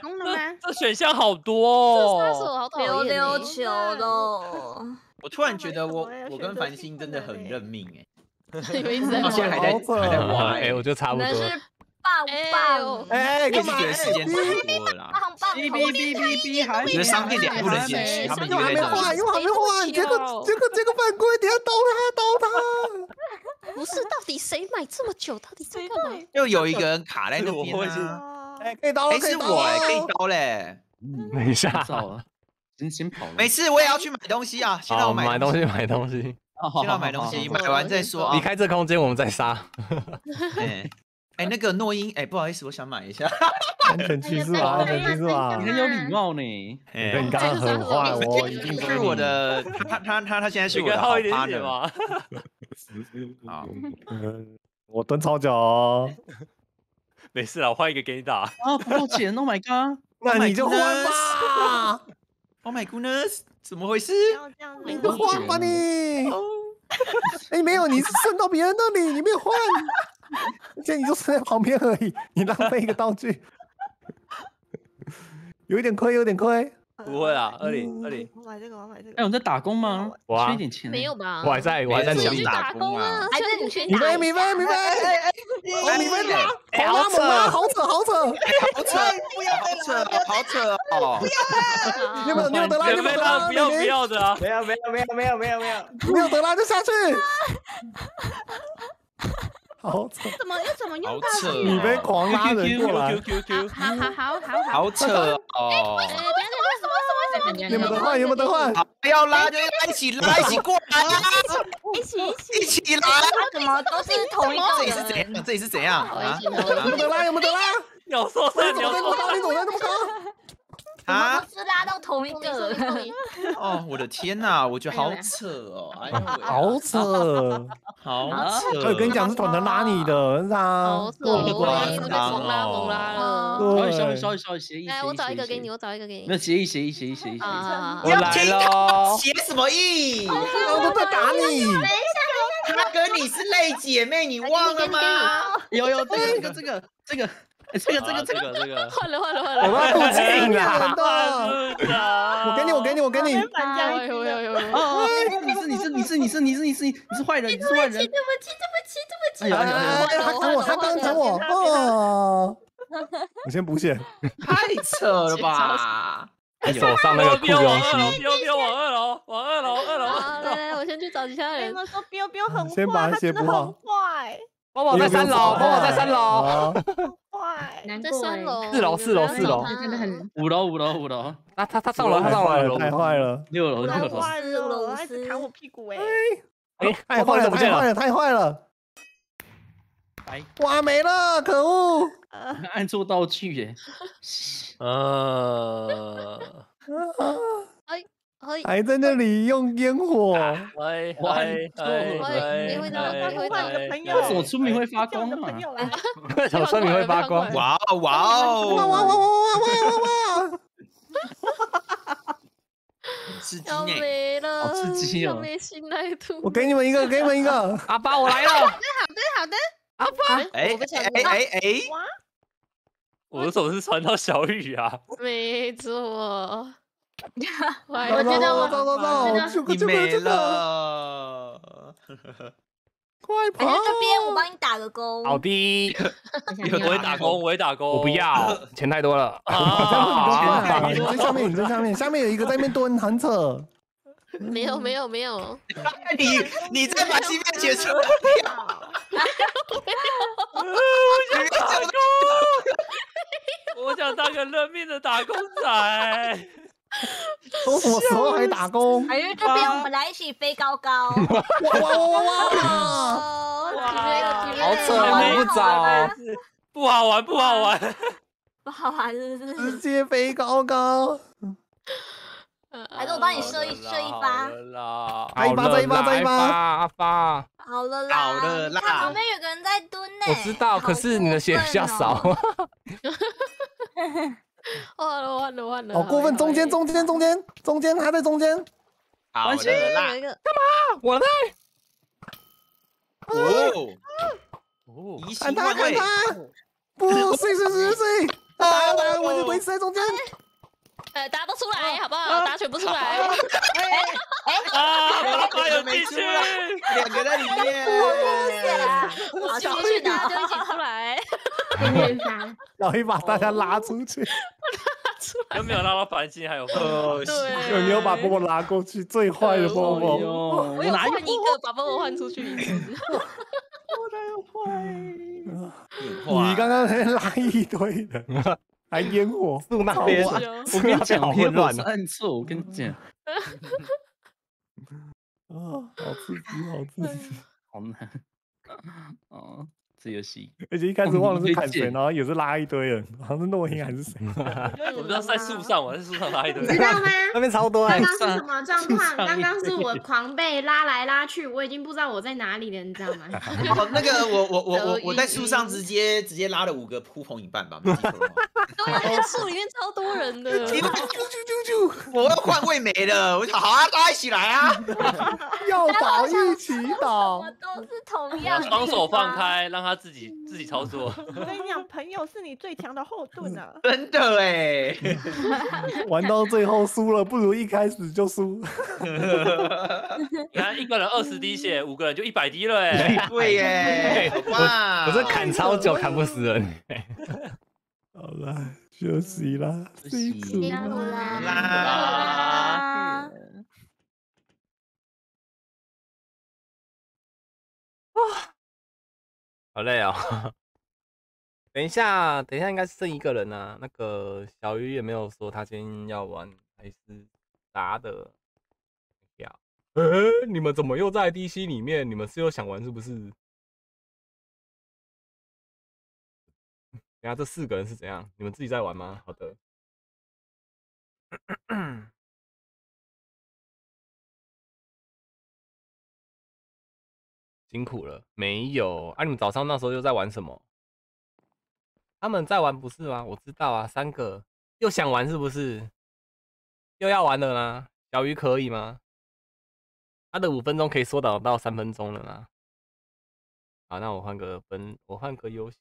这选项好多哦。溜溜球喽！我突然觉得我我跟繁星真的很认命哎，你们一直在到现在还在还在挖哎，我觉得差不多棒棒哎，我干嘛？是觉得时间太多了啦。棒棒哔哔哔哔哔，还我觉得商店点不能坚持，他们又还没换，又还没换，结果结果结果犯规，等下刀他刀他。不是，到底谁买这么久？到底在干嘛？又有一个人卡在那边我啊。哎，可以刀了，哎，是可以刀我哎，可以了。刀嘞。等一下，早了，先先跑了。没事，我也要去买东西啊。先让好，我买东西，买东西。好，好先让我买东西，买完再说啊离。开这空间，我们再杀。哎哎，那个诺音，哎，不好意思，我想买一下。安全趋势吧，安全趋势吧你。很有礼貌呢。哎你刚刚很坏，我一定是我的，他他他他现在是我的好跟好一点 partner 点嘛。好，嗯 我蹲超久哦，没事啊，我换一个给你打。啊，不够钱，Oh my god！那你就换吧，Oh my goodness，怎么回事？你就换吧你。哎，没有，你是伸到别人那里，你没有换，而且你就伸在旁边而已，你浪费一个道具，有一点亏，有点亏。不会啊，二零二零。我买这个，我买这个。哎，我在打工吗？我缺一点钱。没有。吧？我还在，我还在努力。打工啊，还在你去米菲，米菲，米菲，哦，米菲拉，哎好拉猛拉，好扯，好扯。好扯，不要好扯，好扯哦！你有没有？你有得拉？你有没有得拉？不要不要的啊！没有没有没有没有没有没有，没有得拉就下去。好扯，怎么又怎么用好到？你被狂拉人过来 Q。Q Q 好好好好好，好扯哦！哎，等一下，等一下，什么什么什么？有没有得换？有没有得换？好不要拉就一起拉，一起过来啊！一起一起。一起来！怎么都是同一这里？是怎样？这里是怎样啊？有没有得拉？有没有得拉？鸟兽你散，鸟兽怎么在那么高？你怎么在那么高？啊都！是拉到同一个？哦，我的天哪，我觉得好扯哦！哎呦，好扯！好扯！我跟你讲，是团团拉你的，是啊好，扯，我过不关已经被猛拉猛拉了。对稍微稍微稍微稍微协议。来，协议我找一个给你，我找一个给你没。有协议协议协议协议协议。啊，我来喽！协什么意？我都在打你。他跟你是类姐妹，你忘了吗？有有这个这个这个这个这个这个这个这个，换了换了换我了，要不进哎啦！我 我给你，我给你，我给你。反将一有有有有，哦哦，你是你是你是你是你是你是你是坏人，你是坏人。对不起，对不起，对不起，哎呦哎呦哎呦！哎，他抢我，他刚抢我哦！我先补血。太扯了吧！手上那个酷标东西，标标往二楼，往二楼，二楼。好，来来，我先去找其他人。你们说 biu biu 很先把坏，他他真的很坏，宝宝在三楼，宝宝在三楼，好坏。在难过欸三楼，四楼四楼四楼五楼五楼五楼他他他上楼，他上楼了，，太坏了，六楼太六楼。坏四五楼了，他一直砍我屁股哎！哎，太坏了？太坏了，太坏了！哎，哇，没了，可恶！按错道具耶！呃，嘿，还在那里用烟火，哎哎哎喂你会到你会到你的朋友为什么村民会发光啊朋？友来，为什么村民会发光？哇哦哇哇哇哇哦！哇哇哇哇！吃鸡要呢？没了，好刺激哦要没新来图。我给你们一个，给你们一个。阿爸，我来了！好的好的，哎我被抢哎哎哎！我的手是传到小雨啊，没错，我觉得我走走走走，这个你没了。快跑！这边我帮你打个勾。好的，我会打工，我会打工。我不要，钱太多了。这样啊！子比较快。你在上面，你在上面，下面有一个在那边蹲，很扯。没有没有没有，你你再把欺骗解除掉。我想当个认命的打工仔。都什么时候还打工？还是这边我们来一起飞高高。哇哇哇哇好扯啊！你不找，不好玩，不好玩。不好玩是不直？接飞高高，还是我帮你射一射一发好了啦，再一发，再一发，再一发。阿发，好了啦，好了啦你看旁边有个人在蹲呢。我知道，可是你的血比较少。好过换了换了换了，好过分！中间，中间，中间，中间，还在中间。好了有啦干嘛我在哦，哦，移看他，换位。他！不，碎碎碎碎！打呀打呀，我一直在中间。呃，打不出来，好不好？打选不出来，啊，我的妈有进去，两个在里面。好进进去大家就一起出来，边缘发，然后一把大家拉出去，有没有拉到繁星？还有繁星呃，对有没有把波波拉过去？最坏的波哎波。呦，我有我哪有换一个，把波波换出去一次。你刚刚在拉一堆人，还烟火，树那边，超凶树那边好混乱了。按错，我跟你讲，啊，好刺激，好刺激！好难。哦，这游戏而且一开始忘了是砍谁，然后也是拉一堆人，好像是诺英还是谁？我们要在树上，我在树上拉一堆你。知道吗？那边超多哎刚，刚是什么状况？刚刚是我狂被拉来拉去，我已经不知道我在哪里了，你知道吗？哦，那个我我我我我在树上直接直接拉了五个呼朋引伴吧，没记错的话。对啊，那个树里面超多人的。你们我要换位没了，我想好啊，大家一起来啊！要倒一起倒我，都是同样。双手放。开，让他自己自己操作。我跟你讲，朋友是你最强的后盾啊！真的哎 玩到最后输了，不如一开始就输。你看一个人二十滴血，五个人就一百滴了哎。对耶，好棒！我这砍超久，砍不死人。好了，休息啦，休息辛苦。啦！啦。好累哦。等一下，等一下，应该是剩一个人啊。那个小鱼也没有说他今天要玩还是啥的。呀，呃，你们怎么又在 DC 里面？你们是又想玩是不是？等下这四个人是怎样？你们自己在玩吗？好的。辛苦了，没有啊？你们早上那时候又在玩什么？他们在玩不是吗？我知道啊，三个又想玩是不是？又要玩了啦？小鱼可以吗？他的五分钟可以缩短到三分钟了啦。好，那我换个分，我换个游戏。